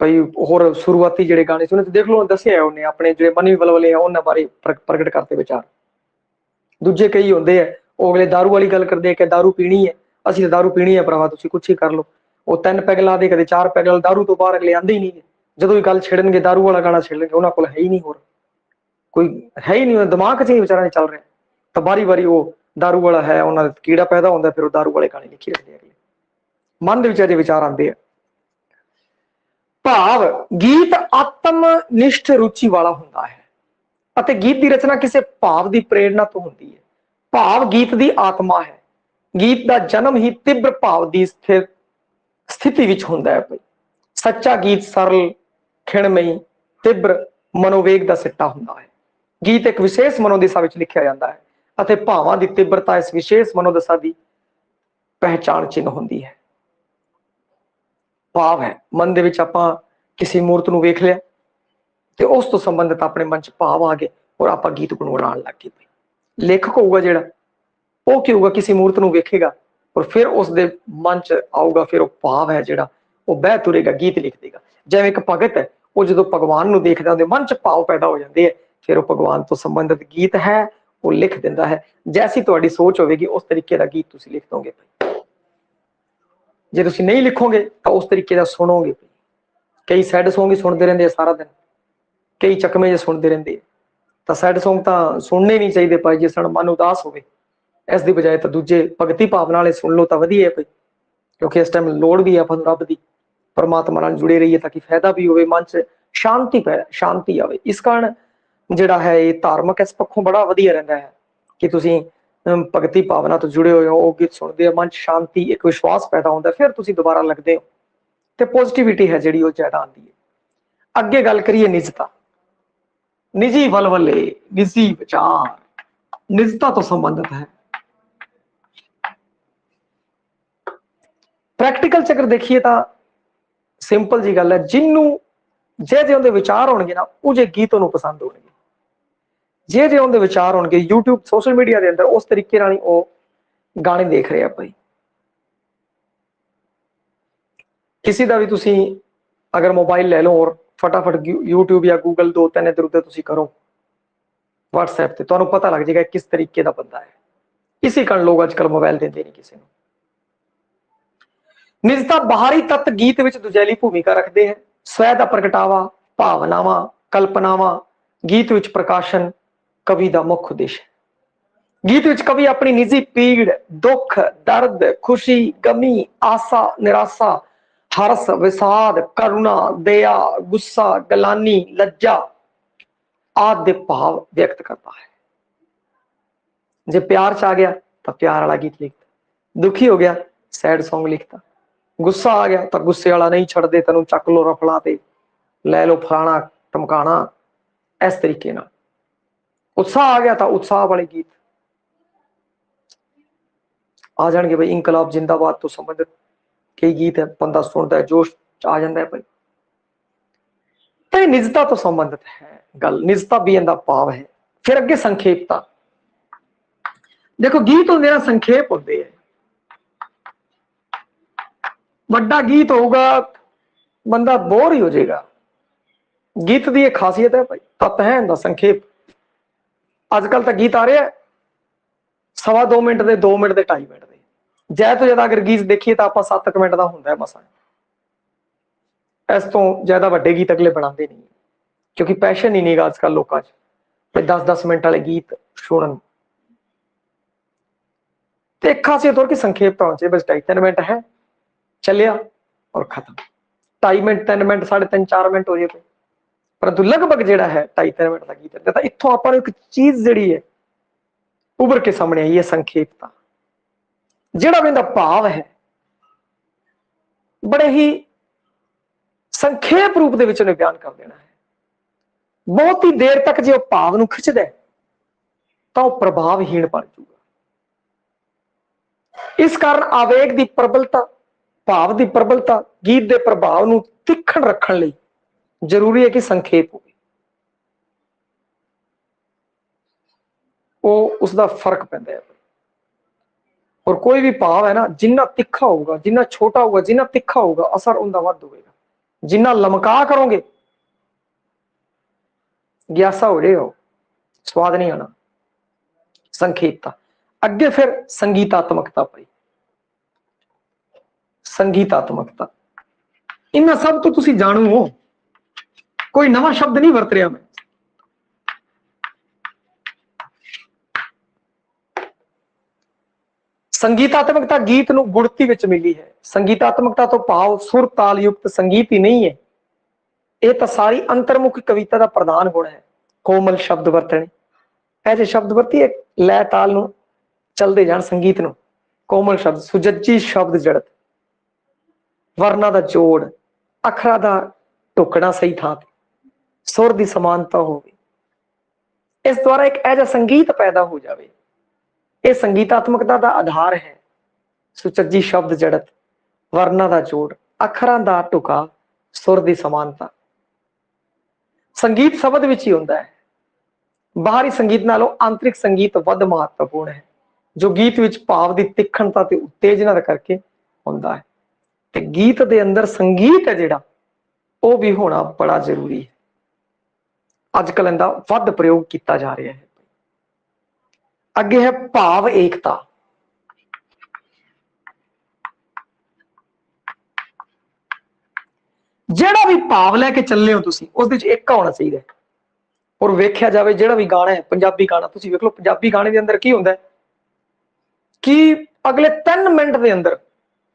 ਭਈ ਹੋਰ ਸ਼ੁਰੂਆਤੀ ਜਿਹੜੇ ਗਾਣੇ ਸੀ ਉਹਨੇ ਤੇ ਦੇਖ ਲਓ ਦੱਸਿਆ ਉਹਨੇ ਆਪਣੇ ਜਿਹੜੇ ਮਨੀ ਵਲਵਲੇ ਆ ਉਹਨਾਂ ਬਾਰੇ ਪ੍ਰਗ- ਪ੍ਰਗਟ ਕਰਤੇ ਵਿਚਾਰ ਦੂਜੇ ਕਈ ਹੁੰਦੇ ਆ ਉਹ ਅਗਲੇ दारू ਵਾਲੀ ਗੱਲ ਕਰਦੇ ਆ ਕਿ दारू ਪੀਣੀ ਹੈ ਅਸੀਂ ਤਾਂ दारू ਪੀਣੀ ਹੈ ਭਰਾਵਾ ਤੁਸੀਂ ਕੁਛ ਹੀ ਕਰ ਲਓ ਉਹ ਤਿੰਨ ਪੈਗ ਲਾ ਦੇ ਕਦੇ ਚਾਰ ਪੈਗ ਲਾ दारू ਤੋਂ ਬਾਹਰ ਅਗਲੇ ਆਂਦੇ ਹੀ ਨਹੀਂ ਗੇ। ਜਦੋਂ ਵੀ ਗੱਲ ਛੇੜਨਗੇ दारू ਵਾਲਾ ਗਾਣਾ ਛੇੜਨਗੇ ਉਹਨਾਂ ਕੋਲ ਹੈ ਹੀ ਨਹੀਂ ਹੋਰ ਕੋਈ ਹੈ ਹੀ ਨਹੀਂ ਉਹਨਾਂ ਦੇ ਦਿਮਾਗ 'ਚ ਹੀ ਵਿਚਾਰਾਂ ਦੇ ਚੱਲ ਰਿਹਾ ਤਾਂ ਬਾਰੀ ਬਾਰੀ ਉਹ दारू ਵਾਲਾ ਹੈ ਉਹਨਾਂ ਦਾ ਕੀੜਾ ਪੈਦਾ ਹੁੰਦਾ ਫਿਰ ਉਹ दारू ਵਾਲੇ ਗਾਣੇ ਲਿਖੀ ਰੱਖਦੇ ਆ ਅਗਲੇ ਮਨ ਦੇ ਵਿੱਚ ਅਜੇ ਵਿਚਾਰ ਆਉਂਦੇ ਆ ਭਾਵ ਗੀਤ ਆਤਮ ਨਿਸ਼ਠ ਰੁਚੀ ਵਾਲਾ ਹੁੰਦਾ ਹੈ ਅਤੇ ਗੀਤ ਦੀ ਰਚਨਾ ਕਿਸੇ ਭਾਵ ਦੀ ਪ੍ਰੇਰਣਾ ਤੋਂ ਹੁੰਦੀ ਹੈ ਭਾਵ ਗੀਤ ਦੀ ਆਤਮਾ ਹੈ ਗੀਤ ਦਾ ਜਨਮ ਹੀ ਤਿਬਰ ਭਾਵ ਦੀ ਸਥਿਰ ਸਥਿਤੀ ਵਿੱਚ ਹੁੰਦਾ ਹੈ ਭਾਈ ਸੱਚਾ ਗੀਤ ਸਰਲ, ਖਿਣਮਈ, ਤਿਬਰ, ਮਨੋਵੇਗ ਦਾ ਸਿੱਟਾ ਹੁੰਦਾ ਹੈ। ਗੀਤ ਇੱਕ ਵਿਸ਼ੇਸ਼ ਮਨੋਦਸ਼ਾ ਵਿੱਚ ਲਿਖਿਆ ਜਾਂਦਾ ਹੈ ਅਤੇ ਭਾਵਾਂ ਦੀ ਤੀਬਰਤਾ ਇਸ ਵਿਸ਼ੇਸ਼ ਮਨੋਦਸ਼ਾ ਦੀ ਪਹਿਚਾਣ ਚਿੰਨ ਹੁੰਦੀ ਹੈ। ਭਾਵ ਹੈ, ਮਨ ਦੇ ਵਿੱਚ ਆਪਾਂ ਕਿਸੇ ਮੂਰਤ ਨੂੰ ਵੇਖ ਲਿਆ ਤੇ ਉਸ ਤੋਂ ਸੰਬੰਧਿਤ ਆਪਣੇ ਮਨ 'ਚ ਭਾਵ ਆ ਗਏ ਔਰ ਆਪਾਂ ਗੀਤ ਗੁਣਗੁਣਾਉਣ ਲੱਗ ਗਏ ਲੇਖਕ ਹੋਊਗਾ ਜਿਹੜਾ, ਉਹ ਕੀ ਹੋਊਗਾ, ਕਿਸੇ ਮੂਰਤ ਨੂੰ ਵੇਖੇਗਾ ਔਰ ਫਿਰ ਉਸ ਦੇ ਮਨ 'ਚ ਆਊਗਾ, ਫਿਰ ਉਹ ਭਾਵ ਹੈ ਜਿਹੜਾ, ਉਹ ਬਹਿ ਤੁਰੇਗਾ, ਗੀਤ ਲਿਖ ਦੇਗਾ। ਜਿਵੇਂ ਇੱਕ ਭਗਤ ਹੈ, ਉਹ ਜਦੋਂ ਭਗਵਾਨ ਨੂੰ ਦੇਖਦਾ, ਉਹਦੇ ਮਨ 'ਚ ਭਾਵ ਪੈਦਾ ਹੋ ਜਾਂਦੇ ਹੈ, ਫਿਰ ਉਹ ਭਗਵਾਨ ਤੋਂ ਸੰਬੰਧਿਤ ਗੀਤ ਹੈ, ਉਹ ਲਿਖ ਦਿੰਦਾ ਹੈ। ਜੈਸੀ ਤੁਹਾਡੀ ਸੋਚ ਹੋਵੇਗੀ, ਉਸ ਤਰੀਕੇ ਦਾ ਗੀਤ ਤੁਸੀਂ ਲਿਖ ਦੋਗੇ ਜੇ ਤੁਸੀਂ ਨਹੀਂ ਲਿਖੋਗੇ, ਤਾਂ ਉਸ ਤਰੀਕੇ ਦਾ ਸੁਣੋਗੇ ਕਈ ਸੈਡ Song ਹੀ ਸੁਣਦੇ ਰਹਿੰਦੇ ਆ ਸਾਰਾ ਦਿਨ। ਕਈ ਚੱਕਵੇਂ ਜੇ ਸੁਣਦੇ ਰਹਿੰਦੇ ਤਾਂ ਸੈਡ Song ਤਾਂ ਸੁਣਨੇ ਨਹੀਂ ਚਾਹੀਦੇ ਭਾਈ, ਜਿਸ ਸਣ ਮਨ ਉਦਾਸ ਹੋਵੇ। ਇਸ ਦੀ ਬਜਾਏ ਤਾਂ ਦੂਜੇ ਭਗਤੀ ਭਾਵਨਾ ਵਾਲੇ ਸੁਣ ਲਓ ਤਾਂ ਵਧੀਆ ਹੈ ਭਾਈ ਕਿਉਂਕਿ ਇਸ ਟਾਈਮ ਲੋੜ ਵੀ ਹੈ ਆਪਾਂ ਨੂੰ ਰੱਬ ਦੀ, ਪਰਮਾਤਮਾ ਨਾਲ ਜੁੜੇ ਰਹੀਏ ਤਾਂ ਕਿ ਫਾਇਦਾ ਵੀ ਹੋਵੇ, ਮਨ 'ਚ ਸ਼ਾਂਤੀ ਪੈ, ਸ਼ਾਂਤੀ ਆਵੇ। ਇਸ ਕਾਰਨ ਜਿਹੜਾ ਹੈ ਇਹ ਧਾਰਮਿਕ ਇਸ ਪੱਖੋਂ ਬੜਾ ਵਧੀਆ ਰਹਿੰਦਾ ਹੈ ਕਿ ਤੁਸੀਂ ਭਗਤੀ ਭਾਵਨਾ ਤੋਂ ਜੁੜੇ ਹੋਏ ਹੋ, ਉਹ ਗੀਤ ਸੁਣਦੇ ਹੋ, ਮਨ 'ਚ ਸ਼ਾਂਤੀ, ਇੱਕ ਵਿਸ਼ਵਾਸ ਪੈਦਾ ਹੁੰਦਾ, ਫਿਰ ਤੁਸੀਂ ਦੁਬਾਰਾ ਲੱਗਦੇ ਹੋ। ਤੇ ਪੋਜ਼ਿਟਿਵਿਟੀ ਹੈ ਜਿਹੜੀ ਉਹ ਜ਼ਿਆਦਾ ਆਉਂਦੀ ਹੈ। ਅੱਗੇ ਗੱਲ ਕਰੀਏ ਨਿਜਤਾ। ਨਿਜੀ ਵਲਵਲੇ ਨਿੱਜੀ ਵਿਚਾਰ। ਨਿਜਤਾ ਤੋਂ ਸੰਬੰਧਿਤ ਹੈ। ਪ੍ਰੈਕਟੀਕਲ ਚੱਕਰ ਦੇਖੀਏ ਤਾਂ ਸਿੰਪਲ ਜੀ ਗੱਲ ਹੈ ਜਿੰਨੂੰ ਜੇ ਜੇ ਉਹਦੇ ਵਿਚਾਰ ਹੋਣਗੇ ਨਾ, ਉਹ ਜੇ ਗੀਤ ਉਹਨੂੰ ਪਸੰਦ ਹੋਣਗੇ। ਜੇ ਜੇ ਉਹਦੇ ਵਿਚਾਰ ਹੋਣਗੇ, YouTube ਸੋਸ਼ਲ ਮੀਡੀਆ ਦੇ ਅੰਦਰ ਉਸ ਤਰੀਕੇ ਨਾਲ ਹੀ ਉਹ ਗਾਣੇ ਦੇਖ ਰਹੇ ਆ ਭਾਈ ਕਿਸੇ ਦਾ ਵੀ ਤੁਸੀਂ ਅਗਰ ਮੋਬਾਈਲ ਲੈ ਲਓ ਔਰ ਫਟਾਫਟ YouTube ਜਾਂ Google ਦੋ ਤਿੰਨ ਇਧਰ ਉੱਤੇ ਤੁਸੀਂ ਕਰੋ। WhatsApp ਤੇ ਤੁਹਾਨੂੰ ਪਤਾ ਲੱਗ ਜਾਏਗਾ ਕਿਸ ਤਰੀਕੇ ਦਾ ਬੰਦਾ ਹੈ। ਇਸੇ ਕਾਰਨ ਲੋਕ ਅੱਜਕੱਲ ਮੋਬਾਈਲ ਦਿੰਦੇ ਨਹੀਂ ਕਿਸੇ ਨੂੰ। ਨਿਜਤਾ ਬਾਹਰੀ ਤੱਤ ਗੀਤ ਵਿੱਚ ਦੁਜੈਲੀ ਭੂਮਿਕਾ ਰੱਖਦੇ ਹਨ ਸਵੈ ਦਾ ਪ੍ਰਗਟਾਵਾ, ਭਾਵਨਾਵਾਂ, ਕਲਪਨਾਵਾਂ, ਗੀਤ ਵਿੱਚ ਪ੍ਰਕਾਸ਼ਨ, ਕਵੀ ਦਾ ਮੁੱਖ ਉਦੇਸ਼ ਹੈ। ਗੀਤ ਵਿੱਚ ਕਵੀ ਆਪਣੀ ਨਿੱਜੀ ਪੀੜ, ਦੁੱਖ, ਦਰਦ, ਖੁਸ਼ੀ, ਗਮੀ, ਆਸਾ, ਨਿਰਾਸ਼ਾ, ਹਰਸ, ਵਿਸਾਦ, ਕਰੁਣਾ, ਦਇਆ, ਗੁੱਸਾ, ਗਲਾਨੀ ਲੱਜਾ ਆਦਿ ਦੇ ਭਾਵ ਵਿਅਕਤ ਕਰਦਾ ਹੈ। ਜੇ ਪਿਆਰ ਚ ਆ ਗਿਆ ਤਾਂ ਪਿਆਰ ਵਾਲਾ ਗੀਤ ਲਿਖਦਾ। ਦੁਖੀ ਹੋ ਗਿਆ, ਸੈਡ Song ਲਿਖਦਾ। ਗੁੱਸਾ ਆ ਗਿਆ, ਤਾਂ ਗੁੱਸੇ ਵਾਲਾ ਨਹੀਂ ਛੱਡਦੇ, ਤੈਨੂੰ ਚੱਕ ਲੋ ਰਫਲਾ ਤੇ, ਲੈ ਲੋ ਫਲਾਣਾ ਟਮਕਾਣਾ, ਇਸ ਤਰੀਕੇ ਨਾਲ। ਉਤਸ਼ਾਹ ਆ ਗਿਆ ਤਾਂ ਉਤਸ਼ਾਹ ਵਾਲੇ ਗੀਤ। ਆ ਜਾਣਗੇ ਬਈ, ਇਨਕਲਾਬ ਜਿੰਦਾਬਾਦ ਤੋਂ ਸੰਬੰਧਿਤ ਕਈ ਗੀਤ ਹੈ, ਬੰਦਾ ਸੁਣਦਾ ਹੈ, ਜੋਸ਼ ਚ ਆ ਜਾਂਦਾ ਹੈ ਭਾਈ ਤੇ ਨਿਜਤਾ ਤੋਂ ਸੰਬੰਧਿਤ ਹੈ ਗੱਲ, ਨਿਜਤਾ ਵੀ ਇਹਦਾ ਭਾਵ ਹੈ। ਫਿਰ ਅੱਗੇ ਸੰਖੇਪਤਾ। ਦੇਖੋ, ਗੀਤ ਹੁੰਦੇ ਨਾ ਸੰਖੇਪ ਹੁੰਦੇ ਹੈ ਵੱਡਾ ਗੀਤ ਹੋਊਗਾ, ਬੰਦਾ ਬੋਰ ਹੀ ਹੋ ਜਾਏਗਾ। ਗੀਤ ਦੀ ਇਹ ਖਾਸੀਅਤ ਹੈ ਭਾਈ, ਤਤ ਹੈ ਇਹਦਾ ਸੰਖੇਪ। ਅੱਜ ਕੱਲ ਤਾਂ ਗੀਤ ਆ ਰਿਹਾ ਸਵਾ 2 ਮਿੰਟ ਦੇ 2 ਮਿੰਟ ਦੇ 2.5 ਮਿੰਟ ਦੇ। ਜੈ ਤੋਂ ਜ਼ਿਆਦਾ ਅਗਰ ਗੀਤ ਦੇਖੀਏ ਤਾਂ ਆਪਾਂ 7 ਮਿੰਟ ਦਾ ਹੁੰਦਾ ਹੈ ਮਸਾਂ। ਇਸ ਤੋਂ ਜ਼ਿਆਦਾ ਵੱਡੇ ਗੀਤ ਅਗਲੇ ਬਣਾਉਂਦੇ ਨਹੀਂ। ਕਿਉਂਕਿ ਪੈਸ਼ਨ ਹੀ ਨਹੀਂਗਾ ਅੱਜ ਕੱਲ ਲੋਕਾਂ 'ਚ। ਵੀ 10-10 ਮਿੰਟ ਵਾਲੇ ਗੀਤ ਛੋੜਨ। ਤੇ ਇੱਕ ਖਾਸੀਅਤ ਹੋਰ ਕਿ ਸੰਖੇਪ ਤਾਂ ਹੋਣਾ ਬਸ 2.5 ਮਿੰਟ ਹੈ। ਚੱਲਿਆ ਔਰ ਖਤਮ। 2.5 ਮਿੰਟ 3 ਮਿੰਟ 3.5 4 ਮਿੰਟ ਹੋ ਜੇ ਪਏ ਪਰੰਤੂ ਲਗਭਗ ਜਿਹੜਾ ਹੈ 2.5 ਮਿੰਟ ਦਾ ਗੀਤ ਹੈ। ਤਾਂ ਇੱਥੋਂ ਆਪਾਂ ਨੂੰ ਇੱਕ ਚੀਜ਼ ਜਿਹੜੀ ਹੈ, ਉਭਰ ਕੇ ਸਾਹਮਣੇ ਆਈ ਹੈ ਸੰਖੇਪਤਾ। ਜਿਹੜਾ ਵੀ ਇਹਦਾ ਭਾਵ ਹੈ, ਬੜੇ ਹੀ ਸੰਖੇਪ ਰੂਪ ਦੇ ਵਿੱਚ ਉਹਨੇ ਬਿਆਨ ਕਰ ਦੇਣਾ ਹੈ। ਬਹੁਤ ਹੀ ਦੇਰ ਤੱਕ ਜੇ ਉਹ ਭਾਵ ਨੂੰ ਖਿੱਚਦਾ ਤਾਂ ਉਹ ਪ੍ਰਭਾਵਹੀਣ ਬਣ ਜਾਊਗਾ। ਇਸ ਕਾਰਨ ਆਵੇਗ ਦੀ ਪ੍ਰਬਲਤਾ ਭਾਵ ਦੀ ਪ੍ਰਬਲਤਾ, ਗੀਤ ਦੇ ਪ੍ਰਭਾਵ ਨੂੰ ਤਿੱਖਣ ਰੱਖਣ ਲਈ ਜ਼ਰੂਰੀ ਹੈ ਕਿ ਸੰਖੇਪ ਹੋਵੇ। ਉਹ ਉਸ ਦਾ ਫ਼ਰਕ ਪੈਂਦਾ ਹੈ। ਔਰ ਕੋਈ ਵੀ ਭਾਵ ਹੈ ਨਾ, ਜਿੰਨਾ ਤਿੱਖਾ ਹੋਊਗਾ, ਜਿੰਨਾ ਛੋਟਾ ਹੋਊਗਾ, ਜਿੰਨਾ ਤਿੱਖਾ ਹੋਊਗਾ, ਅਸਰ ਉਹਦਾ ਵੱਧ ਹੋਵੇਗਾ। ਜਿੰਨਾ ਲਮਕਾ ਕਰੋਗੇ, ਗਿਆਸਾ ਹੋ ਜਾਏਗਾ ਸਵਾਦ ਨਹੀਂ ਆਣਾ ਸੰਖੇਪਤਾ। ਅੱਗੇ ਫਿਰ ਸੰਗੀਤਾਤਮਕਤਾ ਪਈ। ਸੰਗੀਤਾਤਮਕਤਾ ਇਹਨਾਂ ਸਭ ਤੋਂ ਤੁਸੀਂ ਜਾਣੂ ਹੋ। ਕੋਈ ਨਵਾਂ ਸ਼ਬਦ ਨਹੀਂ ਵਰਤ ਰਿਹਾ ਮੈਂ। ਸੰਗੀਤਾਤਮਕਤਾ ਗੀਤ ਨੂੰ ਗੁੜਤੀ ਵਿੱਚ ਮਿਲੀ ਹੈ। ਸੰਗੀਤਾਤਮਕਤਾ ਤੋਂ ਭਾਵ ਸੁਰ ਤਾਲ ਯੁਕਤ ਸੰਗੀਤ ਹੀ ਨਹੀਂ ਹੈ। ਇਹ ਤਾਂ ਸਾਰੀ ਅੰਤਰਮੁਖੀ ਕਵਿਤਾ ਦਾ ਪ੍ਰਧਾਨ ਗੁਣ ਹੈ। ਕੋਮਲ ਸ਼ਬਦ ਵਰਤਣੇ। ਇਹ ਜੇ ਸ਼ਬਦ ਵਰਤੀਏ, ਲੈ ਤਾਲ ਨੂੰ ਚਲਦੇ ਜਾਣ ਸੰਗੀਤ ਨੂੰ। ਕੋਮਲ ਸ਼ਬਦ, ਸੁਜੱਜੀ ਸ਼ਬਦ ਜੜਤ। ਵਰਨਾ ਦਾ ਜੋੜ, ਅੱਖਰਾਂ ਦਾ ਟੁਕੜਾ ਸਹੀ ਥਾਂ ਤੇ, ਸੁਰ ਦੀ ਸਮਾਨਤਾ ਹੋਵੇ। ਇਸ ਦੁਆਰਾ ਇੱਕ ਐਜਾ ਸੰਗੀਤ ਪੈਦਾ ਹੋ ਜਾਵੇ। ਇਹ ਸੰਗੀਤਾਤਮਕਤਾ ਦਾ ਆਧਾਰ ਹੈ। ਸੁਚੱਜੀ ਸ਼ਬਦ ਜੜਤ, ਵਰਨਾਂ ਦਾ ਜੋੜ, ਅੱਖਰਾਂ ਦਾ ਟੁਕਾ ਸੁਰ ਦੀ ਸਮਾਨਤਾ। ਸੰਗੀਤ ਸ਼ਬਦ ਵਿੱਚ ਹੀ ਹੁੰਦਾ ਹੈ। ਬਾਹਰੀ ਸੰਗੀਤ ਨਾਲੋਂ ਆਂਤਰਿਕ ਸੰਗੀਤ ਵੱਧ ਮਹੱਤਵਪੂਰਨ ਹੈ, ਜੋ ਗੀਤ ਵਿੱਚ ਭਾਵ ਦੀ ਤਿੱਖਣਤਾ ਤੇ ਉਤੇਜਨਾ ਦਾ ਕਰਕੇ ਹੁੰਦਾ ਹੈ। ਤੇ ਗੀਤ ਦੇ ਅੰਦਰ ਸੰਗੀਤ ਹੈ ਜਿਹੜਾ, ਉਹ ਵੀ ਹੋਣਾ ਬੜਾ ਜ਼ਰੂਰੀ ਹੈ। ਅੱਜ ਕੱਲ੍ਹ ਇਹਦਾ ਵੱਧ ਪ੍ਰਯੋਗ ਕੀਤਾ ਜਾ ਰਿਹਾ ਹੈ। ਅੱਗੇ ਹੈ ਭਾਵ ਏਕਤਾ। ਜਿਹੜਾ ਵੀ ਭਾਵ ਲੈ ਕੇ ਚੱਲੇ ਹੋ ਤੁਸੀਂ ਉਸ ਦੇ ਵਿੱਚ ਇੱਕ ਹੋਣਾ ਚਾਹੀਦਾ ਔਰ ਵੇਖਿਆ ਜਾਵੇ ਜਿਹੜਾ ਵੀ ਗਾਣਾ ਹੈ, ਪੰਜਾਬੀ ਗਾਣਾ, ਤੁਸੀਂ ਵੇਖ ਲਓ, ਪੰਜਾਬੀ ਗਾਣੇ ਦੇ ਅੰਦਰ ਕੀ ਹੁੰਦਾ ਹੈ? ਕਿ ਅਗਲੇ 3 ਮਿੰਟ ਦੇ ਅੰਦਰ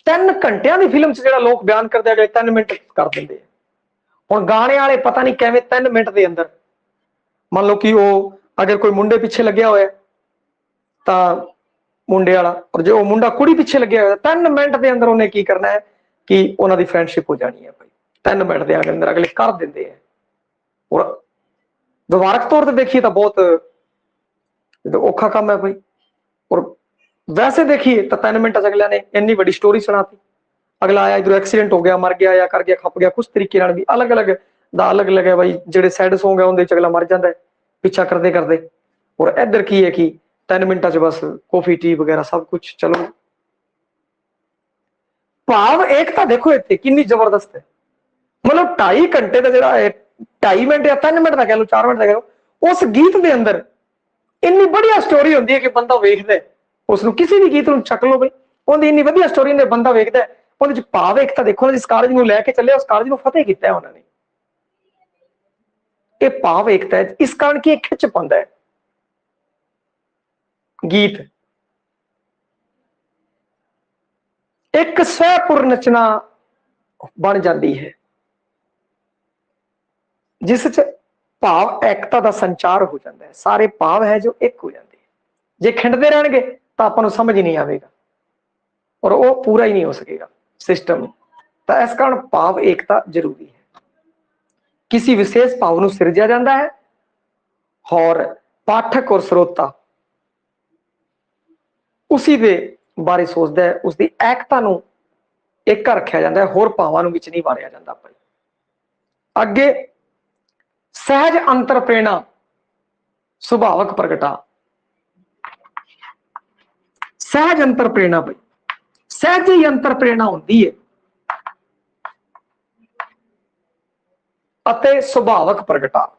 3 ਘੰਟਿਆਂ ਦੀ ਫਿਲਮ 'ਚ ਜਿਹੜਾ ਲੋਕ ਬਿਆਨ ਕਰਦੇ ਆ ਅਗਲੇ 3 ਮਿੰਟ ਕਰ ਦਿੰਦੇ ਆ। ਹੁਣ ਗਾਣੇ ਵਾਲੇ ਪਤਾ ਨਹੀਂ ਕਿਵੇਂ 3 ਮਿੰਟ ਦੇ ਅੰਦਰ। ਮੰਨ ਲਓ ਕਿ ਉਹ ਅਗਰ ਕੋਈ ਮੁੰਡੇ ਪਿੱਛੇ ਲੱਗਿਆ ਹੋਇਆ, ਤਾਂ ਮੁੰਡੇ ਵਾਲਾ, ਔਰ ਜੇ ਉਹ ਮੁੰਡਾ ਕੁੜੀ ਪਿੱਛੇ ਲੱਗਿਆ ਹੋਇਆ 3 ਮਿੰਟ ਦੇ ਅੰਦਰ ਉਹਨੇ ਕੀ ਕਰਨਾ ਹੈ ਕਿ ਉਹਨਾਂ ਦੀ ਫਰੈਂਡਸ਼ਿਪ ਹੋ ਜਾਣੀ ਹੈ ਭਾਈ 3 ਮਿੰਟ ਦੇ ਅੰਦਰ ਅਗਲੇ ਕਰ ਦਿੰਦੇ ਆ। ਔਰ ਵਿਵਹਾਰਕ ਤੌਰ ਤੇ ਦੇਖੀਏ ਤਾਂ ਬਹੁਤ ਔਖਾ ਕੰਮ ਹੈ ਭਾਈ ਔਰ ਵੈਸੇ ਦੇਖੀਏ ਤਾਂ 3 ਮਿੰਟਾਂ ਚ ਅਗਲਿਆਂ ਨੇ ਇੰਨੀ ਵੱਡੀ ਸਟੋਰੀ ਸੁਣਾਤੀ। ਅਗਲਾ ਆਇਆ ਇਧਰ ਐਕਸੀਡੈਂਟ ਹੋ ਗਿਆ, ਮਰ ਗਿਆ, ਜਾਂ ਕਰ ਗਿਆ, ਖੱਪ ਗਿਆ ਕੁਝ ਤਰੀਕੇ ਨਾਲ ਵੀ ਅਲੱਗ-ਅਲੱਗ ਦਾ ਅਲੱਗ-ਅਲੱਗ ਹੈ ਭਾਈ ਜਿਹੜੇ ਸੈਡ Song ਹੈ, ਉਹਦੇ ਚ ਅਗਲਾ ਮਰ ਜਾਂਦਾ ਹੈ, ਪਿੱਛਾ ਕਰਦੇ ਕਰਦੇ। ਔਰ ਇੱਧਰ ਕੀ ਹੈ ਕਿ 3 ਮਿੰਟਾਂ ਚ ਬਸ ਕਾਫੀ ਟੀ ਵਗੈਰਾ ਸਭ ਕੁਝ ਚਲੋ। ਭਾਵ ਏਕਤਾ ਦੇਖੋ ਇੱਥੇ ਕਿੰਨੀ ਜ਼ਬਰਦਸਤ ਹੈ। ਮਤਲਬ 2.5 ਘੰਟੇ ਦਾ ਜਿਹੜਾ ਹੈ 2.5 ਮਿੰਟ ਜਾਂ 3 ਮਿੰਟ ਦਾ ਕਹਿ ਲਓ 4 ਮਿੰਟ ਦਾ ਕਹਿ ਲਓ, ਉਸ ਗੀਤ ਦੇ ਅੰਦਰ ਇੰਨੀ ਵਧੀਆ ਸਟੋਰੀ ਹੁੰਦੀ ਹੈ ਕਿ ਬੰਦਾ ਵੇਖਦਾ ਹੈ। ਉਸ ਨੂੰ ਕਿਸੇ ਵੀ ਗੀਤ ਨੂੰ ਚੱਕ ਲਓ ਬਈ। ਉਹਦੀ ਇੰਨੀ ਵਧੀਆ ਸਟੋਰੀ ਨੇ ਬੰਦਾ ਵੇਖਦਾ ਹੈ। ਉਹਦੇ ਚ ਭਾਵ ਏਕਤਾ ਦੇਖੋ ਨਾ, ਜਿਸ ਕਾਰਜ ਨੂੰ ਲੈ ਕੇ ਚੱਲੇ ਉਸ ਕਾਰਜ ਨੂੰ ਫਤਿਹ ਕੀਤਾ ਉਹਨਾਂ ਨੇ। ਇਹ ਭਾਵ ਏਕਤਾ ਹੈ ਇਸ ਕਾਰਨ ਕਿ ਇਹ ਖਿੱਚ ਪਾਉਂਦਾ ਹੈ। ਗੀਤ। ਇੱਕ ਸਹਿਪੁਰ ਨਚਨਾ ਬਣ ਜਾਂਦੀ ਹੈ। ਜਿਸ ਚ ਭਾਵ ਏਕਤਾ ਦਾ ਸੰਚਾਰ ਹੋ ਜਾਂਦਾ ਹੈ। ਸਾਰੇ ਭਾਵ ਹੈ ਜੋ ਇੱਕ ਹੋ ਜਾਂਦੇ ਹੈ। ਜੇ ਖਿੰਡਦੇ ਰਹਿਣਗੇ ਤਾਂ ਆਪਾਂ ਨੂੰ ਸਮਝ ਨਹੀਂ ਆਵੇਗਾ। ਔਰ ਉਹ ਪੂਰਾ ਹੀ ਨਹੀਂ ਹੋ ਸਕੇਗਾ ਸਿਸਟਮ ਤਾਂ ਇਸ ਕਾਰਨ ਭਾਵ ਏਕਤਾ ਜ਼ਰੂਰੀ ਹੈ। ਕਿਸੇ ਵਿਸ਼ੇਸ਼ ਭਾਵ ਨੂੰ ਸਿਰਜਿਆ ਜਾਂਦਾ ਹੈ ਔਰ ਪਾਠਕ ਔਰ ਸਰੋਤਾ ਉਸੇ ਦੇ ਬਾਰੇ ਸੋਚਦਾ ਹੈ ਉਸ ਦੀ ਏਕਤਾ ਨੂੰ ਇੱਕ ਰੱਖਿਆ ਜਾਂਦਾ ਹੈ, ਹੋਰ ਭਾਵਾਂ ਨੂੰ ਵਿੱਚ ਨਹੀਂ ਵਾਰਿਆ ਜਾਂਦਾ ਭਾਈ ਅੱਗੇ ਸਹਿਜ ਅੰਤਰ ਪ੍ਰੇਰਣਾ ਸੁਭਾਵਕ ਪ੍ਰਗਟਾ ਸਹਿਜ ਅੰਤਰ ਪ੍ਰੇਰਣਾ ਭਾਈ ਸਹਿਜ ਹੀ ਅੰਤਰ ਪ੍ਰੇਰਣਾ ਹੁੰਦੀ ਹੈ ਅਤੇ ਸੁਭਾਵਕ ਪ੍ਰਗਟਾ।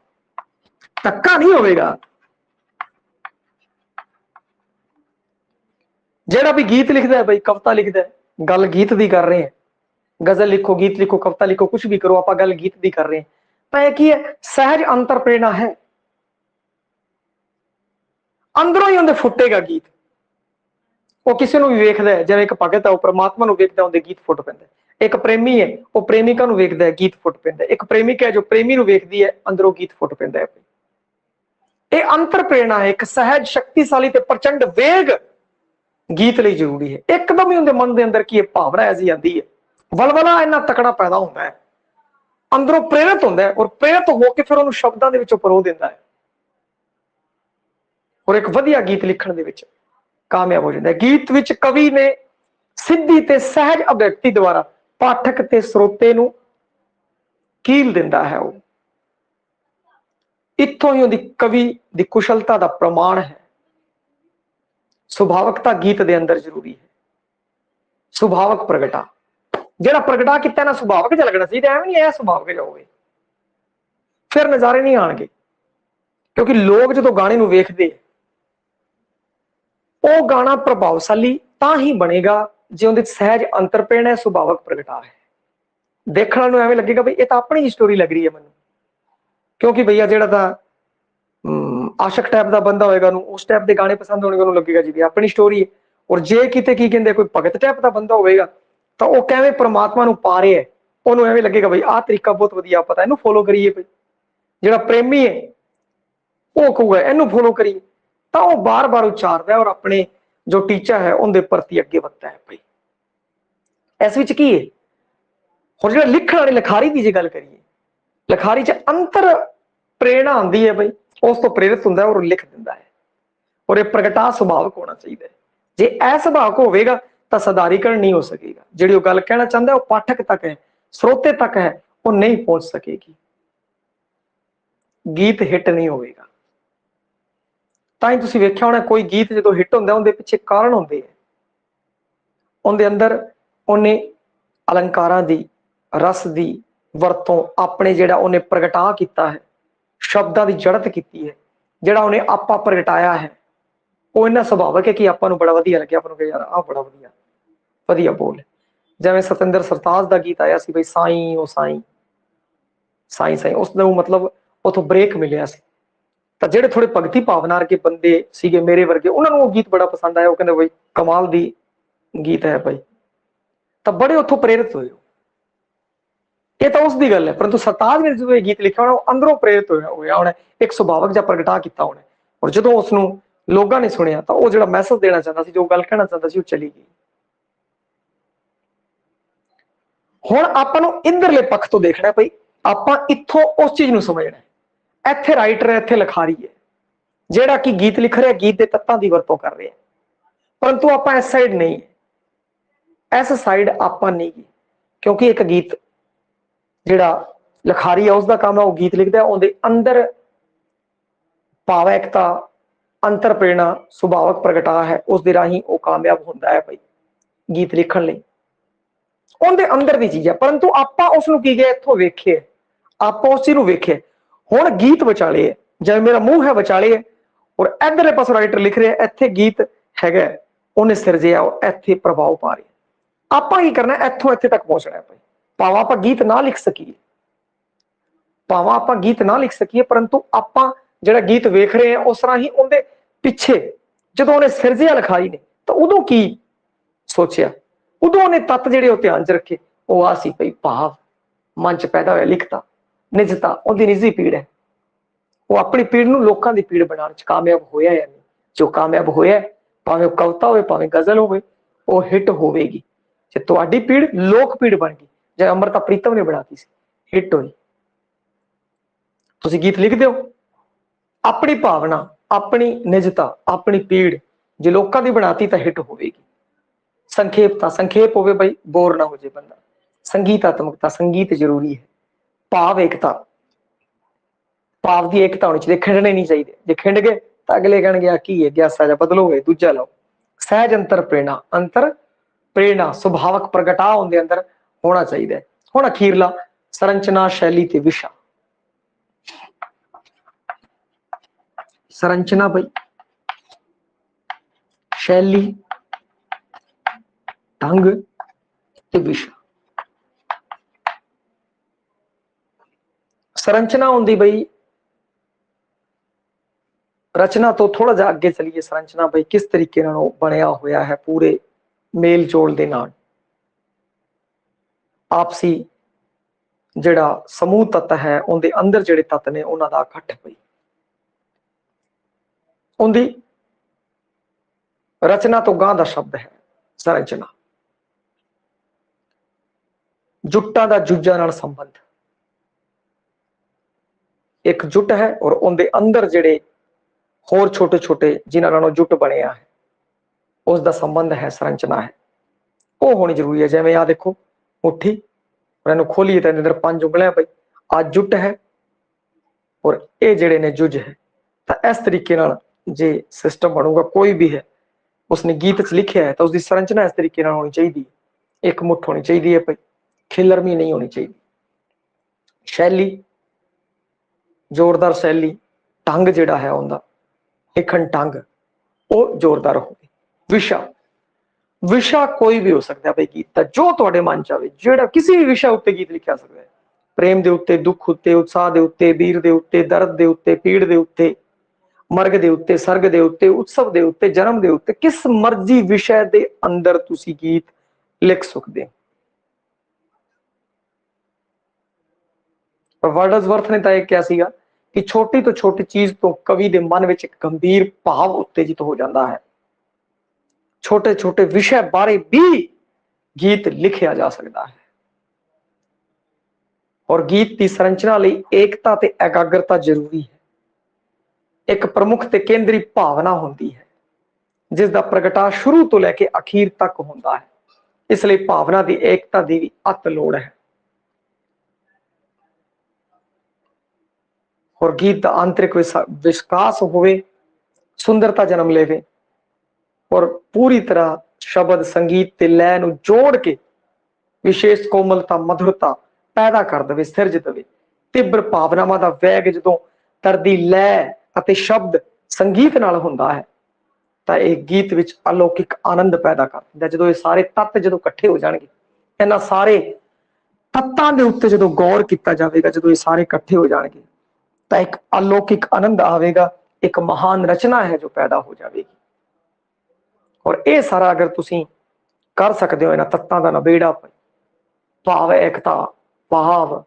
ਧੱਕਾ ਨਹੀਂ ਹੋਵੇਗਾ। ਜਿਹੜਾ ਵੀ ਗੀਤ ਲਿਖਦਾ ਹੈ ਬਈ, ਕਵਿਤਾ ਲਿਖਦਾ ਹੈ, ਗੱਲ ਗੀਤ ਦੀ ਕਰ ਰਹੇ ਹਾਂ। ਗਜ਼ਲ ਲਿਖੋ, ਗੀਤ ਲਿਖੋ, ਕਵਿਤਾ ਲਿਖੋ ਕੁਝ ਵੀ ਕਰੋ, ਆਪਾਂ ਗੱਲ ਗੀਤ ਦੀ ਕਰ ਰਹੇ ਹਾਂ। ਤਾਂ ਇਹ ਕੀ ਹੈ? ਸਹਿਜ ਅੰਤਰ ਪ੍ਰੇਰਣਾ ਹੈ। ਅੰਦਰੋਂ ਹੀ ਉਹਦੇ ਫੁੱਟੇਗਾ ਗੀਤ। ਉਹ ਕਿਸੇ ਨੂੰ ਵੀ ਵੇਖਦਾ ਹੈ, ਜਿਵੇਂ ਇੱਕ ਭਗਤ ਹੈ, ਉਹ ਪ੍ਰਮਾਤਮਾ ਨੂੰ ਵੇਖਦਾ ਉਹਦੇ ਗੀਤ ਫੁੱਟ ਪੈਂਦਾ ਇੱਕ ਪ੍ਰੇਮੀ ਹੈ, ਉਹ ਪ੍ਰੇਮਿਕਾ ਨੂੰ ਵੇਖਦਾ ਹੈ, ਗੀਤ ਫੁੱਟ ਪੈਂਦਾ ਇੱਕ ਪ੍ਰੇਮਿਕ ਹੈ, ਜੋ ਪ੍ਰੇਮੀ ਨੂੰ ਵੇਖਦੀ ਹੈ, ਅੰਦਰੋਂ ਗੀਤ ਫੁੱਟ ਪੈਂਦਾ ਹੈ। ਇਹ ਅੰਤਰ ਪ੍ਰੇਰਣਾ ਹੈ, ਇੱਕ ਸਹਿਜ, ਸ਼ਕਤੀਸ਼ਾਲੀ ਤੇ ਪ੍ਰਚੰਡ ਵੇਗ ਗੀਤ ਲਈ ਜ਼ਰੂਰੀ ਹੈ। ਇੱਕਦਮ ਹੀ ਉਹਦੇ ਮਨ ਦੇ ਅੰਦਰ ਕੀ ਇਹ ਭਾਵਨਾ ਐਸੀ ਆਂਦੀ ਹੈ। ਵਲਵਲਾ ਇੰਨਾ ਤਕੜਾ ਪੈਦਾ ਹੁੰਦਾ ਹੈ। ਅੰਦਰੋਂ ਪ੍ਰੇਰਿਤ ਹੁੰਦਾ ਹੈ ਔਰ ਪ੍ਰੇਰਿਤ ਹੋ ਕੇ ਫਿਰ ਉਹਨੂੰ ਸ਼ਬਦਾਂ ਦੇ ਵਿੱਚੋਂ ਪਰੋ ਦਿੰਦਾ ਹੈ। ਔਰ ਇੱਕ ਵਧੀਆ ਗੀਤ ਲਿਖਣ ਦੇ ਵਿੱਚ ਕਾਮਯਾਬ ਹੋ ਜਾਂਦਾ ਹੈ। ਗੀਤ ਵਿੱਚ ਕਵੀ ਨੇ ਸਿੱਧੀ ਤੇ ਸਹਿਜ ਅਭਿਵਿਅਕਤੀ ਦੁਆਰਾ ਪਾਠਕ ਤੇ ਸਰੋਤੇ ਨੂੰ ਕੀਲ ਦਿੰਦਾ ਹੈ ਉਹ। ਇੱਥੋਂ ਹੀ ਉਹਦੀ ਕਵੀ ਦੀ ਕੁਸ਼ਲਤਾ ਦਾ ਪ੍ਰਮਾਣ ਹੈ। ਸੁਭਾਵਕਤਾ ਗੀਤ ਦੇ ਅੰਦਰ ਜ਼ਰੂਰੀ ਹੈ। ਸੁਭਾਵਕ ਪ੍ਰਗਟਾ। ਜਿਹੜਾ ਪ੍ਰਗਟਾ ਕੀਤਾ ਨਾ ਸੁਭਾਵਕ ਜਿਹਾ ਲੱਗਣਾ ਚਾਹੀਦਾ ਐਵੇਂ ਨਹੀਂ ਇਹ ਸੁਭਾਵਕ ਜਿਹਾ ਹੋਵੇ। ਫਿਰ ਨਜ਼ਾਰੇ ਨਹੀਂ ਆਣਗੇ ਕਿਉਂਕਿ ਲੋਕ ਜਦੋਂ ਗਾਣੇ ਨੂੰ ਵੇਖਦੇ ਉਹ ਗਾਣਾ ਪ੍ਰਭਾਵਸ਼ਾਲੀ ਤਾਂ ਹੀ ਬਣੇਗਾ ਜੇ ਉਹਦੇ 'ਚ ਸਹਿਜ ਅੰਤਰਪੇਣ ਹੈ ਸੁਭਾਵਕ ਪ੍ਰਗਟਾ ਹੈ। ਦੇਖਣ ਨੂੰ ਐਵੇਂ ਲੱਗੇਗਾ ਵੀ ਇਹ ਤਾਂ ਆਪਣੀ ਹੀ ਸਟੋਰੀ ਲੱਗ ਰਹੀ ਹੈ ਮੈਨੂੰ। ਕਿਉਂਕਿ ਭਈਆ ਜਿਹੜਾ ਤਾਂ ਆਸ਼ਕ ਟਾਈਪ ਦਾ ਬੰਦਾ ਹੋਏਗਾ ਉਹਨੂੰ, ਉਸ ਟਾਈਪ ਦੇ ਗਾਣੇ ਪਸੰਦ ਹੋਣਗੇ, ਉਹਨੂੰ ਲੱਗੇਗਾ ਜੀ ਵੀ ਆਪਣੀ ਸਟੋਰੀ ਹੈ। ਔਰ ਜੇ ਕਿਤੇ ਕੀ ਕਹਿੰਦੇ ਕੋਈ ਭਗਤ ਟਾਈਪ ਦਾ ਬੰਦਾ ਹੋਵੇਗਾ, ਤਾਂ ਉਹ ਕਿਵੇਂ ਪ੍ਰਮਾਤਮਾ ਨੂੰ ਪਾ ਰਿਹਾ ਉਹਨੂੰ ਐਵੇਂ ਲੱਗੇਗਾ ਬਈ ਆਹ ਤਰੀਕਾ ਬਹੁਤ ਵਧੀਆ ਪਤਾ ਇਹਨੂੰ ਫੋਲੋ ਕਰੀਏ ਬਈ ਜਿਹੜਾ ਪ੍ਰੇਮੀ ਹੈ, ਉਹ ਕਹੂਗਾ, ਇਹਨੂੰ ਫੋਲੋ ਕਰੀਏ। ਤਾਂ ਉਹ ਬਾਰ-ਬਾਰ ਉਚਾਰਦਾ ਹੈ ਔਰ ਆਪਣੇ ਜੋ ਟੀਚਾ ਹੈ ਉਹਦੇ ਪ੍ਰਤੀ ਅੱਗੇ ਵੱਧਦਾ ਹੈ ਬਈ ਇਸ ਵਿੱਚ ਕੀ ਹੈ? ਹੁਣ ਜਿਹੜਾ ਲਿਖਣ ਵਾਲੀ ਲਿਖਾਰੀ ਦੀ ਜੇ ਗੱਲ ਕਰੀਏ, ਲਿਖਾਰੀ 'ਚ ਅੰਤਰ ਪ੍ਰੇਰਣਾ ਆਉਂਦੀ ਹੈ ਬਈ ਉਸ ਤੋਂ ਪ੍ਰੇਰਿਤ ਹੁੰਦਾ ਹੈ ਔਰ ਲਿਖ ਦਿੰਦਾ ਹੈ। ਔਰ ਇਹ ਪ੍ਰਗਟਾ ਸੁਭਾਵਕ ਹੋਣਾ ਚਾਹੀਦਾ ਹੈ। ਜੇ ਇਹ ਸੁਭਾਵਕ ਹੋਵੇਗਾ ਤਾਂ ਸਦਾਰੀਕਰਨ ਨਹੀਂ ਹੋ ਸਕੇਗਾ। ਜਿਹੜੀ ਉਹ ਗੱਲ ਕਹਿਣਾ ਚਾਹੁੰਦਾ ਉਹ ਪਾਠਕ ਤੱਕ ਹੈ, ਸਰੋਤੇ ਤੱਕ ਹੈ, ਉਹ ਨਹੀਂ ਪਹੁੰਚ ਸਕੇਗੀ। ਗੀਤ ਹਿੱਟ ਨਹੀਂ ਹੋਵੇਗਾ। ਤਾਂ ਹੀ ਤੁਸੀਂ ਵੇਖਿਆ ਹੋਣਾ ਕੋਈ ਗੀਤ ਜਦੋਂ ਹਿੱਟ ਹੁੰਦਾ ਉਹਦੇ ਪਿੱਛੇ ਕਾਰਨ ਹੁੰਦੇ ਆ। ਉਹਦੇ ਅੰਦਰ ਉਹਨੇ ਅਲੰਕਾਰਾਂ ਦੀ, ਰਸ ਦੀ ਵਰਤੋਂ ਆਪਣੇ ਜਿਹੜਾ ਉਹਨੇ ਪ੍ਰਗਟਾ ਕੀਤਾ ਹੈ, ਸ਼ਬਦਾਂ ਦੀ ਜੜਤ ਕੀਤੀ ਹੈ, ਜਿਹੜਾ ਉਹਨੇ ਆਪਾ ਪ੍ਰਗਟਾਇਆ ਹੈ, ਉਹ ਇੰਨਾ ਸੁਭਾਵਕ ਹੈ ਕਿ ਆਪਾਂ ਨੂੰ ਬੜਾ ਵਧੀਆ ਲੱਗਿਆ। ਆਪਾਂ ਨੂੰ ਕਿ ਯਾਰ, ਆਹ ਬੜਾ ਵਧੀਆ ਵਧੀਆ ਬੋਲ ਜਿਵੇਂ ਸਤਿੰਦਰ ਸਰਤਾਜ ਦਾ ਗੀਤ ਆਇਆ ਸੀ ਬਈ, ਸਾਈਂ ਉਹ ਸਾਈਂ ਸਾਈਂ ਸਾਈਂ ਉਸ ਨੂੰ ਮਤਲਬ ਉਥੋਂ ਬ੍ਰੇਕ ਮਿਲਿਆ ਸੀ। ਤਾਂ ਜਿਹੜੇ ਥੋੜੇ ਭਗਤੀ ਭਾਵਨਾ ਰਕੇ ਬੰਦੇ ਸੀਗੇ ਮੇਰੇ ਵਰਗੇ, ਉਹਨਾਂ ਨੂੰ ਉਹ ਗੀਤ ਬੜਾ ਪਸੰਦ ਆਇਆ। ਉਹ ਕਹਿੰਦੇ ਬਈ ਕਮਾਲ ਦੀ ਗੀਤ ਹੈ ਭਾਈ ਤਾਂ ਬੜੇ ਉੱਥੋਂ ਪ੍ਰੇਰਿਤ ਹੋਏ ਉਹ। ਇਹ ਤਾਂ ਉਸ ਦੀ ਗੱਲ ਹੈ, ਪਰੰਤੂ ਸਰਤਾਜ ਨੇ ਜਦੋਂ ਇਹ ਗੀਤ ਲਿਖਿਆ ਹੋਣਾ, ਉਹ ਅੰਦਰੋਂ ਪ੍ਰੇਰਿਤ ਹੋਇਆ ਹੋਇਆ ਉਹਨੇ ਇੱਕ ਸੁਭਾਵਕ ਜਿਹਾ ਪ੍ਰਗਟਾ ਕੀਤਾ ਉਹਨੇ ਔਰ ਜਦੋਂ ਉਸ ਨੂੰ ਲੋਕਾਂ ਨੇ ਸੁਣਿਆ, ਤਾਂ ਉਹ ਜਿਹੜਾ ਮੈਸੇਜ ਦੇਣਾ ਚਾਹੁੰਦਾ ਸੀ, ਜੋ ਗੱਲ ਕਹਿਣਾ ਚਾਹੁੰਦਾ ਸੀ, ਉਹ ਚਲੀ ਗਈ। ਹੁਣ ਆਪਾਂ ਨੂੰ ਇੰਦਰਲੇ ਪੱਖ ਤੋਂ ਦੇਖਣਾ ਹੈ ਭਈ ਆਪਾਂ ਇੱਥੋਂ ਉਸ ਚੀਜ਼ ਨੂੰ ਸਮਝਣਾ ਇੱਥੇ ਰਾਈਟਰ ਹੈ ਇੱਥੇ ਲਿਖਾਰੀ ਹੈ, ਜਿਹੜਾ ਕਿ ਗੀਤ ਲਿਖ ਰਿਹਾ, ਗੀਤ ਦੇ ਤੱਤਾਂ ਦੀ ਵਰਤੋਂ ਕਰ ਰਿਹਾ। ਪਰੰਤੂ ਆਪਾਂ ਇਸ ਸਾਈਡ ਨਹੀਂ। ਇਸ ਸਾਈਡ ਆਪਾਂ ਨਹੀਂ ਕਿਉਂਕਿ ਇੱਕ ਗੀਤ ਜਿਹੜਾ ਲਿਖਾਰੀ ਹੈ ਉਸ ਦਾ ਕੰਮ ਹੈ, ਉਹ ਗੀਤ ਲਿਖਦਾ ਉਹਦੇ ਅੰਦਰ ਭਾਵਿਕਤਾ ਅੰਤਰ ਪ੍ਰੇਰਣਾ ਸੁਭਾਵਕ ਪ੍ਰਗਟਾ ਹੈ ਉਸ ਦੇ ਰਾਹੀਂ ਉਹ ਕਾਮਯਾਬ ਹੁੰਦਾ ਹੈ ਭਾਈ ਗੀਤ ਲਿਖਣ ਲਈ। ਉਹਦੇ ਅੰਦਰ ਦੀ ਚੀਜ਼ ਹੈ, ਪਰੰਤੂ ਆਪਾਂ ਉਸ ਨੂੰ ਕੀ ਗਿਆ ਇੱਥੋਂ ਵੇਖਿਆ, ਆਪਾਂ ਉਸ ਚੀਜ਼ ਨੂੰ ਵੇਖਿਆ। ਹੁਣ ਗੀਤ ਵਿਚਾਲੇ ਹੈ, ਜਿਵੇਂ ਮੇਰਾ ਮੂੰਹ ਹੈ ਵਿਚਾਲੇ ਹੈ, ਔਰ ਇਧਰਲੇ ਪਾਸੇ ਰਾਈਟਰ ਲਿਖ ਰਿਹਾ ਇੱਥੇ ਗੀਤ ਹੈਗਾ ਉਹਨੇ ਸਿਰਜਿਆ ਉਹ ਇੱਥੇ ਪ੍ਰਭਾਵ ਪਾ ਰਿਹਾ ਆਪਾਂ ਕੀ ਕਰਨਾ ਇੱਥੋਂ ਇੱਥੇ ਤੱਕ ਪਹੁੰਚਣਾ ਹੈ ਭਾਈ। ਭਾਵੇਂ ਆਪਾਂ ਗੀਤ ਨਾ ਲਿਖ ਸਕੀਏ। ਭਾਵੇਂ ਆਪਾਂ ਗੀਤ ਨਾ ਲਿਖ ਸਕੀਏ, ਪਰੰਤੂ ਆਪਾਂ ਜਿਹੜਾ ਗੀਤ ਵੇਖ ਰਹੇ ਹਾਂ, ਉਸ ਤਰ੍ਹਾਂ ਹੀ ਉਹਦੇ ਪਿੱਛੇ ਜਦੋਂ ਉਹਨੇ ਸਿਰਜਿਆ ਲਿਖਾਈ ਨੇ, ਤਾਂ ਉਦੋਂ ਕੀ ਸੋਚਿਆ? ਉਦੋਂ ਉਹਨੇ ਤੱਤ ਜਿਹੜੇ ਉਹ ਧਿਆਨ ਚ ਰੱਖੇ, ਉਹ ਆ ਸੀ ਭਈ ਭਾਵ, ਮਨ ਚ ਪੈਦਾ ਹੋਇਆ ਲਿਖਤਾ। ਨਿਜਤਾ ਉਹਦੀ ਨਿੱਜੀ ਪੀੜ ਹੈ। ਉਹ ਆਪਣੀ ਪੀੜ ਨੂੰ ਲੋਕਾਂ ਦੀ ਪੀੜ ਬਣਾਉਣ ਚ ਕਾਮਯਾਬ ਹੋਇਆ ਜਾਂ ਨਹੀਂ। ਜੋ ਕਾਮਯਾਬ ਹੋਇਆ ਭਾਵੇਂ ਉਹ ਕਵਿਤਾ ਹੋਵੇ, ਭਾਵੇਂ ਗਜ਼ਲ ਹੋਵੇ, ਉਹ ਹਿੱਟ ਹੋਵੇਗੀ। ਜੇ ਤੁਹਾਡੀ ਪੀੜ ਲੋਕ ਪੀੜ ਬਣ ਗਈ ਜਿਵੇਂ ਅਮਰਤਾ ਪ੍ਰੀਤਮ ਨੇ ਬਣਾਤੀ ਸੀ, ਹਿੱਟ ਹੋਈ। ਤੁਸੀਂ ਗੀਤ ਲਿਖਦੇ ਹੋ? ਆਪਣੀ ਭਾਵਨਾ, ਆਪਣੀ ਨਿਜਤਾ, ਆਪਣੀ ਪੀੜ ਜੇ ਲੋਕਾਂ ਦੀ ਬਣਾਤੀ ਤਾਂ ਹਿੱਟ ਹੋਵੇਗੀ। ਸੰਖੇਪਤਾ, ਸੰਖੇਪ ਹੋਵੇ ਬਈ, ਬੋਰ ਨਾ ਹੋ ਜੇ ਬੰਦਾ। ਸੰਗੀਤਾਤਮਕਤਾ, ਸੰਗੀਤ ਜ਼ਰੂਰੀ ਹੈ। ਭਾਵ ਏਕਤਾ। ਭਾਵ ਦੀ ਏਕਤਾ ਹੋਣੀ ਚਾਹੀਦੀ, ਖਿੰਡਣੇ ਨਹੀਂ ਚਾਹੀਦੇ। ਜੇ ਖਿੰਡ ਗਏ ਤਾਂ ਅਗਲੇ ਕਹਿਣਗੇ ਆ ਕੀ ਹੈ, ਗਿਆਸਾ ਜਾਂ ਬਦਲੋਗੇ, ਦੂਜਾ ਲਓ। ਸਹਿਜ ਅੰਤਰ ਪ੍ਰੇਰਣਾ। ਅੰਤਰ ਪ੍ਰੇਰਣਾ, ਸੁਭਾਵਕ ਪ੍ਰਗਟਾ ਹੁੰਦੇ ਅੰਦਰ ਹੋਣਾ ਚਾਹੀਦਾ। ਹੁਣ ਅਖੀਰਲਾ ਸੰਰਚਨਾ ਸ਼ੈਲੀ ਤੇ ਵਿਸ਼ਾ। ਸੰਰਚਨਾ ਬਈ। ਸ਼ੈਲੀ, ਢੰਗ ਤੇ ਵਿਸ਼ਾ। ਸਰੰਚਨਾ ਹੁੰਦੀ ਬਈ। ਰਚਨਾ ਤੋਂ ਥੋੜਾ ਜਿਹਾ ਅੱਗੇ ਚਲੀਏ। ਸੰਰਚਨਾ ਬਈ ਕਿਸ ਤਰੀਕੇ ਨਾਲ ਉਹ ਬਣਿਆ ਹੋਇਆ ਹੈ ਪੂਰੇ ਮੇਲ ਜੋਲ ਦੇ ਨਾਲ। ਆਪਸੀ ਜਿਹੜਾ ਸਮੂਹ ਤੱਤ ਹੈ, ਉਹਦੇ ਅੰਦਰ ਜਿਹੜੇ ਤੱਤ ਨੇ, ਉਹਨਾਂ ਦਾ ਇਕੱਠ ਪਈ ਉਹਦੀ ਰਚਨਾ ਤੋਂ ਗਾਂ ਦਾ ਸ਼ਬਦ ਹੈ, ਸੰਰਚਨਾ। ਜੁੱਟਾਂ ਦਾ ਜੁੱਜਾਂ ਨਾਲ ਸੰਬੰਧ। ਇੱਕ ਜੁੱਟ ਹੈ ਔਰ ਉਹਦੇ ਅੰਦਰ ਜਿਹੜੇ ਹੋਰ ਛੋਟੇ ਛੋਟੇ ਜਿਨ੍ਹਾਂ ਨਾਲੋਂ ਜੁੱਟ ਬਣਿਆ ਹੈ, ਉਸ ਦਾ ਸੰਬੰਧ ਹੈ, ਸੰਰਚਨਾ ਹੈ। ਉਹ ਹੋਣੀ ਜ਼ਰੂਰੀ ਹੈ, ਜਿਵੇਂ ਆ ਦੇਖੋ, ਮੁੱਠੀ, ਔਰ ਇਹਨੂੰ ਖੋਲੀਏ ਤਾਂ ਇਹਦੇ ਅੰਦਰ ਪੰਜ ਉਂਗਲਾਂ ਪਈ ਆ ਜੁੱਟ ਹੈ ਔਰ ਇਹ ਜਿਹੜੇ ਨੇ ਜੁਜ ਹੈ। ਤਾਂ ਇਸ ਤਰੀਕੇ ਨਾਲ ਜੇ ਸਿਸਟਮ ਬਣੂਗਾ, ਕੋਈ ਵੀ ਹੈ, ਉਸਨੇ ਗੀਤ 'ਚ ਲਿਖਿਆ ਹੈ, ਤਾਂ ਉਸਦੀ ਸੰਰਚਨਾ ਇਸ ਤਰੀਕੇ ਨਾਲ ਹੋਣੀ ਚਾਹੀਦੀ ਹੈ। ਇੱਕ ਮੁੱਠ ਹੋਣੀ ਚਾਹੀਦੀ ਹੈ ਭਈ ਖਿਲਰਮੀ ਨਹੀਂ ਹੋਣੀ ਚਾਹੀਦੀ। ਸ਼ੈਲੀ ਜ਼ੋਰਦਾਰ ਸ਼ੈਲੀ ਢੰਗ ਜਿਹੜਾ ਹੈ ਉਹਦਾ, ਲਿਖਣ ਢੰਗ ਉਹ ਜ਼ੋਰਦਾਰ ਹੋਵੇ। ਵਿਸ਼ਾ ਵਿਸ਼ਾ ਕੋਈ ਵੀ ਹੋ ਸਕਦਾ ਬਈ ਗੀਤ ਦਾ, ਜੋ ਤੁਹਾਡੇ ਮਨ ਚ ਆਵੇ, ਜਿਹੜਾ ਕਿਸੇ ਵੀ ਵਿਸ਼ਾ ਉੱਤੇ ਗੀਤ ਲਿਖਿਆ ਸਕਦਾ ਹੈ। ਪ੍ਰੇਮ ਦੇ ਉੱਤੇ, ਦੁੱਖ ਉੱਤੇ, ਉਤਸ਼ਾਹ ਦੇ ਉੱਤੇ, ਵੀਰ ਦੇ ਉੱਤੇ, ਦਰਦ ਦੇ ਉੱਤੇ, ਪੀੜ ਦੇ ਉੱਤੇ, ਮਰਗ ਦੇ ਉੱਤੇ, ਸਰਗ ਦੇ ਉੱਤੇ, ਉਤਸਵ ਦੇ ਉੱਤੇ, ਜਨਮ ਦੇ ਉੱਤੇ, ਕਿਸ ਮਰਜ਼ੀ ਵਿਸ਼ੇ ਦੇ ਅੰਦਰ ਤੁਸੀਂ ਗੀਤ ਲਿਖ ਸਕਦੇ ਹੋ। ਪਰ ਵਰਡਸਵਰਥ ਨੇ ਤਾਂ ਇਹ ਕਿਹਾ ਸੀਗਾ ਕਿ ਛੋਟੀ ਤੋਂ ਛੋਟੀ ਚੀਜ਼ ਤੋਂ ਕਵੀ ਦੇ ਮਨ ਵਿੱਚ ਇੱਕ ਗੰਭੀਰ ਭਾਵ ਉਤੇਜਿਤ ਹੋ ਜਾਂਦਾ ਹੈ। ਛੋਟੇ ਛੋਟੇ ਵਿਸ਼ੇ ਬਾਰੇ ਵੀ ਗੀਤ ਲਿਖਿਆ ਜਾ ਸਕਦਾ ਹੈ। ਔਰ ਗੀਤ ਦੀ ਸੰਰਚਨਾ ਲਈ ਏਕਤਾ ਤੇ ਇਕਾਗਰਤਾ ਜ਼ਰੂਰੀ ਹੈ। ਇੱਕ ਪ੍ਰਮੁੱਖ ਤੇ ਕੇਂਦਰੀ ਭਾਵਨਾ ਹੁੰਦੀ ਹੈ, ਜਿਸ ਦਾ ਪ੍ਰਗਟਾ ਸ਼ੁਰੂ ਤੋਂ ਲੈ ਕੇ ਅਖੀਰ ਤੱਕ ਹੁੰਦਾ ਹੈ। ਇਸ ਲਈ ਭਾਵਨਾ ਦੀ ਏਕਤਾ ਦੀ ਵੀ ਅਤ ਲੋੜ ਹੈ। ਹੋਰ ਗੀਤ ਦਾ ਆਂਤਰਿਕ ਵਿਸਾ- ਵਿਕਾਸ ਹੋਵੇ ਸੁੰਦਰਤਾ ਜਨਮ ਲੇਵੇ ਔਰ ਪੂਰੀ ਤਰ੍ਹਾਂ ਸ਼ਬਦ ਸੰਗੀਤ ਤੇ ਲੈ ਨੂੰ ਜੋੜ ਕੇ ਵਿਸ਼ੇਸ਼ ਕੋਮਲਤਾ ਮਧੁਰਤਾ ਪੈਦਾ ਕਰ ਦੇਵੇ ਸਿਰਜ ਦੇਵੇ ਤਿਬਰ ਭਾਵਨਾਵਾਂ ਦਾ ਵੈਗ ਜਦੋਂ ਤਰਦੀ ਲੈਅ ਅਤੇ ਸ਼ਬਦ ਸੰਗੀਤ ਨਾਲ ਹੁੰਦਾ ਹੈ ਤਾਂ ਇਹ ਗੀਤ ਵਿੱਚ ਅਲੌਕਿਕ ਆਨੰਦ ਪੈਦਾ ਕਰ ਦਿੰਦਾ ਜਦੋਂ ਇਹ ਸਾਰੇ ਤੱਤ ਜਦੋਂ ਇਕੱਠੇ ਹੋ ਜਾਣਗੇ ਇਹਨਾਂ ਸਾਰੇ ਤੱਤਾਂ ਦੇ ਉੱਤੇ ਜਦੋਂ ਗੌਰ ਕੀਤਾ ਜਾਵੇਗਾ ਜਦੋਂ ਇਹ ਸਾਰੇ ਇਕੱਠੇ ਹੋ ਜਾਣਗੇ ਤਾਂ ਇੱਕ ਅਲੌਕਿਕ ਆਨੰਦ ਆਵੇਗਾ, ਇੱਕ ਮਹਾਨ ਰਚਨਾ ਹੈ ਜੋ ਪੈਦਾ ਹੋ ਜਾਵੇਗੀ। ਔਰ ਇਹ ਸਾਰਾ ਅਗਰ ਤੁਸੀਂ ਕਰ ਸਕਦੇ ਹੋ, ਇਹਨਾਂ ਤੱਤਾਂ ਦਾ ਨਵੇੜਾ ਭਾਵ ਏਕਤਾ, ਭਾਵ,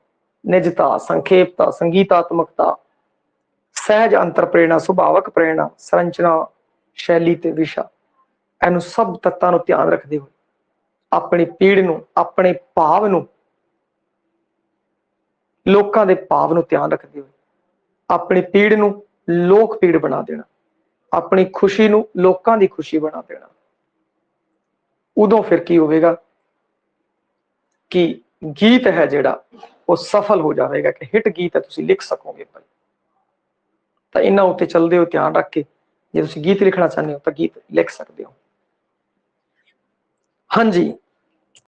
ਨਿਜਤਾ, ਸੰਖੇਪਤਾ, ਸੰਗੀਤਾਤਮਕਤਾ, ਸਹਿਜ ਅੰਤਰ ਪ੍ਰੇਰਣਾ ਸੁਭਾਵਕ ਪ੍ਰੇਰਣਾ, ਸੰਰਚਨਾ ਸ਼ੈਲੀ ਤੇ ਵਿਸ਼ਾ, ਇਹਨੂੰ ਸਭ ਤੱਤਾਂ ਨੂੰ ਧਿਆਨ ਰੱਖਦੇ ਹੋਏ, ਆਪਣੀ ਪੀੜ ਨੂੰ, ਆਪਣੇ ਭਾਵ ਨੂੰ, ਲੋਕਾਂ ਦੇ ਭਾਵ ਨੂੰ ਧਿਆਨ ਰੱਖਦੇ ਹੋਏ ਆਪਣੀ ਪੀੜ ਨੂੰ ਲੋਕ ਪੀੜ ਬਣਾ ਦੇਣਾ, ਆਪਣੀ ਖੁਸ਼ੀ ਨੂੰ ਲੋਕਾਂ ਦੀ ਖੁਸ਼ੀ ਬਣਾ ਦੇਣਾ। ਉਦੋਂ ਫਿਰ ਕੀ ਹੋਵੇਗਾ ਕਿ ਗੀਤ ਹੈ ਜਿਹੜਾ, ਉਹ ਸਫਲ ਹੋ ਜਾਵੇਗਾ ਕਿ ਹਿੱਟ ਗੀਤ ਹੈ, ਤੁਸੀਂ ਲਿਖ ਸਕੋਗੇ ਭਾਈ। ਤਾਂ ਇਹਨਾਂ ਉੱਤੇ ਚੱਲਦੇ ਹੋ ਧਿਆਨ ਰੱਖ ਕੇ, ਜੇ ਤੁਸੀਂ ਗੀਤ ਲਿਖਣਾ ਚਾਹੁੰਦੇ ਹੋ ਤਾਂ ਗੀਤ ਲਿਖ ਸਕਦੇ ਹੋ। ਹਾਂਜੀ।